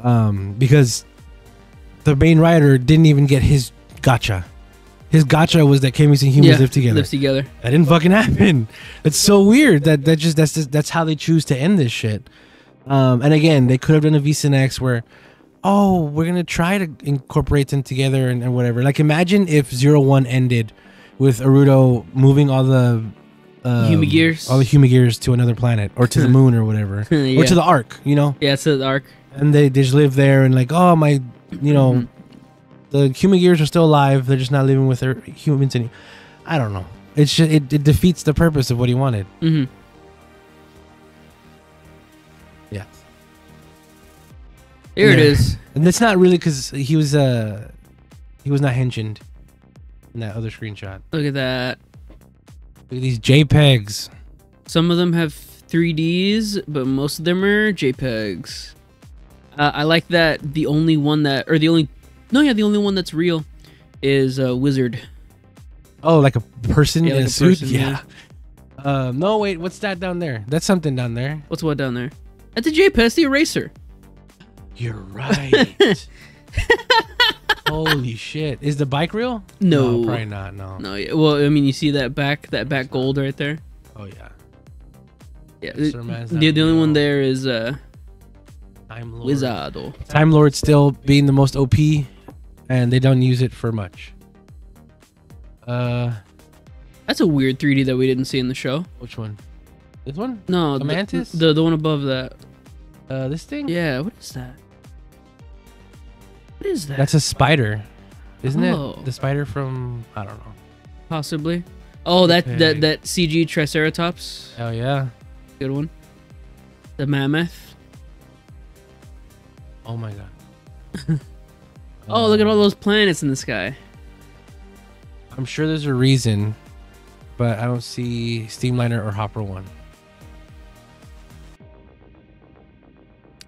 A: Um because the main writer didn't even get his gotcha. His gotcha was that chemies and humans
B: yeah.
A: live together.
B: Lives together.
A: that didn't fucking happen. It's so weird that that just that's just, that's how they choose to end this shit. Um and again, they could have done a V X where oh, we're gonna try to incorporate them together and, and whatever. Like imagine if Zero One ended with Aruto moving all the um,
B: Humagears.
A: all the Humagears to another planet or to the moon or whatever,
B: yeah.
A: or to the Ark, you know,
B: yeah, it's the arc.
A: and they, they just live there and like, oh my, you know,
B: Mhm.
A: the Humagears are still alive. They're just not living with their humans any. I don't know. It's just it, it defeats the purpose of what he wanted.
B: hmm
A: Yeah.
B: Here it
A: Yeah.
B: is.
A: And it's not really because he was uh he was not henchioned in that other screenshot.
B: Look at that.
A: Look at these JPEGs.
B: Some of them have 3Ds, but most of them are JPEGs. Uh, I like that the only one that, or the only, no, yeah, the only one that's real is uh, Wizard.
A: Oh, like a person
B: Yeah,
A: in
B: like
A: a
B: a
A: suit.
B: person,
A: yeah. Um, no, wait. What's that down there? That's something down there.
B: What's what down there? That's a JPEG, the eraser.
A: You're right. Holy shit! Is the bike real?
B: No.
A: probably not. No.
B: No, yeah, well, I mean, you see that back, that back gold right there?
A: Oh yeah.
B: Yeah.
A: Yes, sir, man, it's
B: the, the only one there is uh,
A: Time Lord.
B: Wizardo.
A: Time Lord still being the most OP, and they don't use it for much. Uh,
B: That's a weird 3D that we didn't see in the show.
A: which one? This one?
B: No, the,
A: mantis?
B: the the one above that.
A: Uh, this thing?
B: Yeah, what is that? What is that?
A: That's a spider, isn't
B: Oh.
A: it? The spider from I don't know.
B: Possibly. Oh, that
A: Okay.
B: that that CG Triceratops.
A: Oh yeah.
B: Good one. The mammoth.
A: Oh my god.
B: Oh, look at all
A: Um,
B: those planets in the sky.
A: I'm sure there's a reason but I don't see Steamliner or Hopper one.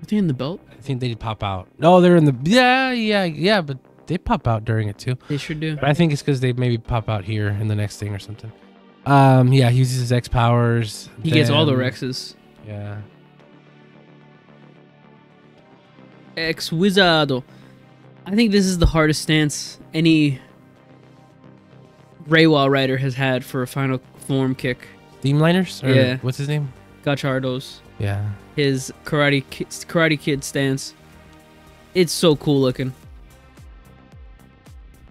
B: Are they in the belt?
A: Think they pop out. No, they're in the yeah, yeah, yeah, but they pop out during it too.
B: They sure do.
A: But I think it's because they maybe pop out here in the next thing or something. Um, yeah, he uses his X powers.
B: He gets all the
A: then-
B: Rexes.
A: Yeah.
B: Ex Wizardo. I think this is the hardest stance any Reiwa rider has had for a final form kick.
A: Steamliners? Or
B: Yeah.
A: What's his name?
B: Gachardos.
A: Yeah.
B: His karate Ki- karate kid stance. It's so cool looking.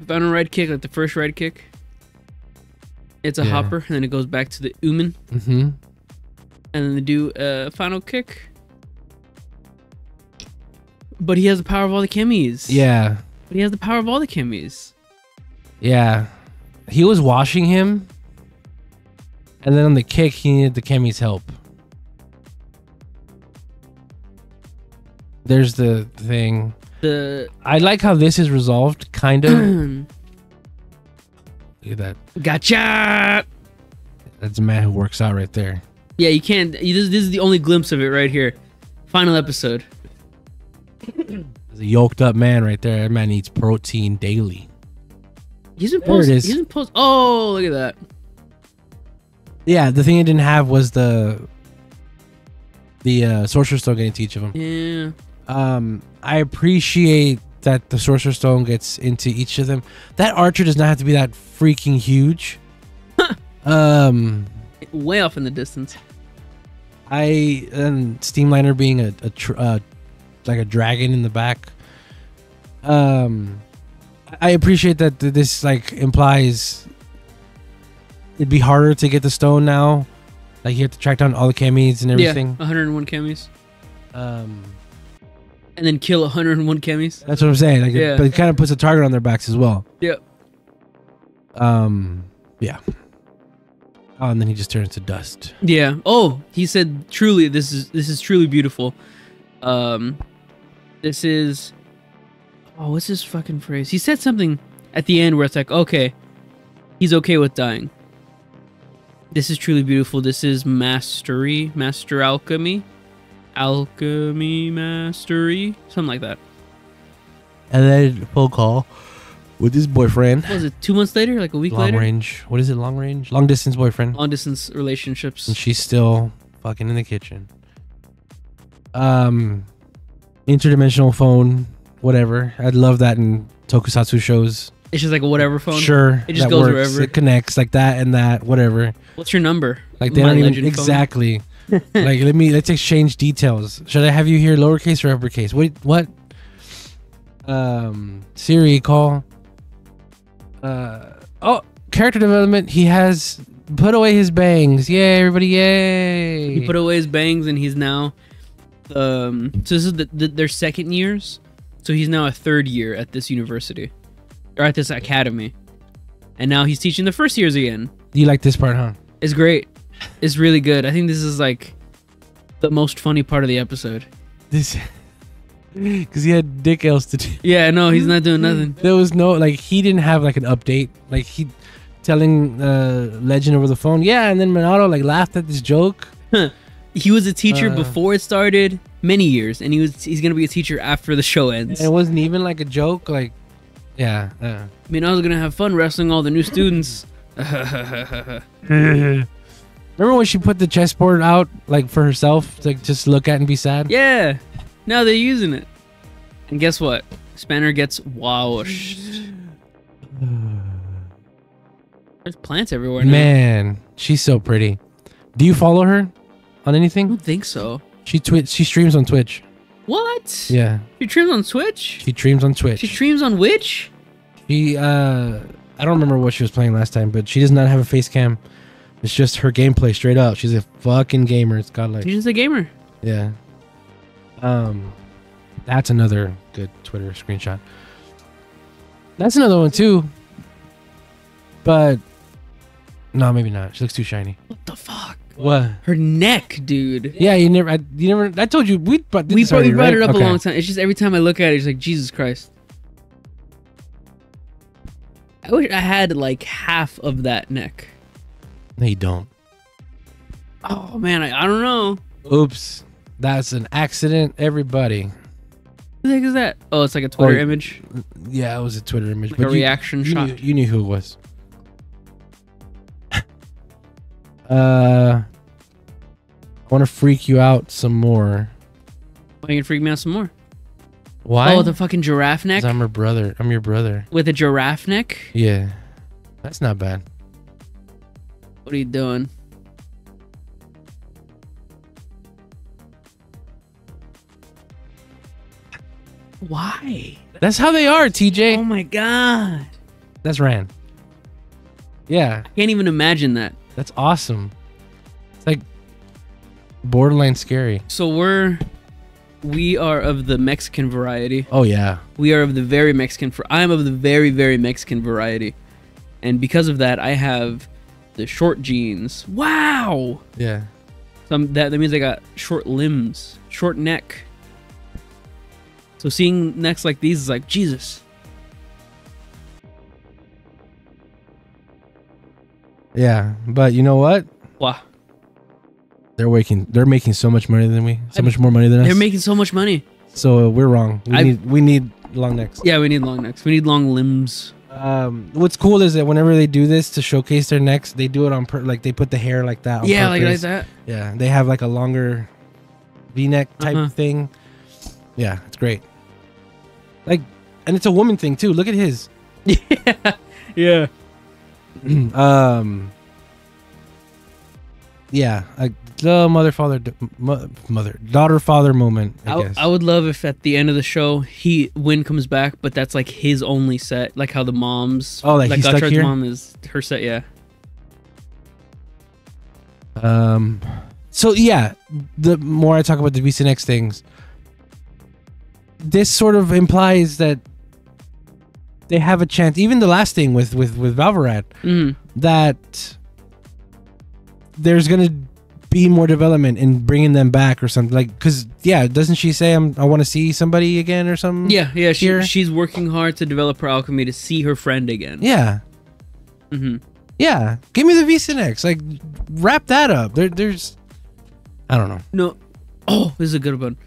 B: Final red kick, like the first red kick. It's a
A: Yeah.
B: hopper, and then it goes back to the Uman,
A: Mm-hmm.
B: and then they do a final kick. But he has the power of all the chemies.
A: Yeah.
B: But he has the power of all the chemies.
A: Yeah. He was washing him. And then on the kick, he needed the Chemy's help. There's the thing.
B: The
A: I like how this is resolved, kind of. Look at that.
B: gotcha.
A: That's a man who works out right there.
B: Yeah, you can't. This, this is the only glimpse of it right here. Final episode.
A: There's a yoked up man right there. That man eats protein daily.
B: He's in post. He's in post. Oh, look at that.
A: Yeah, the thing it didn't have was the the uh, sorcerer stone getting to each of them.
B: Yeah.
A: Um, I appreciate that the sorcerer stone gets into each of them. That archer does not have to be that freaking huge. um,
B: Way off in the distance.
A: I and Steamliner being a, a tr- uh, like a dragon in the back. Um, I appreciate that this like implies it'd be harder to get the stone now. Like you have to track down all the chemies and everything.
B: Yeah, 101 chemies.
A: Um,
B: And then kill 101 chemies.
A: that's what I'm saying. Like, it-
B: Yeah.
A: but it kind of puts a target on their backs as well.
B: Yep.
A: Um, yeah. Oh, and then he just turns to dust.
B: Yeah. Oh, he said truly this is this is truly beautiful. Um this is Oh, what's his fucking phrase? He said something at the end where it's like, okay, he's okay with dying. This is truly beautiful. This is mastery, master alchemy. Alchemy mastery, something like that.
A: And then phone call with his boyfriend.
B: What was it two months later, like a week
A: long
B: later?
A: Long range. What is it? Long range? Long distance boyfriend.
B: Long distance relationships.
A: And she's still fucking in the kitchen. Um, interdimensional phone, whatever. I'd love that in tokusatsu shows.
B: It's just like a whatever phone.
A: Sure,
B: It just goes
A: works.
B: wherever.
A: It connects like that and that, whatever.
B: What's your number?
A: Like they
B: My
A: don't even
B: phone.
A: exactly. like let me let's exchange details. Should I have you here lowercase or uppercase? What what? Um, Siri call. Uh oh, character development. He has put away his bangs. Yay, everybody! Yay!
B: He put away his bangs and he's now um so this is the, the, their second years. So he's now a third year at this university or at this academy. And now he's teaching the first years again.
A: you like this part, huh?
B: It's great. It's really good. I think this is like the most funny part of the episode.
A: This because he had dick else to do.
B: Yeah, no, he's not doing nothing.
A: There was no like he didn't have like an update. Like he telling uh Legend over the phone. Yeah, and then Minato like laughed at this joke.
B: He was a teacher
A: Uh.
B: before it started many years and he was he's going to be a teacher after the show ends.
A: It wasn't even like a joke. Like, yeah. Uh.
B: I mean, I was going to have fun wrestling all the new students.
A: Remember when she put the chessboard out like for herself to like, just look at and be sad?
B: Yeah. Now they're using it. And guess what? Spanner gets washed. There's plants everywhere now.
A: Man, she's so pretty. Do you follow her on anything?
B: I don't think so.
A: She twi- she streams on Twitch.
B: What?
A: Yeah,
B: She streams on Twitch?
A: she streams on Twitch.
B: She streams on which?
A: She uh I don't remember what she was playing last time, but she does not have a face cam. It's just her gameplay straight up. She's a fucking gamer. It's got like
B: She's just a gamer.
A: yeah. Um that's another good Twitter screenshot. That's another one too. But no, maybe not. She looks too shiny.
B: What the fuck?
A: What?
B: Her neck, dude.
A: Yeah, you never. I, you never. I told you we.
B: Brought, we brought it up
A: okay.
B: a long time. It's just every time I look at it, it's like, Jesus Christ. I wish I had like half of that neck.
A: No, you don't.
B: Oh man, I, I don't know.
A: Oops. That's an accident, everybody.
B: Who the heck is that? Oh, it's like a Twitter
A: Or-
B: image,
A: Yeah, it was a Twitter image.
B: like a
A: you-
B: reaction
A: you,
B: shot.
A: Knew, you knew who it was. uh, I want to freak you out some more.
B: Why you gonna freak me out some more?
A: Why?
B: Oh, the fucking giraffe
A: 'Cause
B: neck
A: I'm her brother. I'm your brother.
B: with a giraffe neck.
A: Yeah, that's not bad.
B: What are you doing? Why?
A: That's how they are, TJ.
B: Oh my god!
A: That's Ran. Yeah, I
B: Can't even imagine that.
A: that's awesome. It's like borderline scary.
B: So we're we are of the Mexican variety.
A: Oh yeah.
B: We are of the very Mexican. For I'm of the very very Mexican variety, and because of that, I have the short jeans. Wow.
A: Yeah.
B: Some that that means I got short limbs, short neck. So seeing necks like these is like Jesus.
A: Yeah, but you know what?
B: Wow.
A: They're making they're making so much money than we, so
B: I-
A: much more money than us.
B: They're making so much money.
A: so uh, we're wrong. We
B: I-
A: need we need long necks.
B: Yeah, we need long necks. We need long limbs.
A: Um, what's cool is that whenever they do this to showcase their necks, they do it on per- like they put the hair like that. On
B: yeah, like, like that.
A: Yeah, they have like a longer V-neck type
B: Uh-huh.
A: thing. Yeah, it's great. Like, and it's a woman thing too. Look at his.
B: Yeah. Yeah.
A: um. Yeah, like the mother father mo- mother daughter father moment. I,
B: I,
A: guess.
B: I would love if at the end of the show he Win comes back, but that's like his only set, like how the mom's.
A: Oh, like he's stuck here?
B: mom is her set. Yeah.
A: Um, so yeah, the more I talk about the V-Cinext things, this sort of implies that they have a chance. Even the last thing with with with Valvarad,
B: Mm.
A: that there's gonna be more development in bringing them back or something. Like, cause yeah, doesn't she say I'm, I want to see somebody again or something?
B: Yeah, yeah. She,
A: Here.
B: she's working hard to develop her alchemy to see her friend again.
A: yeah,
B: hmm
A: yeah. Give me the V-Cinext. Like, wrap that up. There, there's, I don't know.
B: No. Oh, this is a good one.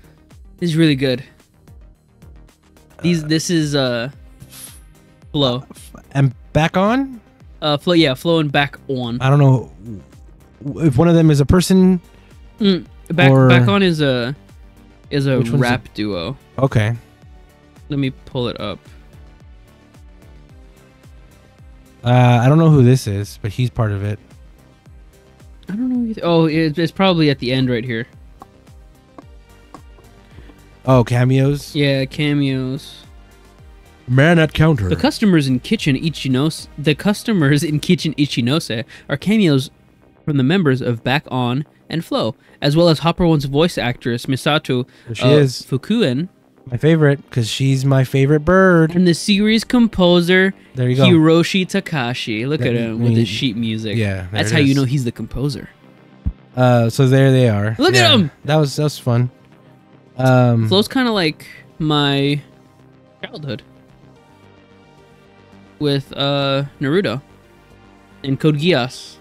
B: This is really good. These. this is uh. Flow.
A: And back on.
B: Uh, flow. Yeah, flowing back on.
A: I don't know if one of them is a person.
B: Mm, back
A: Or-
B: back on is a is a
A: Which one's
B: rap duo.
A: Okay.
B: Let me pull it up.
A: Uh, I don't know who this is, but he's part of it.
B: I don't know. Either. Oh, it, it's probably at the end right here.
A: Oh, cameos.
B: Yeah, cameos.
A: Man at counter.
B: The customers in Kitchen Ichinose, the customers in Kitchen Ichinose are cameos from the members of Back On and Flow, as well as Hopper One's voice actress Misato
A: she
B: uh,
A: is.
B: Fukuen
A: My favorite, because she's my favorite bird.
B: and the series composer
A: There you go.
B: Hiroshi Takashi. Look
A: That-
B: at him
A: I
B: with his sheet music.
A: yeah,
B: that's how you know he's the composer.
A: Uh, so there they are.
B: Look at
A: Yeah,
B: 'em!
A: That was that was fun. Um,
B: Flow's kind of like my childhood with uh Naruto and Code Geass.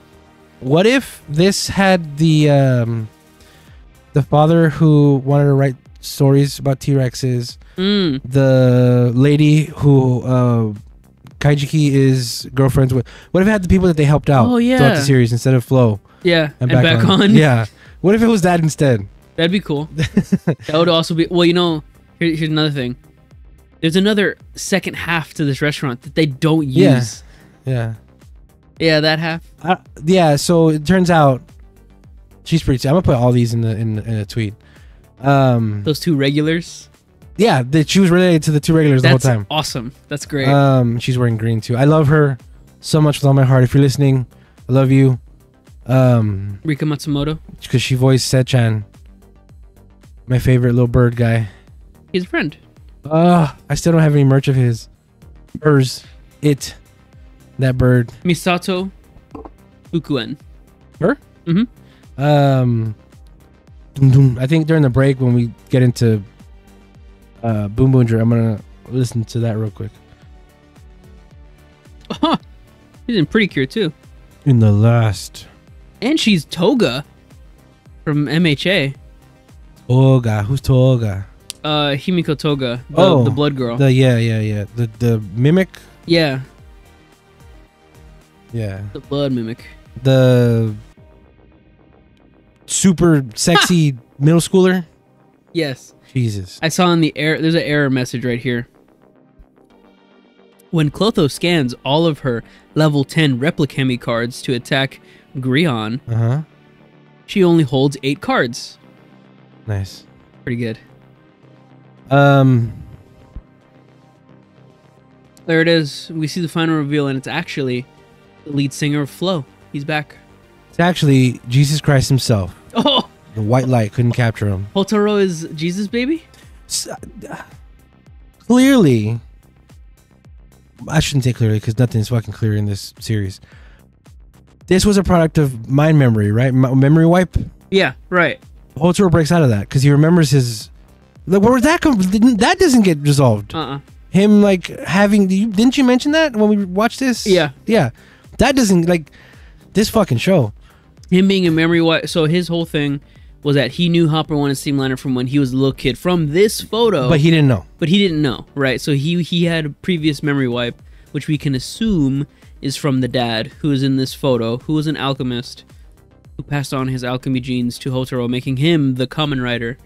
A: What if this had the um, the father who wanted to write stories about T Rexes,
B: Mm,
A: the lady who uh, Kaijiki is girlfriends with? What if it had the people that they helped out
B: Oh, yeah.
A: throughout the series instead of Flo
B: yeah,
A: and,
B: and, back, on.
A: Yeah. What if it was that instead?
B: That'd be cool. that would also be well. You know, here, here's another thing. There's another second half to this restaurant that they don't use.
A: Yeah.
B: Yeah, that half.
A: Uh, yeah, so it turns out she's pretty. I'm gonna put all these in the in, in a tweet. Um,
B: Those two regulars.
A: yeah, that she was related to the two regulars
B: That's
A: the whole time.
B: awesome. That's great.
A: Um, she's wearing green too. I love her so much with all my heart. If you're listening, I love you. Um,
B: Rika Matsumoto.
A: because she voiced Sechan, my favorite little bird guy.
B: He's a friend.
A: Uh, I still don't have any merch of his. Hers, it, that bird.
B: Misato Fukuen.
A: Um, dum, dum. I think during the break when we get into uh, Boonboomger, I'm gonna listen to that real quick.
B: Oh, he's in Pretty Cure too.
A: In the last
B: And she's Toga from MHA.
A: Toga. Who's Toga?
B: Uh, Himiko Toga, the,
A: Oh,
B: the blood girl.
A: The yeah, yeah, yeah. The the mimic.
B: yeah,
A: Yeah.
B: the blood mimic.
A: The super sexy middle schooler.
B: Yes.
A: Jesus.
B: I saw in the error. There's an error message right here. When Clotho scans all of her level 10 Replichemy cards to attack Grion,
A: Uh huh.
B: she only holds eight cards.
A: Nice.
B: Pretty good.
A: Um.
B: There it is. We see the final reveal, and it's actually the lead singer of Flow. He's back.
A: It's actually Jesus Christ himself.
B: Oh,
A: The white light couldn't capture him.
B: Hotaro is Jesus' baby?
A: S- uh, clearly, I shouldn't say clearly because nothing is fucking clear in this series. This was a product of mind memory, right? M- memory wipe.
B: Yeah, right.
A: Hotaro breaks out of that because he remembers his. Like, where did that come? That doesn't get resolved.
B: Uh uh
A: Him like having. you- Didn't you mention that when we watched this?
B: Yeah.
A: Yeah. That doesn't like this fucking show.
B: Him being a memory wipe. So his whole thing was that he knew Hopper wanted Steamliner from when he was a little kid from this photo.
A: But he didn't know.
B: but he didn't know, right? So he he had a previous memory wipe, which we can assume is from the dad who is in this photo, who was an alchemist, who passed on his alchemy genes to Hotaro, making him the Kamen Rider.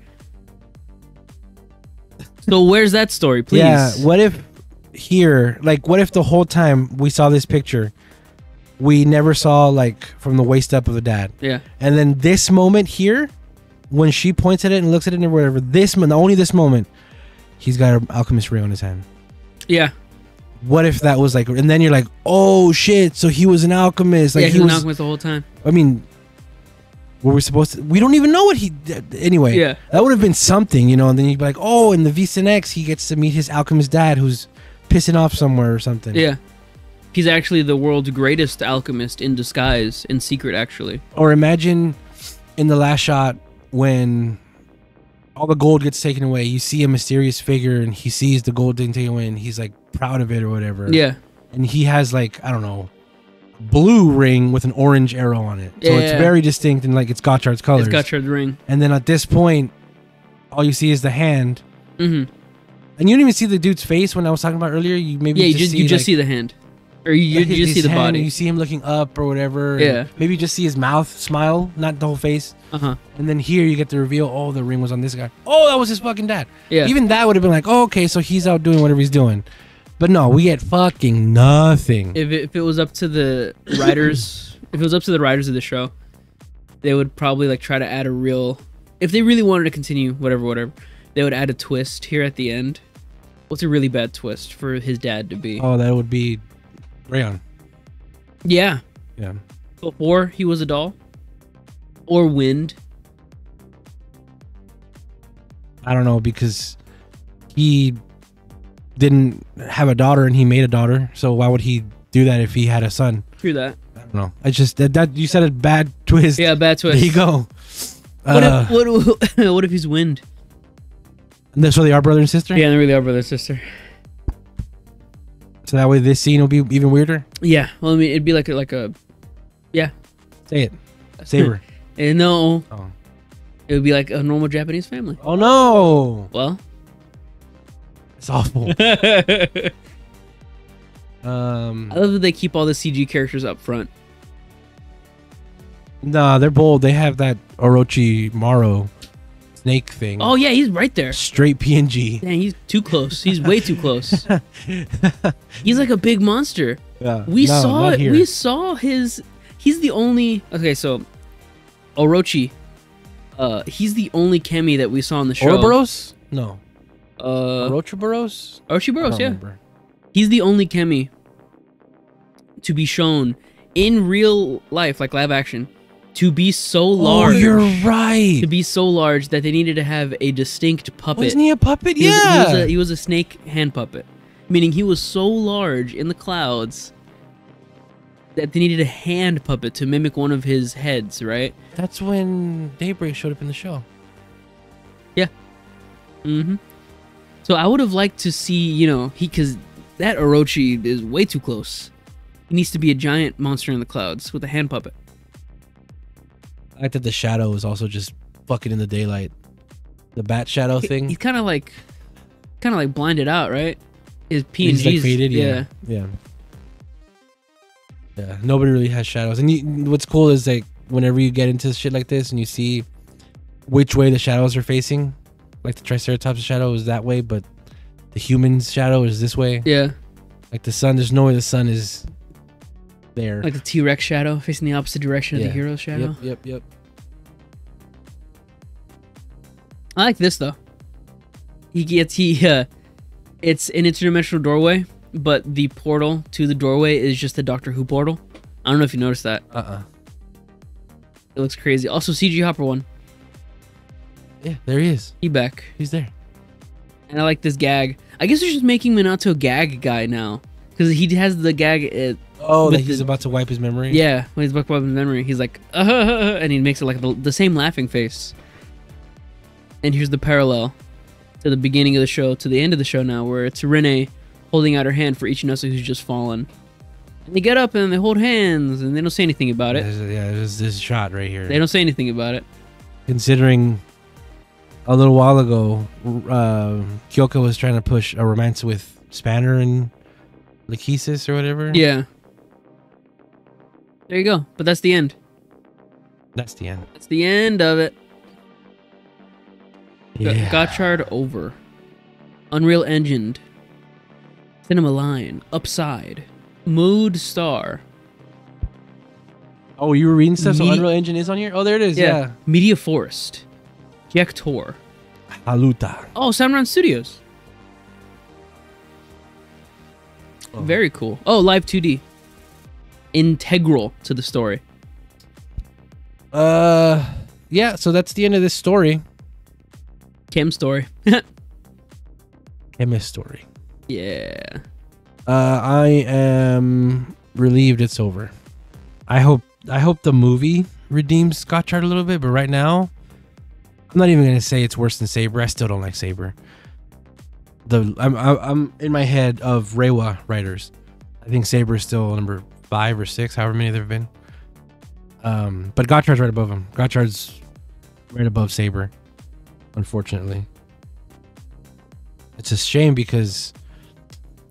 B: So where's that story, please?
A: Yeah. What if here, like, what if the whole time we saw this picture, we never saw like from the waist up of the dad,
B: yeah,
A: and then this moment here, when she points at it and looks at it and whatever, this moment, only this moment, he's got an alchemist ring on his hand.
B: yeah,
A: What if that was like, and then you're like, oh shit, so he was an alchemist. Like
B: yeah. He, was an alchemist the whole time.
A: I mean, were we supposed to? We don't even know what he did. Anyway,
B: Yeah.
A: that would have been something, you know. And then you'd be like, oh, in the V X, he gets to meet his alchemist dad who's pissing off somewhere or something.
B: Yeah, he's actually the world's greatest alchemist in disguise, in secret, actually.
A: Or imagine in the last shot when all the gold gets taken away, you see a mysterious figure and he sees the gold getting taken away and he's like proud of it or whatever.
B: Yeah,
A: And he has like, I don't know, blue ring with an orange arrow on it. So it's
B: Yeah.
A: very distinct and like it's Gotchard's colors.
B: it's got the ring.
A: And then at this point, all you see is the hand.
B: Mm-hmm.
A: And you don't even see the dude's face when I was talking about earlier. You maybe
B: Yeah, you
A: just
B: just
A: see,
B: you just
A: like,
B: see the hand, or you, you just see the body.
A: You see him looking up or whatever.
B: Yeah.
A: Maybe you just see his mouth smile, not the whole face.
B: Uh huh.
A: And then here you get the reveal. Oh, the ring was on this guy. Oh, that was his fucking dad.
B: Yeah.
A: Even that would have been like, oh, okay, so he's out doing whatever he's doing. But no, we get fucking nothing.
B: if it, if it was up to the writers, if it was up to the writers of the show, they would probably like try to add a real. If they really wanted to continue, whatever, whatever, they would add a twist here at the end. What's a really bad twist for his dad to be?
A: oh, that would be Rayon.
B: Yeah,
A: Yeah.
B: before he was a doll, or Wind.
A: I don't know because he didn't have a daughter and he made a daughter. So why would he do that if he had a son?
B: Hear that?
A: I don't know. I just that, that you said a bad twist.
B: Yeah, bad twist.
A: There you go.
B: What
A: Uh,
B: if what, what if he's Wind?
A: that's so they are brother and sister.
B: Yeah, they really are brother and sister.
A: So that way this scene will be even weirder.
B: Yeah, well, I mean, it'd be like a like a yeah.
A: Say it. Saber.
B: Eh, no,
A: oh.
B: it would be like a normal Japanese family.
A: oh no.
B: Well,
A: It's awful.
B: I
A: um.
B: love that they keep all the CG characters up front.
A: Nah, they're bold. They have that Orochi Maro snake thing.
B: Oh yeah, he's right there.
A: Straight PNG.
B: Dang, he's too close. He's way too close. he's like a big monster.
A: Yeah.
B: We
A: No,
B: saw it.
A: here.
B: We saw his. He's the only. Okay, so Orochi. Uh, he's the only Chemy that we saw in the show.
A: Ouroboros? No.
B: Uh,
A: Orochiboros?
B: Orochiboros, yeah.
A: remember.
B: He's the only Chemy to be shown in real life, like live action, to be so large.
A: Oh, you're right.
B: To be so large that they needed to have a distinct puppet.
A: Wasn't he a puppet?
B: He was-
A: yeah.
B: he was, a, he was a snake hand puppet, meaning he was so large in the clouds that they needed a hand puppet to mimic one of his heads, right?
A: That's when Daybreak showed up in the show. Yeah.
B: Mm-hmm. So I would have liked to see, you know, he because that Orochi is way too close. He needs to be a giant monster in the clouds with a hand puppet.
A: I like that the shadow is also just fucking in the daylight. The bat shadow
B: He-
A: thing.
B: He's kind of like, kind of like blinded out, right? His P and G's.
A: Yeah. yeah. Yeah. Nobody really has shadows. And you, what's cool is like whenever you get into shit like this and you see which way the shadows are facing, like the Triceratops shadow is that way, but the human's shadow is this way.
B: yeah,
A: Like the sun, there's no way the sun is there.
B: like the T Rex shadow facing the opposite direction of the hero shadow.
A: Yep, yep, yep.
B: I like this though. He gets he uh it's an interdimensional doorway, but the portal to the doorway is just the Doctor Who portal. I don't know if you noticed that.
A: Uh uh
B: It looks crazy. Also CG Hopper one.
A: Yeah, there he is.
B: He back.
A: He's there.
B: And I like this gag. I guess they're just making Minato a gag guy now. Because he has the gag uh,
A: Oh, that he's
B: the-
A: about to wipe his memory.
B: Yeah, when he's back up in memory, he's like, uh, and he makes it like the, the same laughing face. And here's the parallel to the beginning of the show to the end of the show now, where it's Rene holding out her hand for Ichinose who's just fallen. And they get up and they hold hands and they don't say anything about it.
A: There's, yeah, there's this shot right here.
B: They don't say anything about it.
A: Considering a little while ago, uh, Kyoka was trying to push a romance with Spanner and Lachesis or whatever.
B: Yeah. There you go. But that's the end.
A: That's the end.
B: That's the end of it.
A: Yeah.
B: Gotchard over. Unreal Engine. Cinema Line. Upside. Mood Star.
A: Oh, you were reading stuff? So Unreal Engine is on here? Oh, there it is. Yeah.
B: Media Forest. Jektor.
A: Haluta.
B: Oh, Soundround Studios.
A: Oh.
B: Very cool. Oh, Live 2D. Integral to the story.
A: Uh, yeah. So that's the end of this story.
B: Chem story.
A: MS story.
B: yeah.
A: Uh, I am relieved it's over. I hope I hope the movie redeems Gotchard a little bit, but right now, I'm not even gonna say it's worse than Saber. I still don't like Saber. The I'm I'm I'm in my head of Reiwa Riders. I think Saber is still number five or six, however many there've been. Um, but Gotchard's right above him. Gotchard's right above Saber, unfortunately. It's a shame because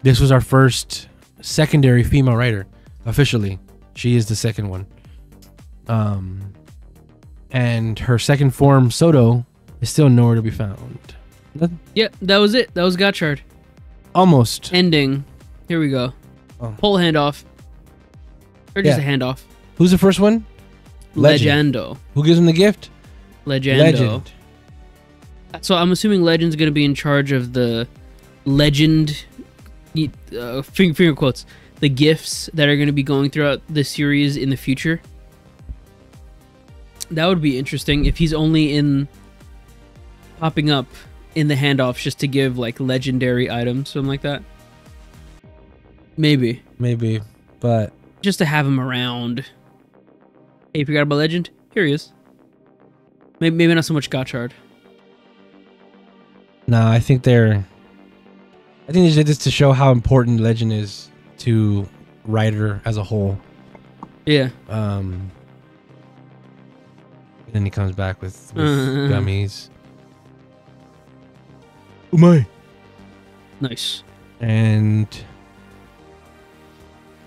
A: this was our first secondary female rider officially. She is the second one. Um, and her second form, Soto, is still nowhere to be found.
B: Yeah, that was it. That was Gotchard.
A: Almost.
B: Ending. Here we go.
A: Oh.
B: Pull handoff. Or just
A: Yeah.
B: a handoff.
A: Who's the first one? Legend.
B: Legendo.
A: Who gives him the gift?
B: Legendo.
A: Legend.
B: So I'm assuming Legend's going to be in charge of the legend, uh, finger, finger quotes, the gifts that are going to be going throughout the series in the future. That would be interesting if he's only in popping up in the handoffs just to give like legendary items, something like that. Maybe
A: Maybe, but
B: just to have him around. Hey, you forgot about Legend? Here he is. Maybe, maybe not so much Gotchard.
A: no, I think they're. I think they did this to show how important Legend is to Rider as a whole.
B: Yeah.
A: Um, and then he comes back with, with
B: Uh.
A: gummies. Umai.
B: Nice.
A: And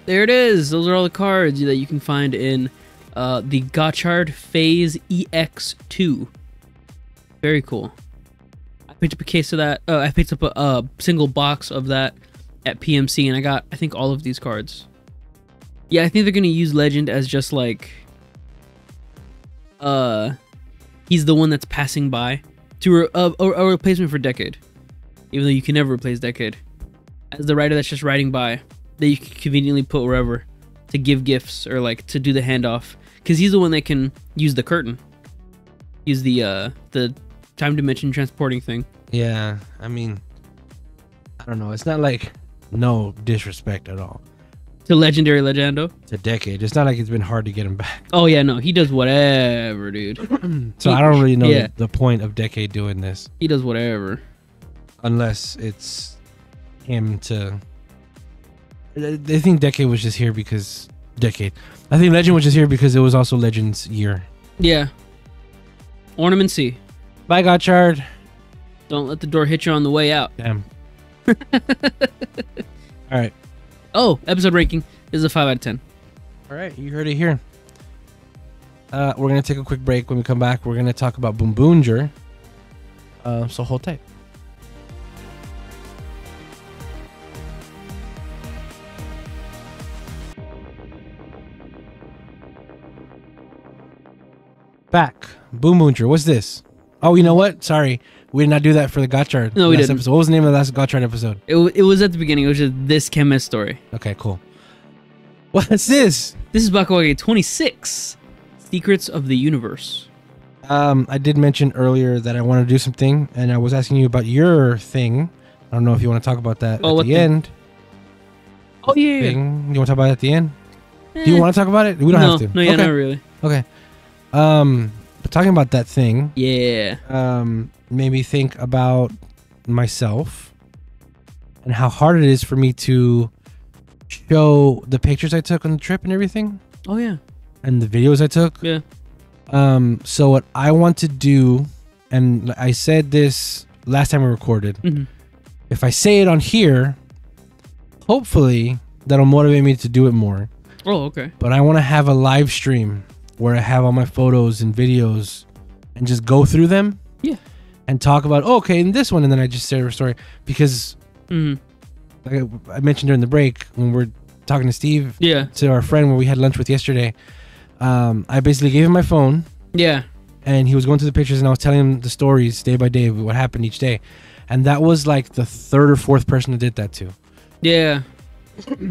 B: There it is. Those are all the cards that you can find in uh, the Gotchard Phase EX2. Very cool. I picked up a case of that. Uh, I picked up a, a single box of that at PMC, and I got I think all of these cards. Yeah, I think they're gonna use Legend as just like, uh, he's the one that's passing by to re- a, a, a replacement for Decade, even though you can never replace Decade. As the Rider that's just riding by, that you can conveniently put wherever to give gifts or like to do the handoff because he's the one that can use the curtain use the uh the time dimension transporting thing
A: yeah, I mean, I don't know. It's not like no disrespect at all
B: to legendary legendo
A: to Decade. It's not like it's been hard to get him back.
B: oh yeah no he does whatever dude
A: So
B: He-
A: I don't really know
B: yeah.
A: the, the point of Decade doing this
B: he does whatever
A: unless it's him to. I think Decade was just here because Decade. I think Legend was just here because it was also Legend's year.
B: Yeah. Ornament C.
A: Bye, Gotchard.
B: Don't let the door hit you on the way out.
A: Damn. All right.
B: Oh, episode ranking is a 5 out of 10.
A: All right. You heard it here. Uh, we're gonna take a quick break. When we come back, we're gonna talk about Boonboomger. Uh, so hold tight. Back. Boonboomger. What's this? Oh, you know what? Sorry. We did not do that for the Gotchard.
B: No, we didn't.
A: Episode. What was the name of the last Gotchard episode?
B: It, it was at the beginning. It was just this chemist story.
A: Okay, cool. What's this?
B: This is Bakuage 26 Secrets of the Universe.
A: Um, I did mention earlier that I want to do something, and I was asking you about your thing. I don't know if you want to talk about that
B: Oh,
A: at the
B: thing?
A: end.
B: Oh, yeah. yeah.
A: Thing. You want to talk about it at the end?
B: Eh,
A: Do you want to talk about it? We don't
B: no,
A: have to.
B: No, yeah,
A: okay.
B: not really.
A: Okay. Um, but talking about that thing,
B: Yeah.
A: um, made me think about myself and how hard it is for me to show the pictures I took on the trip and everything,
B: Oh, yeah.
A: and the videos I took.
B: Yeah.
A: Um, so what I want to do, and I said this last time we recorded.
B: hmm
A: If I say it on here, hopefully that'll motivate me to do it more.
B: Oh, okay.
A: But I want to have a live stream where I have all my photos and videos, and just go through them.
B: Yeah.
A: And talk about oh, okay, in this one, and then I just share a story because,
B: hmm
A: like I- I mentioned during the break when we're talking to Steve,
B: Yeah.
A: to our friend where we had lunch with yesterday. Um, I basically gave him my phone.
B: Yeah.
A: and he was going through the pictures and I was telling him the stories day by day of what happened each day. And that was like the third or fourth person that did that too.
B: Yeah.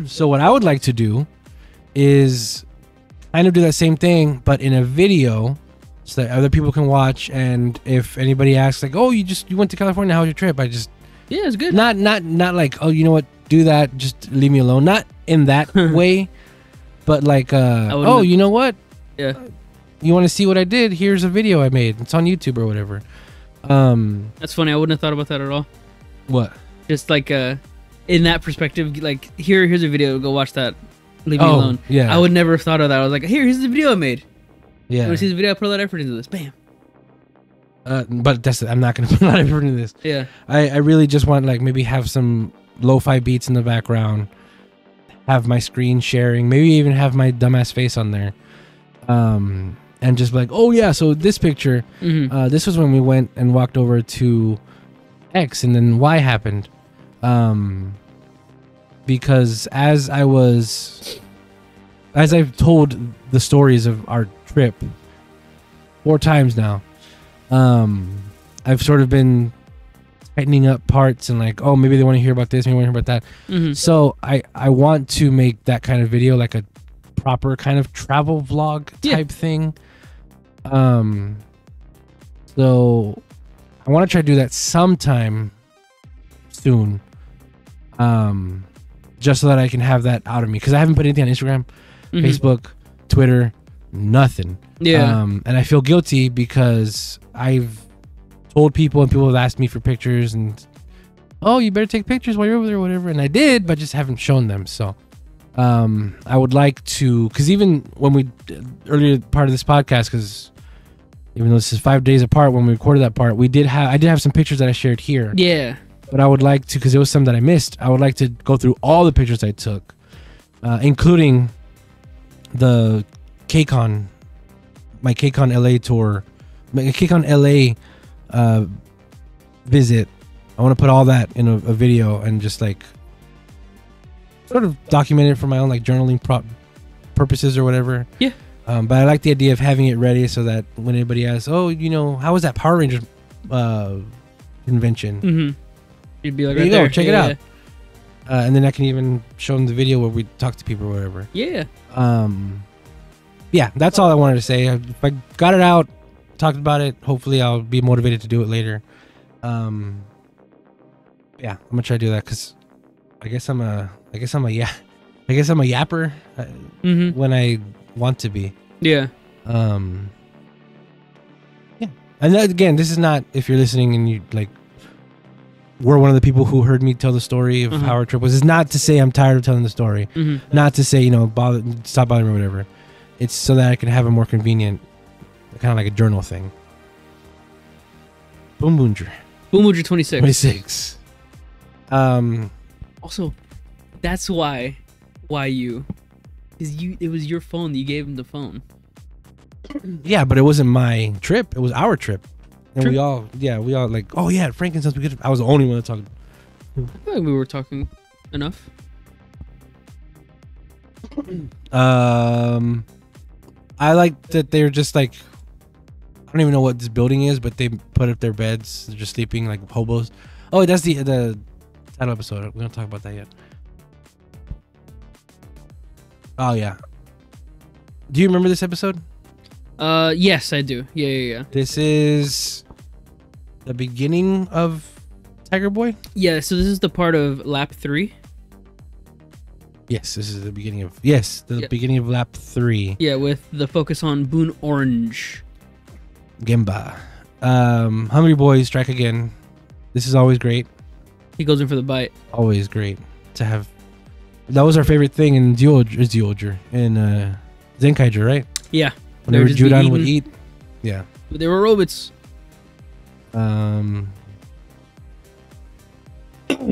A: So what I would like to do is kind of do that same thing but in a video so that other people can watch and if anybody asks like, "Oh, you just you went to California, how was your trip?" I just
B: Yeah, it's good.
A: not not not like, "Oh, you know what? Do that, just leave me alone." Not in that way, but like uh, "Oh, you know what?
B: Yeah.
A: You want to see what I did? Here's a video I made. It's on YouTube or whatever." Um,
B: That's funny. I wouldn't have thought about that at all.
A: what?
B: Just like uh, in that perspective, like here, here's a video. Go watch that. Leave me
A: Oh,
B: alone.
A: yeah.
B: I would never have thought of that. I was like, here, here's the video I made. You
A: Yeah.
B: want to see the video? I put a lot of effort into this. Bam.
A: Uh, but that's it. I'm not gonna put a lot of effort into this.
B: Yeah.
A: I, I really just want like maybe have some lo-fi beats in the background, have my screen sharing, maybe even have my dumbass face on there, um, and just be like, oh yeah, so this picture,
B: hmm
A: uh, this was when we went and walked over to X, and then Y happened, um, because as I was, as I've told the stories of our trip four times now, um, I've sort of been tightening up parts and like, oh, maybe they want to hear about this, maybe they want to hear about that.
B: hmm
A: So I I want to make that kind of video like a proper kind of travel vlog
B: Yeah.
A: type thing. Um so I want to try to do that sometime soon. Um just so that I can have that out of me cuz I haven't put anything on Instagram,
B: Mhm.
A: Facebook, Twitter, nothing.
B: Yeah.
A: Um, and I feel guilty because I've told people and people have asked me for pictures and oh, you better take pictures while you're over there or whatever. And I did, but just haven't shown them. So um, I would like to, because even when we earlier part of this podcast, because even though this is five days apart when we recorded that part, we did have I did have some pictures that I shared here
B: yeah.
A: But I would like to because there was some that I missed. I would like to go through all the pictures I took, uh, including the KCON, my KCON LA tour, my KCON LA uh, visit. I want to put all that in a, a video and just like sort of document it for my own like journaling prop purposes or whatever.
B: Yeah.
A: Um, but I like the idea of having it ready so that when anybody asks, "Oh, you know, how was that Power Rangers uh, convention?"
B: hmm You'd be like,
A: There
B: right
A: you go,
B: there.
A: check it
B: Yeah,
A: out. uh, and then I can even show them the video where we talk to people or whatever.
B: Yeah.
A: Um, yeah, that's all I wanted to say. If I got it out, talked about it, hopefully I'll be motivated to do it later. Um, yeah, I'm gonna try to do that because I guess I'm a, I guess I'm a yeah, I guess I'm a yapper uh,
B: hmm
A: when I want to be.
B: Yeah.
A: Um, yeah, and that, again, this is not if you're listening and you like were one of the people who heard me tell the story of
B: Mhm.
A: how our trip was. It's not to say I'm tired of telling the story.
B: hmm
A: Not to say you know bother stop bothering me or whatever. It's so that I can have a more convenient kind of like a journal thing. Boonboomger,
B: Boom Booger 26.
A: 26. Um,
B: Also, that's why, why you, because you, it was your phone that you gave him the phone.
A: yeah, but it wasn't my trip. It was our trip. And
B: True.
A: we all, yeah, we all like, oh yeah, frankincense. We could. I was the only one that talked.
B: I feel like we were talking enough.
A: Um, I like that they're just like, I don't even know what this building is, but they put up their beds. They're just sleeping like hobos. Oh, that's the the title episode. We're gonna talk about that yet. Oh yeah. Do you remember this episode?
B: Uh, yes, I do. Yeah, yeah, yeah.
A: This is the beginning of Tiger Boy.
B: Yeah. So this is the part of lap three.
A: Yes, this is the beginning of yes, the
B: Yeah.
A: beginning of lap three.
B: Yeah, with the focus on Boon Orange.
A: Gemba. Um, Hungry Boys strike again. This is always great.
B: He goes in for the bite.
A: Always great to have. That was our favorite thing in Zyuohger, Zyuohger in uh, Zenkaiger, right?
B: Yeah,
A: Whenever
B: just be
A: Juran would eat.
B: eating.
A: Yeah.
B: they were robots.
A: Um,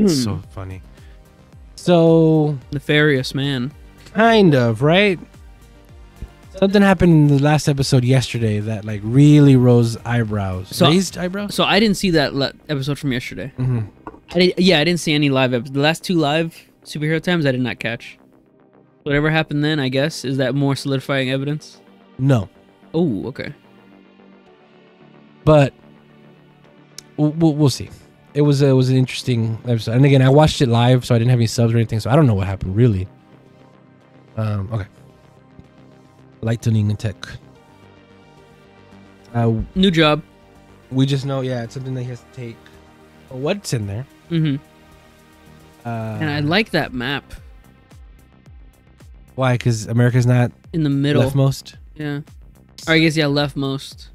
A: so funny. So
B: Nefarious man.
A: kind of right. Something happened in the last episode yesterday that like really rose eyebrows.
B: So-
A: Raised eyebrows.
B: So I didn't see that le- episode from yesterday.
A: hmm
B: I did, yeah, I didn't see any live episodes. The last two live superhero times I did not catch. Whatever happened then, I guess, is that more solidifying evidence?
A: No,
B: Oh, okay.
A: but we'll, we'll, we'll see. It was it was an interesting episode, and again, I watched it live, so I didn't have any subs or anything, so I don't know what happened really. Um, okay. Lightning and tech. Uh,
B: New job.
A: we just know, yeah, it's something that he has to take. What's in there?
B: Mm-hmm.
A: Uh,
B: And I like that map
A: why? Because America's not
B: in the middle.
A: leftmost.
B: Yeah. Or I guess yeah, leftmost.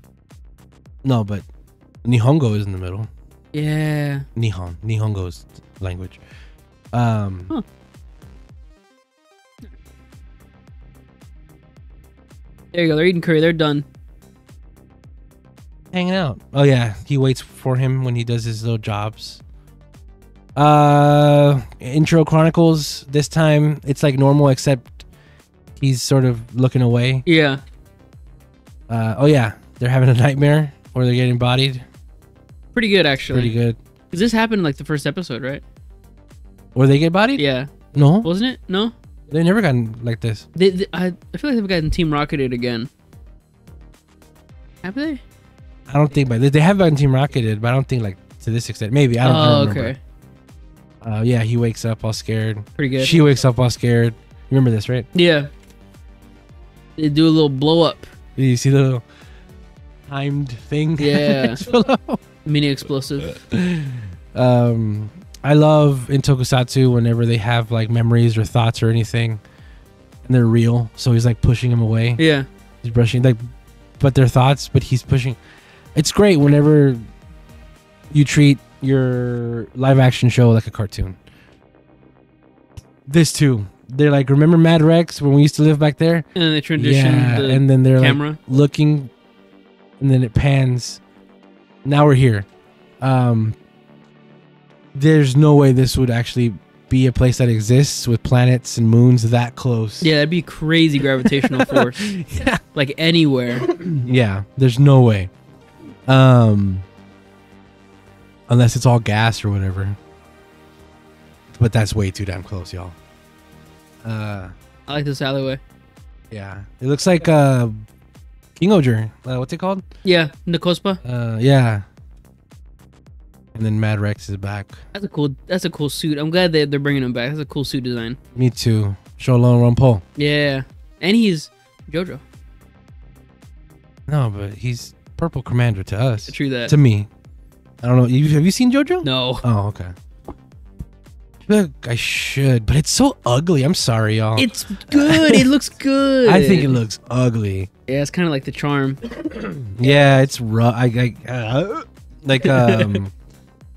A: No, but Nihongo is in the middle.
B: Yeah.
A: Nihon, Nihongo's language. Um,
B: Huh. There you go. They're eating curry. They're done.
A: hanging out. Oh yeah, he waits for him when he does his little jobs. Uh, intro chronicles. This time it's like normal, except he's sort of looking away.
B: Yeah.
A: Uh, oh yeah, they're having a nightmare or they're getting bodied.
B: Pretty good actually.
A: Pretty good.
B: Because this happened like the first episode, right?
A: Or they get bodied?
B: Yeah.
A: No,
B: Wasn't it? No.
A: they never gotten like this.
B: They, they, I, I feel like they've gotten Team Rocketed again. Have they?
A: I don't think, but they, have gotten Team Rocketed, but I don't think like to this extent. Maybe I don't, I
B: oh,
A: don't remember.
B: okay.
A: Uh, yeah, he wakes up all scared.
B: Pretty good.
A: She wakes up all scared. You remember this, right?
B: yeah. They do a little blow up,
A: You see the little timed thing?
B: Yeah. Mini explosive.
A: um, I love in Tokusatsu whenever they have like memories or thoughts or anything, and they're real. So he's like pushing them away.
B: Yeah.
A: He's brushing like, but they're thoughts, but he's pushing. It's great whenever you treat your live action show like a cartoon. This too. They're like, remember Mad Rex when we used to live back there?
B: And then they transition
A: yeah,
B: the
A: and then they're like looking, and then it pans. Now we're here. Um, there's no way this would actually be a place that exists with planets and moons that close.
B: yeah, that'd be crazy gravitational force.
A: yeah.
B: Like anywhere.
A: Yeah, there's no way. Um unless it's all gas or whatever. But that's way too damn close, y'all. Uh
B: I like this alleyway.
A: yeah. It looks like uh King Ohger. Uh, what's it called?
B: Yeah, Nikospa.
A: Uh yeah. And then Mad Rex is back.
B: That's a cool. That's a cool suit. I'm glad they they're bringing him back. That's a cool suit design.
A: Me too. Sholon Rumpole.
B: Yeah, and he's JoJo.
A: No, but he's Purple Commander to us.
B: True that.
A: To me. I don't know. Have you seen JoJo?
B: no,
A: Oh, okay. I feel like I should, but it's so ugly. I'm sorry, y'all.
B: it's good. it looks good.
A: I think it looks ugly.
B: Yeah, it's kind of like the charm.
A: Yeah, it's rough. I, I uh, like um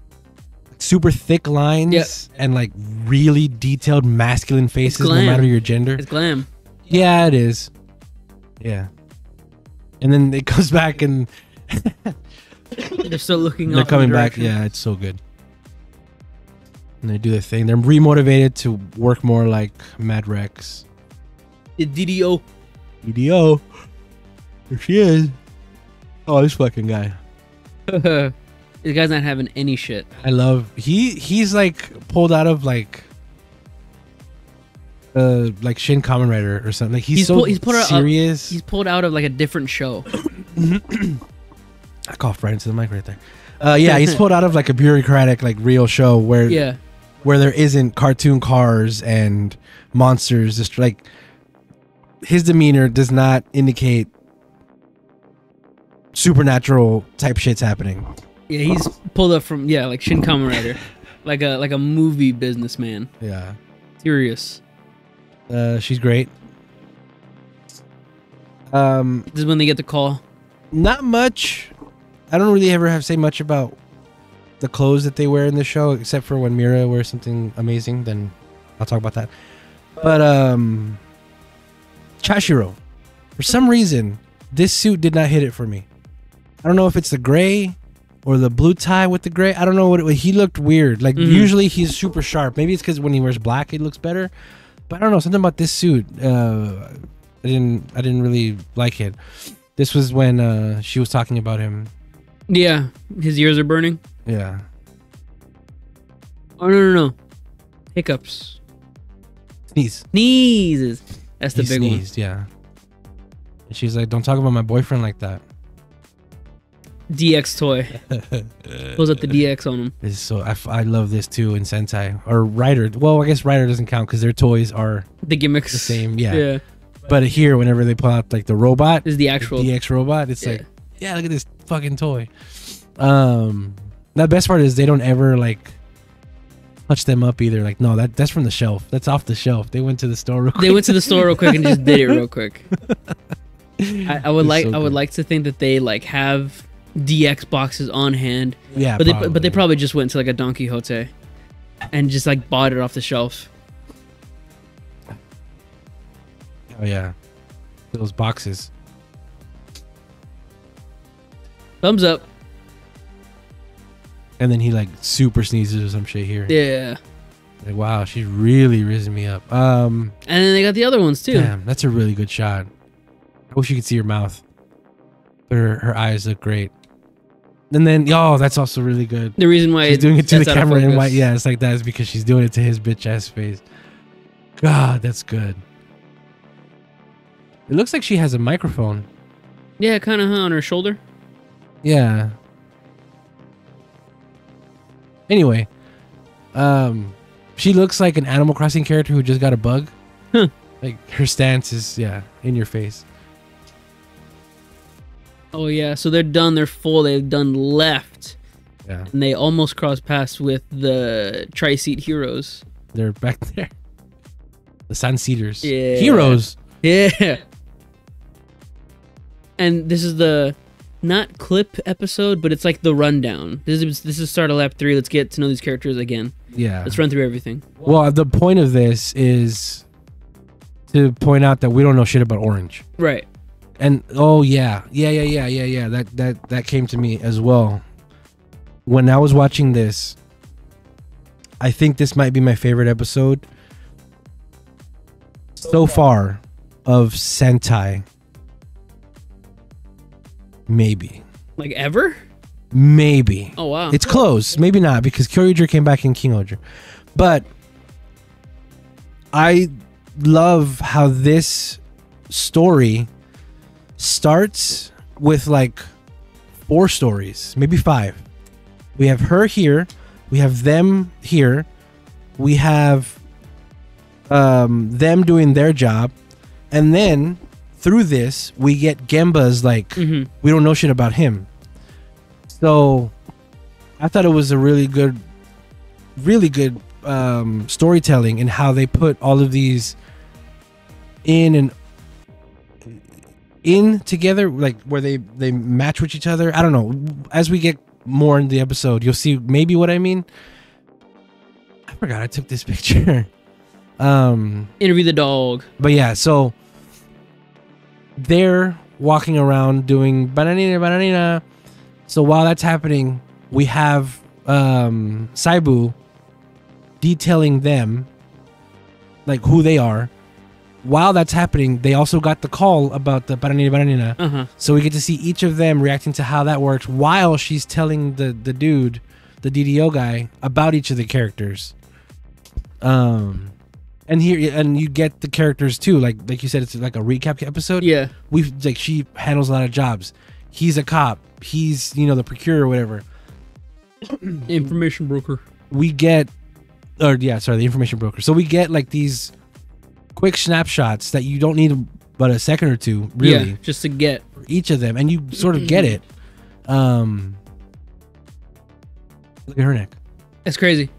A: super thick lines
B: Yep.
A: and like really detailed masculine faces, no matter your gender.
B: It's glam.
A: Yeah, it is. Yeah. and then it comes back and
B: They're still looking.
A: they're coming back. Yeah, it's so good. And they do the thing. They're remotivated to work more like Mad Rex.
B: DDO.
A: EDO. There she is. Oh, this fucking guy.
B: this guy's not having any shit.
A: I love he he's like pulled out of like uh like Shin Kamen Rider or something. Like he's,
B: He's
A: so
B: pull- he's out-
A: serious.
B: He's pulled out of like a different show.
A: I coughed right into the mic right there. Uh yeah, he's pulled out of like a bureaucratic like real show where
B: Yeah.
A: Where there isn't cartoon cars and monsters just like his demeanor does not indicate supernatural type shit's happening.
B: Yeah, he's pulled up from yeah, like Shin Kamen Rider, like a like a movie businessman.
A: Yeah.
B: Serious.
A: Uh she's great. Um
B: This is when they get the call.
A: not much. I don't really ever have say much about the clothes that they wear in the show, except for when Mira wears something amazing. Then I'll talk about that. But um, Chashiro, for some reason, this suit did not hit it for me. I don't know if it's the gray or the blue tie with the gray. I don't know what it, was. he looked weird. Like
B: Mhm.
A: usually he's super sharp. Maybe it's because when he wears black, it looks better. But I don't know something about this suit. Uh, I didn't. I didn't really like it. This was when uh, she was talking about him.
B: Yeah, his ears are burning.
A: Yeah.
B: Oh no no no, hiccups,
A: Sneeze.
B: sneezes. That's the
A: he
B: big
A: sneezed, yeah. And she's like, "Don't talk about my boyfriend like that."
B: DX toy pulls up the DX on him.
A: Is so I, I love this too in Sentai or Rider. Well, I guess Rider doesn't count because their toys are
B: The gimmicks.
A: the same. Yeah.
B: Yeah.
A: But here, whenever they pull out like the robot,
B: This is the
A: the
B: actual.
A: DX robot, it's
B: Yeah.
A: like, yeah, look at this fucking toy. Um, the best part is they don't ever like touch them up either. Like, no, that that's from the shelf. That's off the shelf. They went to the store. Real quick.
B: They went to the store real quick and just did it real quick. I, I would
A: It's
B: like
A: so
B: I would like to think that they like have DX boxes on hand,
A: yeah,
B: but they but they probably just went to like a Don Quixote and just like bought it off the shelf.
A: Oh yeah, those boxes.
B: Thumbs up.
A: And then he like super sneezes or some shit here.
B: Yeah.
A: Like, wow, she's really risen me up. Um,
B: And then they got the other ones too.
A: damn, that's a really good shot. I wish you could see her mouth. But her her eyes look great. And then, oh, that's also really good.
B: The reason why
A: She's doing it to the
B: that's out of
A: camera and white. Yeah, it's like that is because she's doing it to his bitch ass face. God, that's good. It looks like she has a microphone.
B: Yeah, kind of huh, on her shoulder.
A: Yeah. Anyway, um, she looks like an Animal Crossing character who just got a bug.
B: Huh.
A: Like her stance is yeah in your face.
B: Oh yeah, so they're done. They're full. They've done left,
A: Yeah,
B: and they almost cross paths with the tri-seat heroes.
A: they're back there. The Sun Cedars,
B: Yeah.
A: heroes.
B: Yeah. And this is the not clip episode, but it's like the rundown. This is this is start of lap three. Let's get to know these characters again.
A: Yeah.
B: Let's run through everything.
A: Well, the point of this is to point out that we don't know shit about Orange.
B: Right.
A: And oh yeah, yeah, yeah, yeah, yeah, yeah. That that that came to me as well. When I was watching this, I think this might be my favorite episode so far of Sentai. Maybe,
B: Like ever?
A: maybe
B: Oh wow.
A: it's close. Maybe not because Kyoryuger came back in King Ohger. But I love how this story starts with like four stories, maybe five. We have her here, we have them here, we have um, them doing their job, and then through this we get Gemba's like
B: hmm
A: we don't know shit about him. So I thought it was a really good, really good um, storytelling and how they put all of these in and in together, like where they they match with each other. I don't know. As we get more in the episode, you'll see maybe what I mean. I forgot I took this picture. um
B: Interview the dog.
A: but yeah, so they're walking around doing bananina bananina. So while that's happening, we have um Saibu detailing them like who they are. While that's happening, they also got the call about the bananina bananina.
B: Uh huh.
A: So we get to see each of them reacting to how that works while she's telling the the dude, the DDO guy, about each of the characters. Um, and here and you get the characters too. Like like you said, it's like a recap episode.
B: Yeah.
A: we like she handles a lot of jobs. He's a cop. He's you know the procurer or whatever.
B: Information broker.
A: We get, or yeah, sorry, the information broker. So we get like these quick snapshots that you don't need but a second or two really
B: Yeah. Just to get.
A: each of them, and you sort of get it. Um, look at her neck.
B: That's crazy.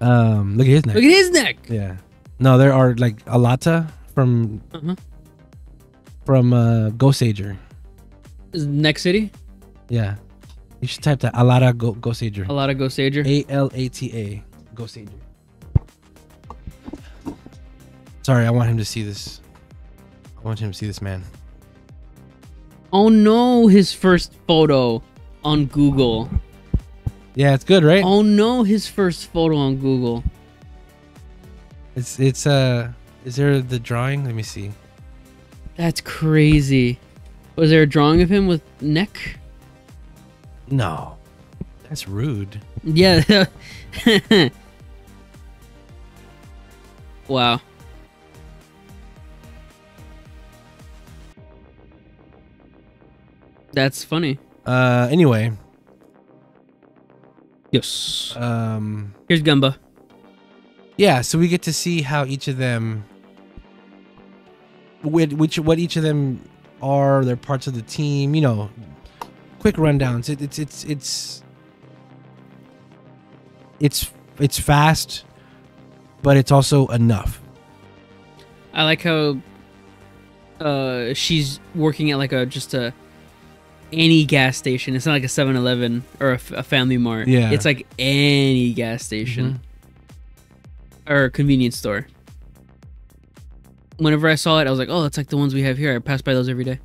A: Um, look at his neck.
B: Look at his neck.
A: yeah. No, there are like Alata from
B: Uh-huh.
A: from uh,
B: Goseiger. Neck City?
A: Yeah, you should type that Alata Go Goseiger.
B: A lot Goseiger.
A: A L A T A Goseiger. Sorry, I want him to see this. I want him to see this man.
B: Oh no, his first photo on Google.
A: Yeah, it's good, right?
B: Oh no, his first photo on Google.
A: It's it's uh. Is there the drawing? Let me see.
B: That's crazy. Was there a drawing of him with neck?
A: No, that's rude.
B: Yeah. wow. That's funny.
A: Uh, anyway,
B: Yes.
A: um,
B: Here's Gemba.
A: yeah. So we get to see how each of them, which, which what each of them are, their parts of the team. You know, quick rundowns. It, it's it's it's it's it's fast, but it's also enough.
B: I like how uh she's working at like a just a any gas station. It's not like a 7-Eleven or a Family Mart.
A: Yeah.
B: It's like any gas station or convenience store. Whenever I saw it, I was like, "Oh, that's like the ones we have here." I pass by those every day.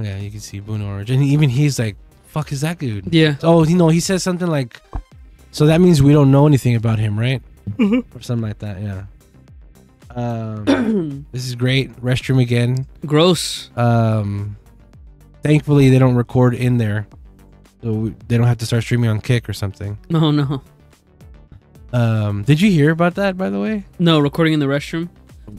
A: Yeah, you can see Boon Orange, and even he's like, "Fuck is that dude?"
B: Yeah.
A: Oh, you know, he says something like, "So that means we don't know anything about him, right?" or something like that. Yeah. Um, this is great. Restroom again.
B: Gross.
A: Um, thankfully, they don't record in there, so we, they don't have to start streaming on Kick or something.
B: No, no.
A: Um, did you hear about that, by the way?
B: No, recording in the restroom.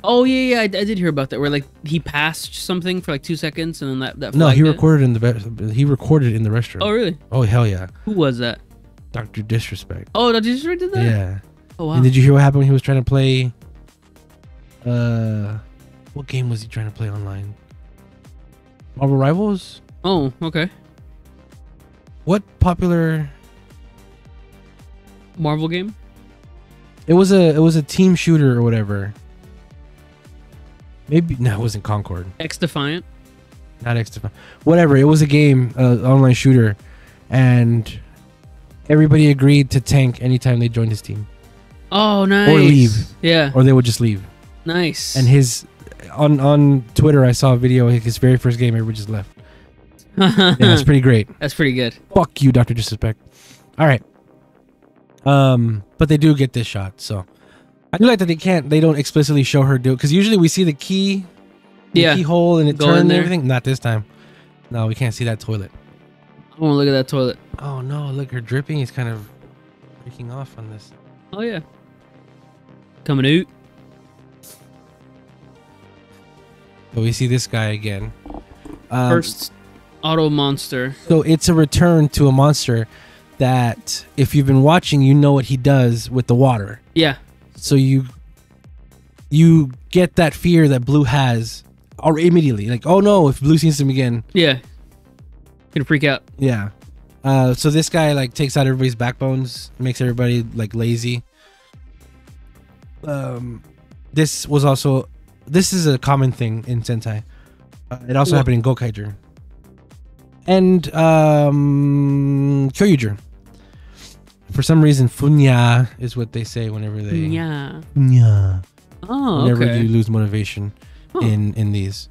B: Oh yeah, yeah, I, I did hear about that. Where like he passed something for like two seconds, and then that that.
A: No, he
B: it.
A: recorded in the be- he recorded in the restroom.
B: Oh really?
A: Oh hell yeah,
B: Who was that?
A: Doctor Disrespect.
B: Oh, you just did that?
A: Yeah.
B: Oh wow.
A: And did you hear what happened when he was trying to play? Uh, what game was he trying to play online? Marvel Rivals.
B: oh, okay.
A: What popular?
B: Marvel game.
A: It was a it was a team shooter or whatever. Maybe no, it wasn't Concord.
B: X Defiant.
A: Not X Defiant. Whatever. It was a game, uh, online shooter, and everybody agreed to tank anytime they joined his team,
B: Oh, nice.
A: Or leave.
B: Yeah.
A: or they would just leave.
B: nice.
A: And his on on Twitter, I saw a video. of His very first game, everybody just left. Yeah, it's pretty great.
B: That's pretty good.
A: Fuck you, Doctor Disrespect. All right. Um, but they do get this shot, so I do like that they can't. They don't explicitly show her do it because usually we see the key, the
B: Yeah.
A: keyhole, and it
B: Go
A: turns and everything. Not this time. No, we can't see that toilet.
B: I want to look at that toilet.
A: Oh no! Look, her dripping is kind of breaking off on this.
B: Oh yeah. Coming out.
A: So we see this guy again. Um,
B: First auto monster.
A: So it's a return to a monster that, if you've been watching, you know what he does with the water.
B: Yeah.
A: So you you get that fear that Blue has, or immediately, like, oh no, if Blue sees him again,
B: Yeah. Gonna freak out.
A: yeah. Uh, so this guy like takes out everybody's backbones, makes everybody like lazy. Um, this was also this is a common thing in Sentai. Uh, it also
B: Wha-
A: happened in Gokaiger and um, Kyoryuger. For some reason, funya is what they say whenever they
B: Yeah.
A: funya
B: Oh,
A: whenever
B: okay.
A: you lose motivation.
B: Huh.
A: in in these.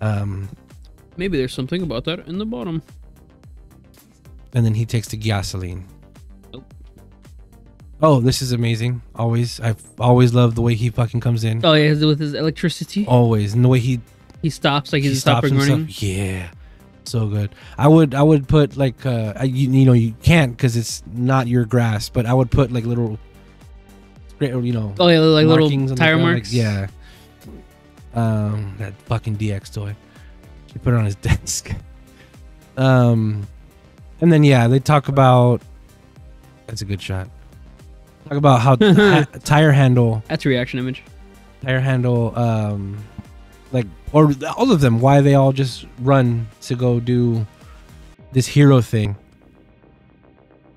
A: Um,
B: Maybe there's something about that in the bottom.
A: and then he takes the gasoline.
B: Oh.
A: This is amazing! Always, I've always loved the way he fucking comes in.
B: Oh yeah, with his electricity,
A: Always, and the way he
B: he stops like
A: he
B: he's
A: stops
B: stopping running.
A: Yeah, so good. I would I would put like uh I- you, you know you can't because it's not your grass, but I would put like little, great, you know,
B: Oh yeah, like little tire
A: ground, like,
B: marks.
A: yeah. Um, that fucking DX toy. She put it on his desk. Um, and then yeah, they talk about. That's a good shot. Talk about how ha- tire handle,
B: that's a reaction image.
A: tire handle, um, like or all of them. Why they all just run to go do this hero thing.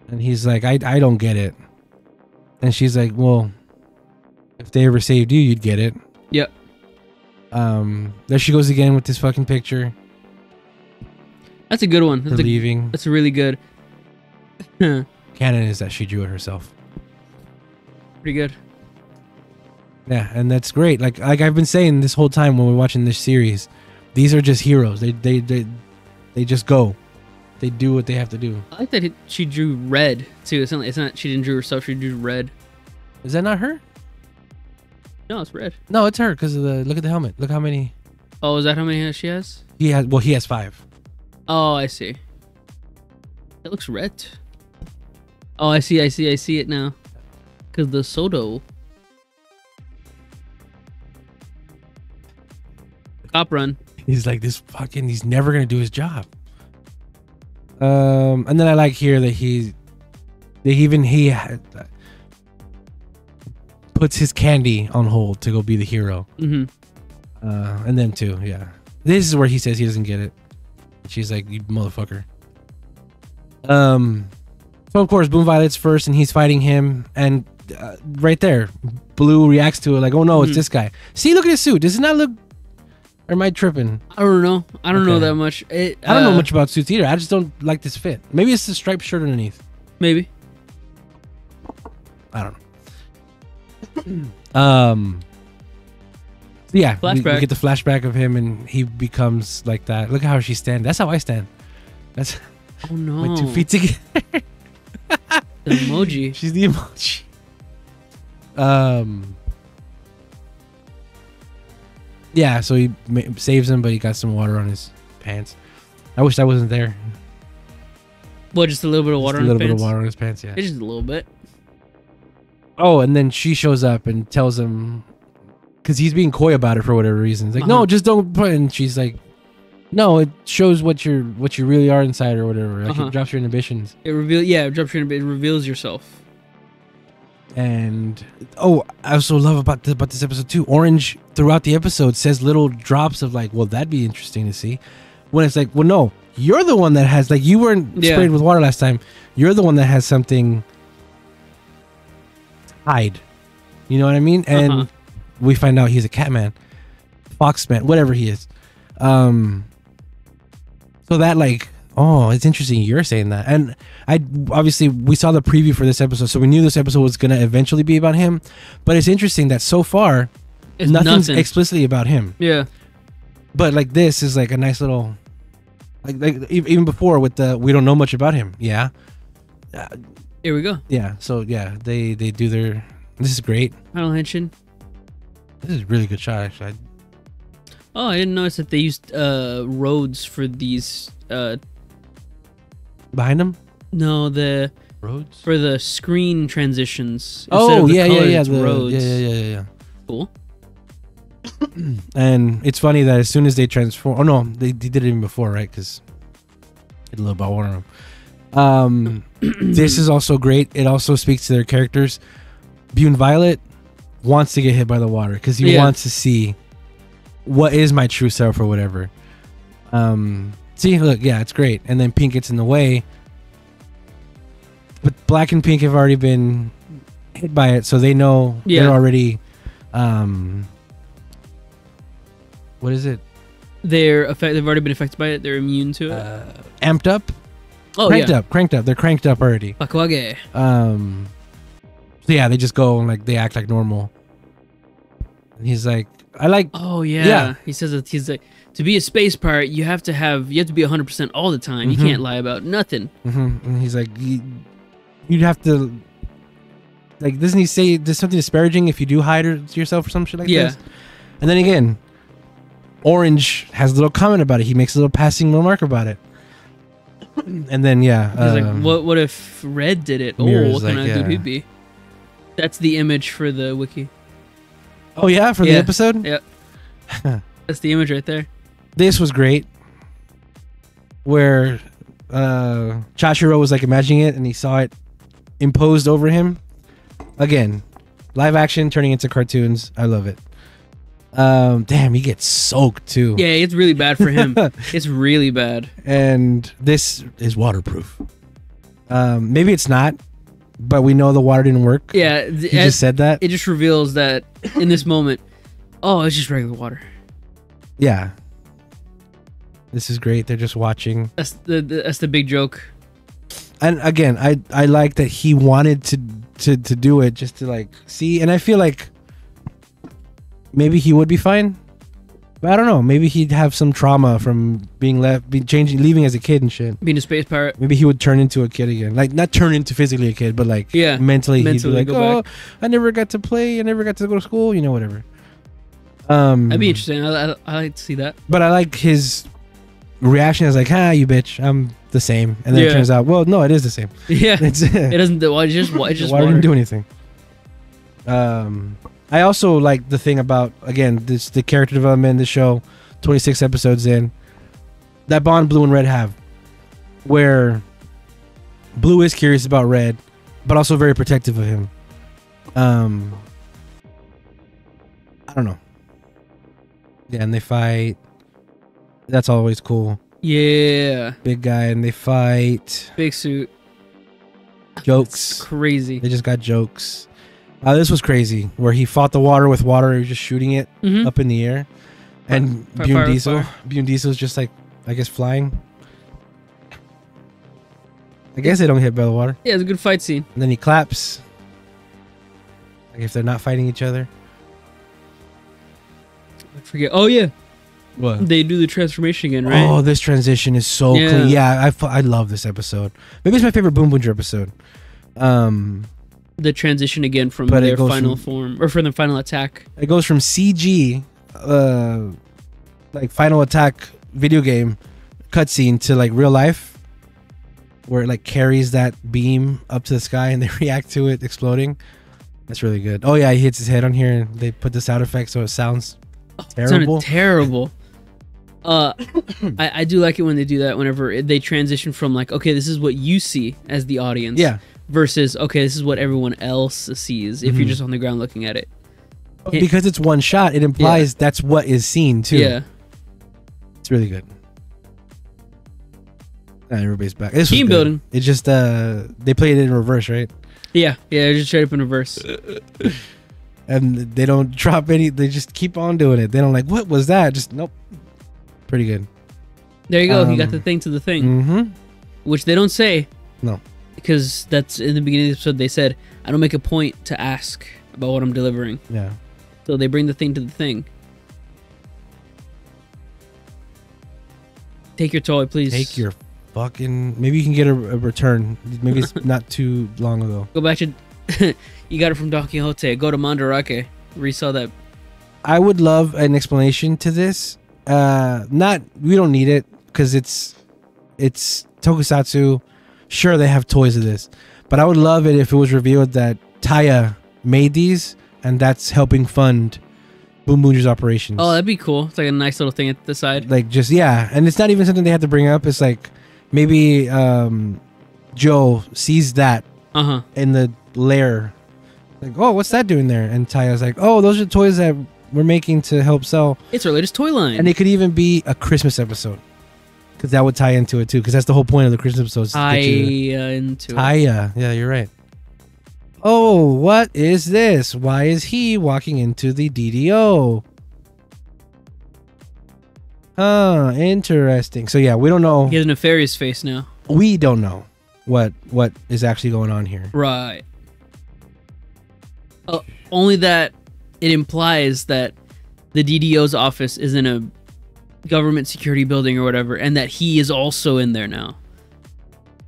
A: And he's like, I I don't get it. And she's like, Well, if they ever saved you, you'd get it.
B: Yep.
A: Um, there she goes again with this fucking picture.
B: That's a good one. That's, a,
A: leaving.
B: that's really good.
A: Canon is that she drew it herself.
B: Good.
A: Yeah, and that's great. Like like I've been saying this whole time when we're watching this series, these are just heroes. They they they they just go. They do what they have to do.
B: I like that it, she drew red too. It's not. It's not. She didn't draw herself. She drew red.
A: Is that not her?
B: No, it's red.
A: No, it's her because of the look at the helmet. Look how many
B: Oh, is that how many she has?
A: he has. Well, he has five.
B: Oh, I see. It looks red. Oh, I see. I see. I see it now. Cause the Soto. Cop run.
A: He's like this fucking. He's never gonna do his job. Um, and then I like here that he, that even he had, puts his candy on hold to go be the hero.
B: Mm-hmm.
A: Uh, and then too, yeah. This is where he says he doesn't get it. She's like, "You motherfucker." Um, so of course, Boon Violet's first, and he's fighting him, and uh, right there, Blue reacts to it like, "Oh no, it's
B: Mhm.
A: this guy." See, look at his suit. Does it not look? Or am I tripping?
B: I don't know. I don't know that much. It,
A: I don't know
B: uh,
A: much about suits either. I just don't like this fit. Maybe it's the striped shirt underneath.
B: Maybe.
A: I don't know. um. Yeah, we- we,
B: Flashback.
A: get the flashback of him, and he becomes like that. Look at how she stand. That's how I stand. That's
B: Oh no.
A: my two feet together.
B: The emoji.
A: She's the emoji. Um. Yeah, so he ma- saves him, but he got some water on his pants. I wish I wasn't there.
B: What? Just a little bit of
A: Just
B: water
A: a
B: on
A: little
B: his
A: bit of
B: pants?
A: water on his pants. Yeah.
B: It's just a little bit.
A: Oh, and then she shows up and tells him because he's being coy about it for whatever reason. It's like, no,
B: Uh-huh.
A: just don't put. And she's like, no, it shows what you're what you really are inside or whatever. Like
B: Uh-huh.
A: it drops your inhibitions.
B: It reveals, Yeah, it drops your. It reveals yourself.
A: And oh, I also love about the, about this episode too. Orange throughout the episode says little drops of like, well, that'd be interesting to see. When it's like, well, no, you're the one that has like you weren't
B: Yeah.
A: sprayed with water last time. You're the one that has something hide." You know what I mean? And
B: Uh-huh.
A: we find out he's a catman, foxman, whatever he is. Um, so that like, oh, it's interesting you're saying that, and I obviously we saw the preview for this episode, so we knew this episode was gonna eventually be about him. But it's interesting that so far
B: It's
A: nothing's
B: nothing.
A: explicitly about him.
B: yeah.
A: But like this is like a nice little, like like even before with the we don't know much about him. Yeah,
B: Here we go.
A: yeah. So yeah, they they do their. This is great.
B: Final Henshin.
A: This is a really good shot actually. I,
B: Oh, I didn't notice that they used uh roads for these. Uh,
A: behind him,
B: no, the
A: roads.
B: for the screen transitions.
A: Oh
B: of the
A: yeah, yeah,
B: color,
A: yeah,
B: it's
A: the-
B: roads.
A: yeah, yeah, yeah, yeah, yeah.
B: Cool.
A: And it's funny that as soon as they transform, oh no, they, they did it even before, right? Because a little about one of. Um, this is also great. It also speaks to their characters. Boon Violet wants to get hit by the water because he
B: Yeah.
A: wants to see what is my true self or whatever. Um, see, look, yeah, it's great. And then Pink gets in the way, but Black and Pink have already been hit by it, so they know
B: Yeah.
A: they're already. Um, what is it?
B: They're affect. They've already been affected by it. They're immune to it.
A: Uh, amped up,
B: oh
A: cranked
B: yeah.
A: up, cranked up. They're cranked up already.
B: Bakuage.
A: Um, so yeah, they just go and like they act like normal. And he's like, I like
B: Oh yeah.
A: Yeah.
B: He says that he's like to be a space pirate, you have to have you have to be 100% all the time.
A: Mhm.
B: You can't lie about nothing.
A: mhm, and he's like you, you'd have to like doesn't he say there's something disparaging if you do hide yourself or some shit like
B: Yeah.
A: this? And then again, Orange has a little comment about it. He makes a little passing remark about it. And then yeah,
B: He's
A: um,
B: like, what what if Red did it? Oh, what kind
A: like,
B: of dude
A: yeah.
B: he'd be? That's the image for the wiki.
A: Oh yeah, for the episode.
B: Yeah. That's the image right there.
A: This was great where uh Chashiro was like imagining it and he saw it imposed over him. Again live action turning into cartoons. I love it. Um damn he gets soaked too.
B: Yeah, it's really bad for him. it's really bad.
A: and this is waterproof. Um maybe it's not but we know the water didn't work.
B: Yeah,
A: he just said that.
B: it just reveals that in this moment, oh, it's just regular water.
A: yeah this is great. They're just watching.
B: That's the, the that's the big joke.
A: and again i i like that he wanted to to to do it just to like see and i feel like maybe he would be fine. But i don't know. Maybe he'd have some trauma from being left being changing leaving as a kid and shit.
B: Being a space pirate.
A: maybe he would turn into a kid again. Like not turn into physically a kid but like
B: Yeah,
A: mentally,
B: mentally
A: he'd be
B: go
A: like oh i never got to play. I never got to go to school. You know whatever. Um
B: That'd be interesting. I, I, I like to see that.
A: but i like his reaction is like ah you bitch i'm the same and then it
B: Yeah.
A: turns out well no it is the same
B: Yeah,
A: it's
B: it doesn't. Well, it's just it's just water.
A: didn't do anything? Um, I also like the thing about again this the character development in the show, twenty six episodes in, that bond Blue and Red have, where Blue is curious about Red, but also very protective of him. Um, I don't know. Yeah, and they fight. That's always cool.
B: Yeah,
A: Big guy, and they fight.
B: big suit.
A: Jokes.
B: Crazy.
A: They just got jokes. Uh, this was crazy, where he fought the water with water. He was just shooting it
B: Mhm.
A: up in the air, and
B: Fire-
A: Boon
B: fire
A: Diesel,
B: fire.
A: Boon Diesel's just like, I guess, flying. I guess they don't hit by the water.
B: Yeah, it's a good fight scene.
A: And then he claps. Like if they're not fighting each other.
B: I forget. Oh yeah,
A: What?
B: they do the transformation again, right?
A: Oh, this transition is so
B: Yeah.
A: clean. Yeah, I, I love this episode. Maybe it's my favorite Boonboomger episode. Um,
B: the transition again from
A: But
B: their final
A: from-
B: form or from the final attack.
A: It goes from CG, uh, like Final Attack video game cutscene to like real life, where it like carries that beam up to the sky and they react to it exploding. That's really good. Oh yeah, he hits his head on here. and They put the sound effect so it sounds
B: It sounded
A: terrible.
B: terrible. Uh, I, I do like it when they do that. Whenever they transition from like, okay, this is what you see as the audience,
A: yeah,
B: versus okay, this is what everyone else sees if you're
A: Mhm.
B: just on the ground looking at it.
A: because it's one shot, it implies that's what is seen too.
B: Yeah,
A: it's really good. Everybody's back. This was
B: Team
A: good.
B: building.
A: It just uh they played it in reverse, right?
B: yeah, yeah. Just straight up in reverse.
A: and they don't drop any. They just keep on doing it. They don't like what was that? Just nope. Pretty good.
B: There you go. he got
A: Um,
B: the thing to the thing,
A: Mm-hmm.
B: which they don't say.
A: No.
B: because that's in the beginning of the episode. They said, "I don't make a point to ask about what I'm delivering."
A: Yeah.
B: So they bring the thing to the thing. Take your toy, please.
A: Take your fucking. Maybe you can get a, a return. Maybe it's not too long ago.
B: Go back to. you got it from Don Quixote. Go to Mandarake. Resell that.
A: I would love an explanation to this. Uh, not we don't need it because it's it's tokusatsu. Sure, they have toys of this, but I would love it if it was revealed that Taya made these and that's helping fund Boonboomger's operations.
B: Oh, that'd be cool. It's like a nice little thing at the side.
A: like just yeah and it's not even something they have to bring up it's like maybe um joe sees that
B: Uh huh.
A: in the lair like oh what's that doing there and taya's like oh those are toys that we're making to help sell
B: It's our latest toy line.
A: and it could even be a christmas episode because that would tie into it too because that's the whole point of the christmas episodes to
B: I
A: get
B: uh, into it.
A: taya yeah you're right oh what is this why is he walking into the ddo Huh, interesting. So yeah, we don't know.
B: He has a nefarious face now.
A: we don't know what what is actually going on here.
B: Right. Uh, only that it implies that the DDO's office is in a government security building or whatever, and that he is also in there now.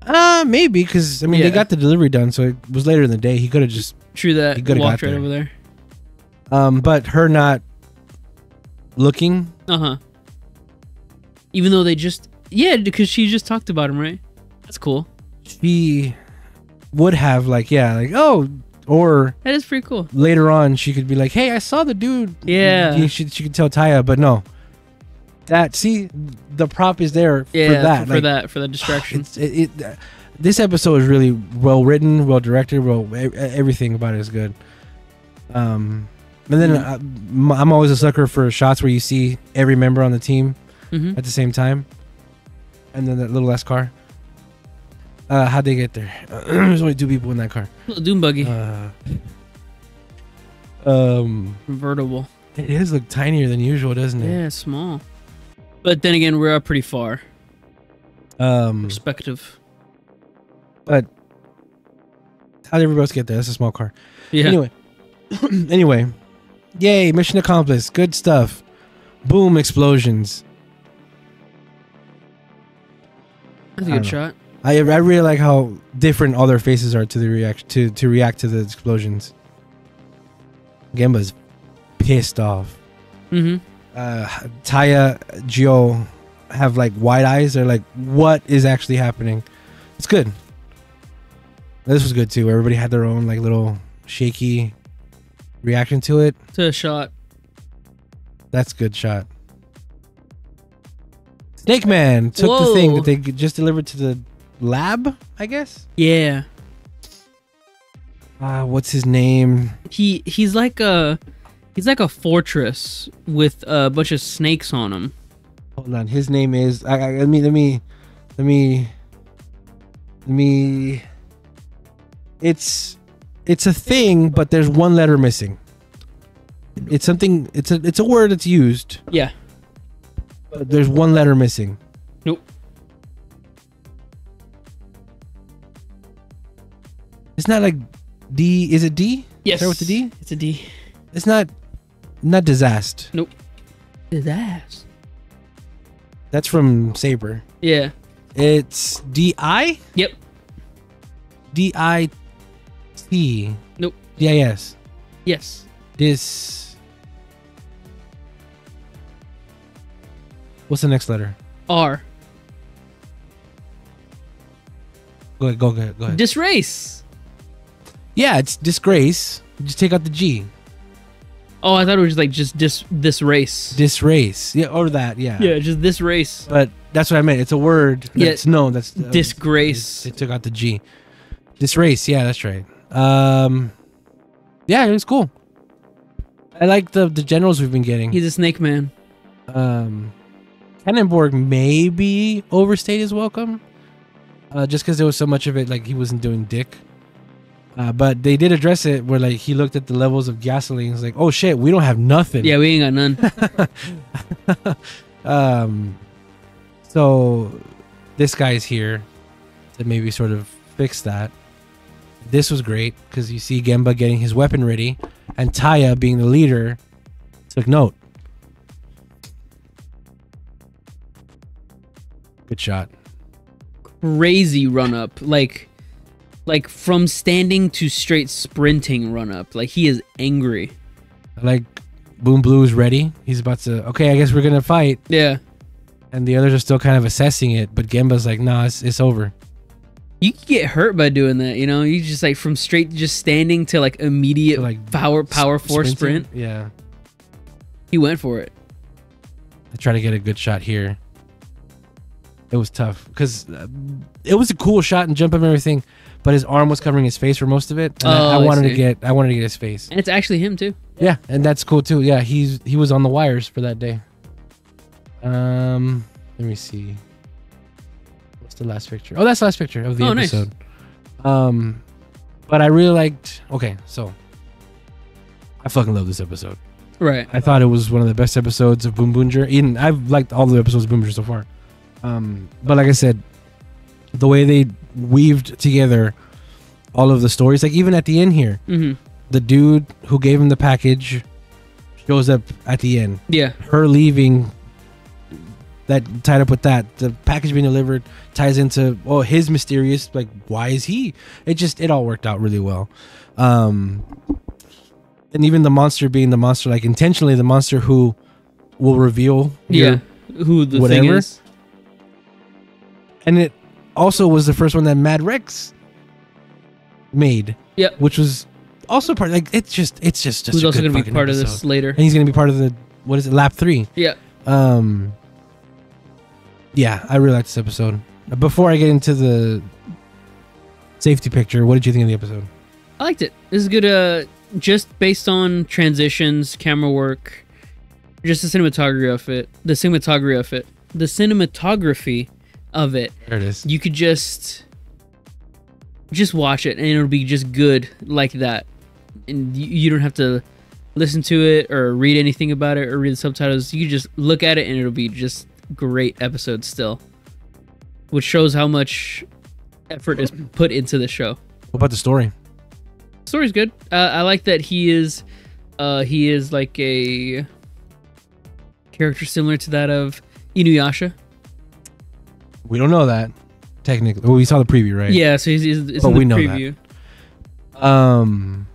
A: Uh, maybe because I mean
B: Yeah.
A: they got the delivery done, so it was later in the day. He could have just
B: True that.
A: He coulda
B: walked
A: got
B: right
A: there.
B: over there.
A: um, but her not looking.
B: Uh huh. Even though they just yeah, because she just talked about him, right? That's cool.
A: She would have like yeah, like oh, or
B: That is pretty cool.
A: later on she could be like, hey, I saw the dude.
B: Yeah.
A: She, she, could tell Taya, but no. That see, the prop is there
B: Yeah,
A: for that.
B: for
A: like,
B: that, for that distraction.
A: It, it. uh, This episode is really well written, well directed, well everything about it is good. Um, and then
B: Mhm.
A: uh, m- I'm always a sucker for shots where you see every member on the team
B: hmm
A: at the same time, and then that little S car. Uh, how'd they get there? There's only two people in that car.
B: Little Doom buggy,
A: Uh, um,
B: convertible.
A: it does look tinier than usual, doesn't it?
B: Yeah, small. But then again, we're up pretty far.
A: Um,
B: Perspective.
A: but how'd everybody else get there? That's a small car.
B: Yeah.
A: Anyway, anyway, yay! Mission accomplished. Good stuff. Boom! Explosions.
B: That's a good shot.
A: I I really like how different all their faces are to the react to to react to the explosions. Gemba's pissed off.
B: hmm
A: Uh, Taya, Gio have like wide eyes. They're like, "What is actually happening?" It's good. This was good too. Everybody had their own like little shaky reaction to it.
B: To a shot.
A: That's good shot. Snake Man took the thing that they just delivered to the lab, I guess.
B: Yeah.
A: Uh, what's his name?
B: He he's like a he's like a fortress with a bunch of snakes on him.
A: Hold on. His name is. I, I, let me. Let me. Let me. Let me. It's. It's a thing, but there's one letter missing. It's something. It's a. It's a word that's used,
B: Yeah.
A: but there's one letter missing.
B: Nope.
A: It's not like D. Is it D?
B: Yes.
A: Start with the D.
B: It's a D.
A: It's not. Not disaster.
B: His ass.
A: That's from Saber.
B: Yeah.
A: It's D I.
B: Yep.
A: D I T.
B: Nope.
A: D I S.
B: Yes.
A: This. What's the next letter?
B: R.
A: Go ahead. Go ahead. Go ahead.
B: Disrace.
A: Yeah, it's disgrace. Just take out the G.
B: Oh, I thought it was like just dis this race.
A: Disrace. Yeah, or that. Yeah.
B: yeah, just this race.
A: But that's what I meant. It's a word.
B: Yeah.
A: That's no. That's uh,
B: Disgrace.
A: They took out the G. Disrace. Yeah, that's right. Um. Yeah, it was cool. I like the the generals we've been getting.
B: He's a snake man.
A: um Cannonborg maybe overstayed his welcome. Uh, just because there was so much of it, like he wasn't doing dick. Uh, but they did address it where like he looked at the levels of gasoline. He's like, "Oh shit, we don't have nothing."
B: Yeah, we ain't got none.
A: um. So, this guy's here to maybe sort of fix that. This was great because you see Gemba getting his weapon ready, and Taya being the leader took note. Good shot.
B: Crazy run up. Like like from standing to straight sprinting run up. Like he is angry.
A: Like Boom Blue is ready. He's about to. Okay, I guess we're gonna fight,
B: Yeah.
A: and the others are still kind of assessing it. But Gemba's like, "Nah, it's, it's over."
B: You get hurt by doing that, you know? You just like from straight just standing to like immediate
A: like,
B: power power force
A: Sprinting?
B: sprint.
A: Yeah.
B: He went for it.
A: I try to get a good shot here. It was tough because uh, it was a cool shot and jump and everything, but his arm was covering his face for most of it. And I, I
B: Oh, I
A: wanted to get, I wanted to get his face.
B: And it's actually him too.
A: Yeah, and that's cool too. Yeah, he's he was on the wires for that day. Um, let me see. What's the last picture? Oh, that's the last picture of the
B: Oh, nice.
A: episode. Um, but I really liked. Okay, so I fucking love this episode.
B: Right.
A: I thought it was one of the best episodes of Boonboomger. Even I've liked all the episodes of Boonboomger so far. Um, but like I said, the way they weaved together all of the stories, like even at the end here,
B: hmm
A: the dude who gave him the package shows up at the end.
B: Yeah.
A: Her leaving that tied up with that. The package being delivered ties into oh his mysterious like why is he? It just it all worked out really well. Um and even the monster being the monster like intentionally the monster who will reveal
B: Yeah. Who the thing
A: whatever.
B: is.
A: and it also was the first one that Mad Rex made.
B: Yep.
A: Which was also part like it's just it's just such
B: Who's
A: a
B: also
A: good
B: going to be part of this later.
A: and he's gonna be part of the what is it lap three
B: Yeah.
A: um yeah i really liked this episode before i get into the safety picture what did you think of the episode
B: I liked it. This is good. Uh, just based on transitions, camera work, just the cinematography of it, the cinematography of it, the cinematography of it.
A: there it is
B: You could just, just watch it, and it'll be just good like that, and you, you don't have to listen to it or read anything about it or read the subtitles. You just look at it, and it'll be just great episode still, which shows how much effort is put into the show.
A: what about the story
B: story's good. Uh, I like that he is, uh, he is like a character similar to that of Inuyasha.
A: We don't know that technically. Well, we saw the preview right?
B: Yeah, so he's, he's it's
A: But
B: in the
A: we know that. um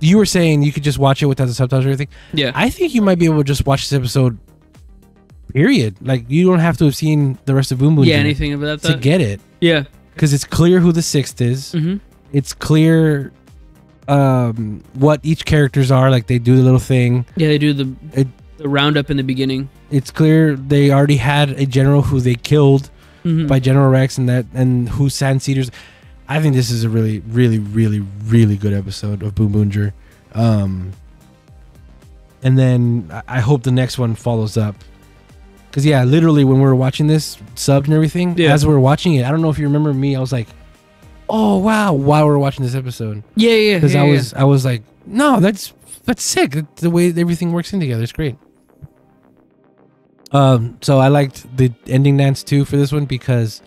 A: you were saying you could just watch it without the subtitles or anything?
B: Yeah,
A: i think you might be able to just watch this episode period. Like you don't have to have seen the rest of boom boom
B: yeah, anything about that?
A: to get it.
B: Yeah,
A: because it's clear who the sixth is.
B: Hmm
A: it's clear um what each characters are. Like they do the little thing.
B: Yeah. They do the
A: It-
B: the roundup in the beginning.
A: It's clear they already had a general who they killed
B: Mhm.
A: by general rex and that and who sand cedars i think this is a really really really really good episode of Boonboomger um and then I- hope the next one follows up because yeah literally when we were watching this subbed and everything
B: Yeah.
A: as we were watching it i don't know if you remember me i was like oh wow while we were watching this episode
B: yeah, yeah,
A: because
B: yeah,
A: I
B: yeah.
A: was I was like, no, that's that's sick. The way everything works in together, it's great. Um, so I liked the ending dance too for this one because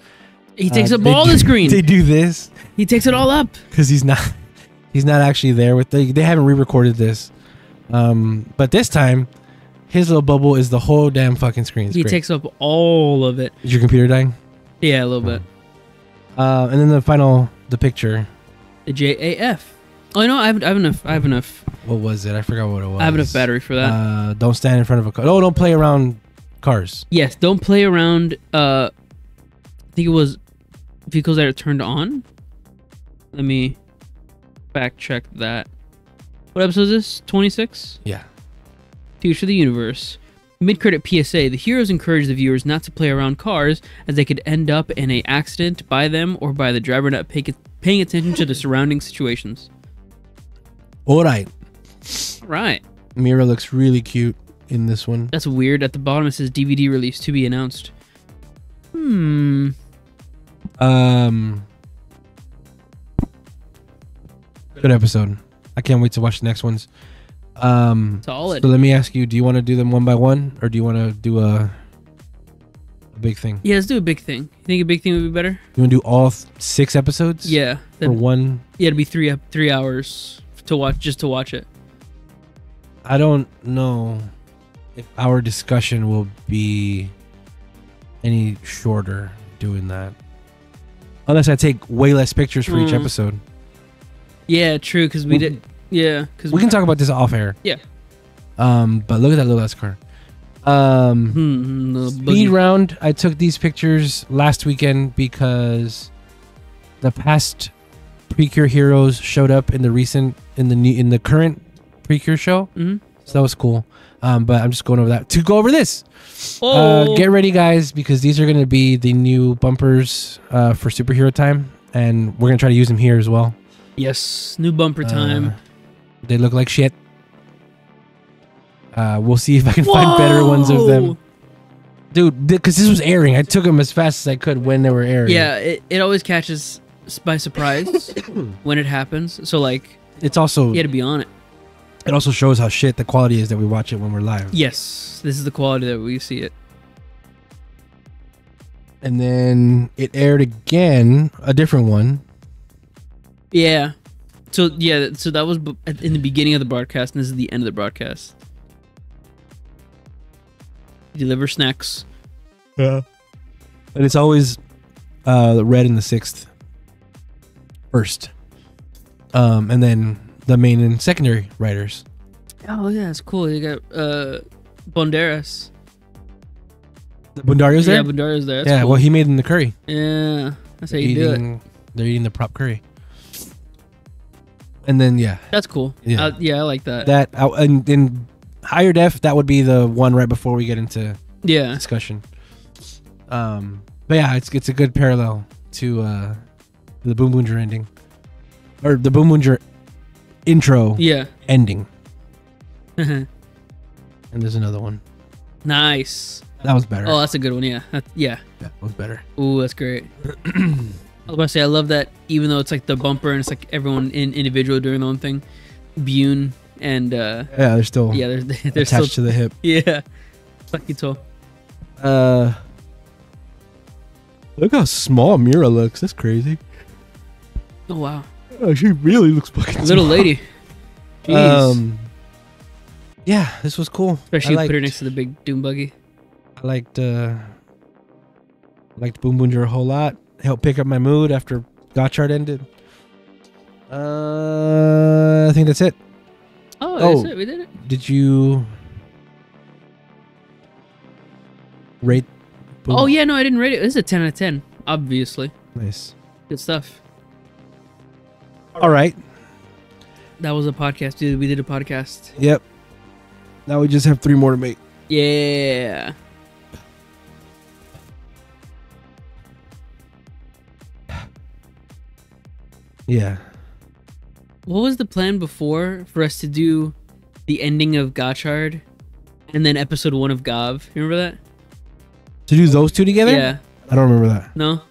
B: He takes
A: uh,
B: up all
A: do-
B: the screen.
A: They do this
B: he takes it all up.
A: because he's not he's not actually there with the, they haven't re-recorded this. Um, but this time, his little bubble is the whole damn fucking screen. It's
B: he
A: great.
B: takes up all of it.
A: is your computer dying?
B: Yeah, a little bit.
A: Uh, and then the final the picture.
B: The JAF. Oh no, I have, I have enough. I have enough.
A: What was it? I forgot what it was.
B: I have enough battery for that.
A: Uh, don't stand in front of a car. Oh, don't play around cars.
B: Yes, don't play around. Uh, I think it was vehicles that are turned on. Let me fact check that. What episode is this? 26?
A: Yeah.
B: Future of the Universe. Mid credit PSA The heroes encourage the viewers not to play around cars as they could end up in a accident by them or by the driver not pay, paying attention to the surrounding situations.
A: All right.
B: Right.
A: Mira looks really cute in this one.
B: That's weird. At the bottom it says DVD release to be announced. Hmm.
A: Um, good episode. I can't wait to watch the next ones. Um,
B: Solid.
A: so let me ask you: Do you want to do them one by one, or do you want to do a a big thing?
B: Yeah, let's do a big thing. You think a big thing would be better?
A: You want to do all th- six episodes?
B: Yeah.
A: For one,
B: Yeah, it'd be three three hours to watch just to watch it.
A: I don't know if our discussion will be any shorter doing that, unless I take way less pictures for each
B: Mm.
A: episode.
B: Yeah, true. Because we
A: We-
B: did. Yeah, because
A: We can talk about this off air.
B: Yeah.
A: Um, but look at that little ass car. Um,
B: Hmm, the
A: speed round. I took these pictures last weekend because the past Precure heroes showed up in the recent in the new in the current Precure show,
B: Mhm.
A: So that was cool. Um, but I'm just going over that to go over this.
B: Oh,
A: Uh, get ready, guys, because these are going to be the new bumpers uh, for superhero time, and we're going to try to use them here as well.
B: yes, new bumper time.
A: Uh, they look like shit. Uh, we'll see if I can find better ones of them, dude. Because this was airing, I took them as fast as I could when they were airing.
B: Yeah, it, it always catches by surprise when it happens. So like,
A: it's also
B: you had to be on it.
A: It also shows how shit the quality is that we watch it when we're live.
B: Yes, this is the quality that we see it.
A: And then it aired again, a different one.
B: Yeah. So yeah, so that was in the beginning of the broadcast, and this is the end of the broadcast. deliver snacks.
A: Yeah. And it's always uh red in the sixth first. Um and then the main and secondary writers.
B: Oh yeah, it's cool. You got uh Bonderas.
A: The Bundario's
B: Yeah,
A: there?
B: Bonderas there. That's
A: yeah,
B: cool.
A: well he made in the curry.
B: yeah, that's how
A: They're
B: you do it.
A: eating, They're eating the prop curry. And then yeah,
B: That's cool.
A: Yeah.
B: Uh, yeah, I like that.
A: that and in higher def that would be the one right before we get into
B: yeah,
A: discussion. Um, but yeah, it's it's a good parallel to uh, the Boonboomger ending, or the Boonboomger intro
B: yeah.
A: ending. And there's another one
B: nice.
A: that was better.
B: Oh, that's a good one. Yeah, that, yeah.
A: that was better.
B: Ooh, that's great. I was about to say, I love that even though it's like the bumper and it's like everyone in individual doing their own thing, Bune and uh,
A: Yeah, they're still
B: yeah, they're they're
A: attached
B: still
A: to the hip.
B: yeah. Pakito.
A: Uh, look how small Mira looks. That's crazy.
B: Oh wow,
A: Oh, she really looks fucking
B: little
A: small.
B: lady. Jeez.
A: Um, yeah, this was cool.
B: Especially
A: I
B: put her next to the big doom buggy.
A: I liked uh liked Boonboomger a whole lot. Helped pick up my mood after Gotchard ended. Uh I think that's it.
B: Oh,
A: Oh.
B: that's it. We did it.
A: Did you rate Boom-
B: Oh yeah, no, I didn't rate it. This is a ten out of ten. Obviously,
A: Nice.
B: good stuff.
A: All right.
B: That was a podcast, dude. We did a podcast.
A: Yep. Now we just have three more to make.
B: Yeah.
A: Yeah.
B: What was the plan before for us to do the ending of Gotchard and then episode one of Gavv? You remember that?
A: To do those two together?
B: Yeah.
A: I don't remember that.
B: No.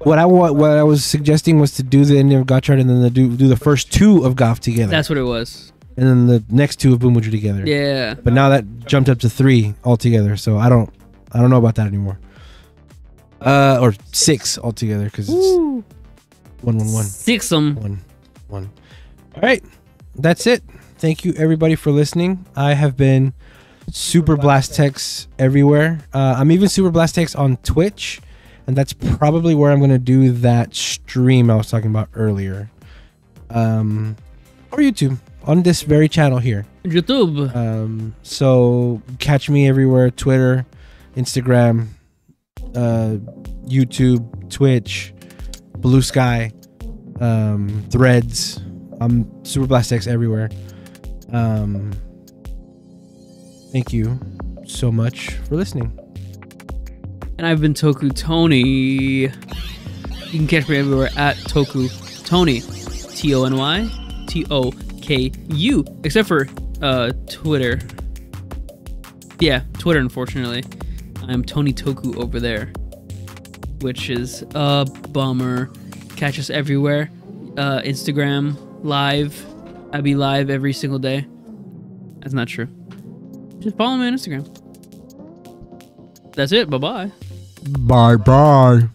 A: What I wa- what I was suggesting was to do the ending of Gotchard and then the do do the first two of Gavv together.
B: That's what it was.
A: and then the next two of Boom together.
B: Yeah.
A: But now that jumped up to three altogether, so I don't, I don't know about that anymore. Uh, or six altogether because it's one, one, one,
B: Six 'em.
A: one, one. All right, that's it. Thank you everybody for listening. I have been SuperBlastex everywhere. Uh, I'm even SuperBlastex on Twitch, and that's probably where I'm gonna do that stream I was talking about earlier. Um, or YouTube on this very channel here.
B: YouTube.
A: Um, so catch me everywhere: Twitter, Instagram, uh, YouTube, Twitch, Blue Sky, um, Threads. I'm SuperBlastex everywhere. Um, thank you so much for listening.
B: And I've been TokuTony. You can catch me everywhere at Toku Tony. T O N Y T O K U. Except for uh, Twitter. Yeah, Twitter, unfortunately. I'm Tony Toku over there. Which is a bummer. Catch us everywhere. Uh, Instagram, live. I be live every single day. That's not true. Just follow me on Instagram. That's it. Bye bye.
A: Bye bye.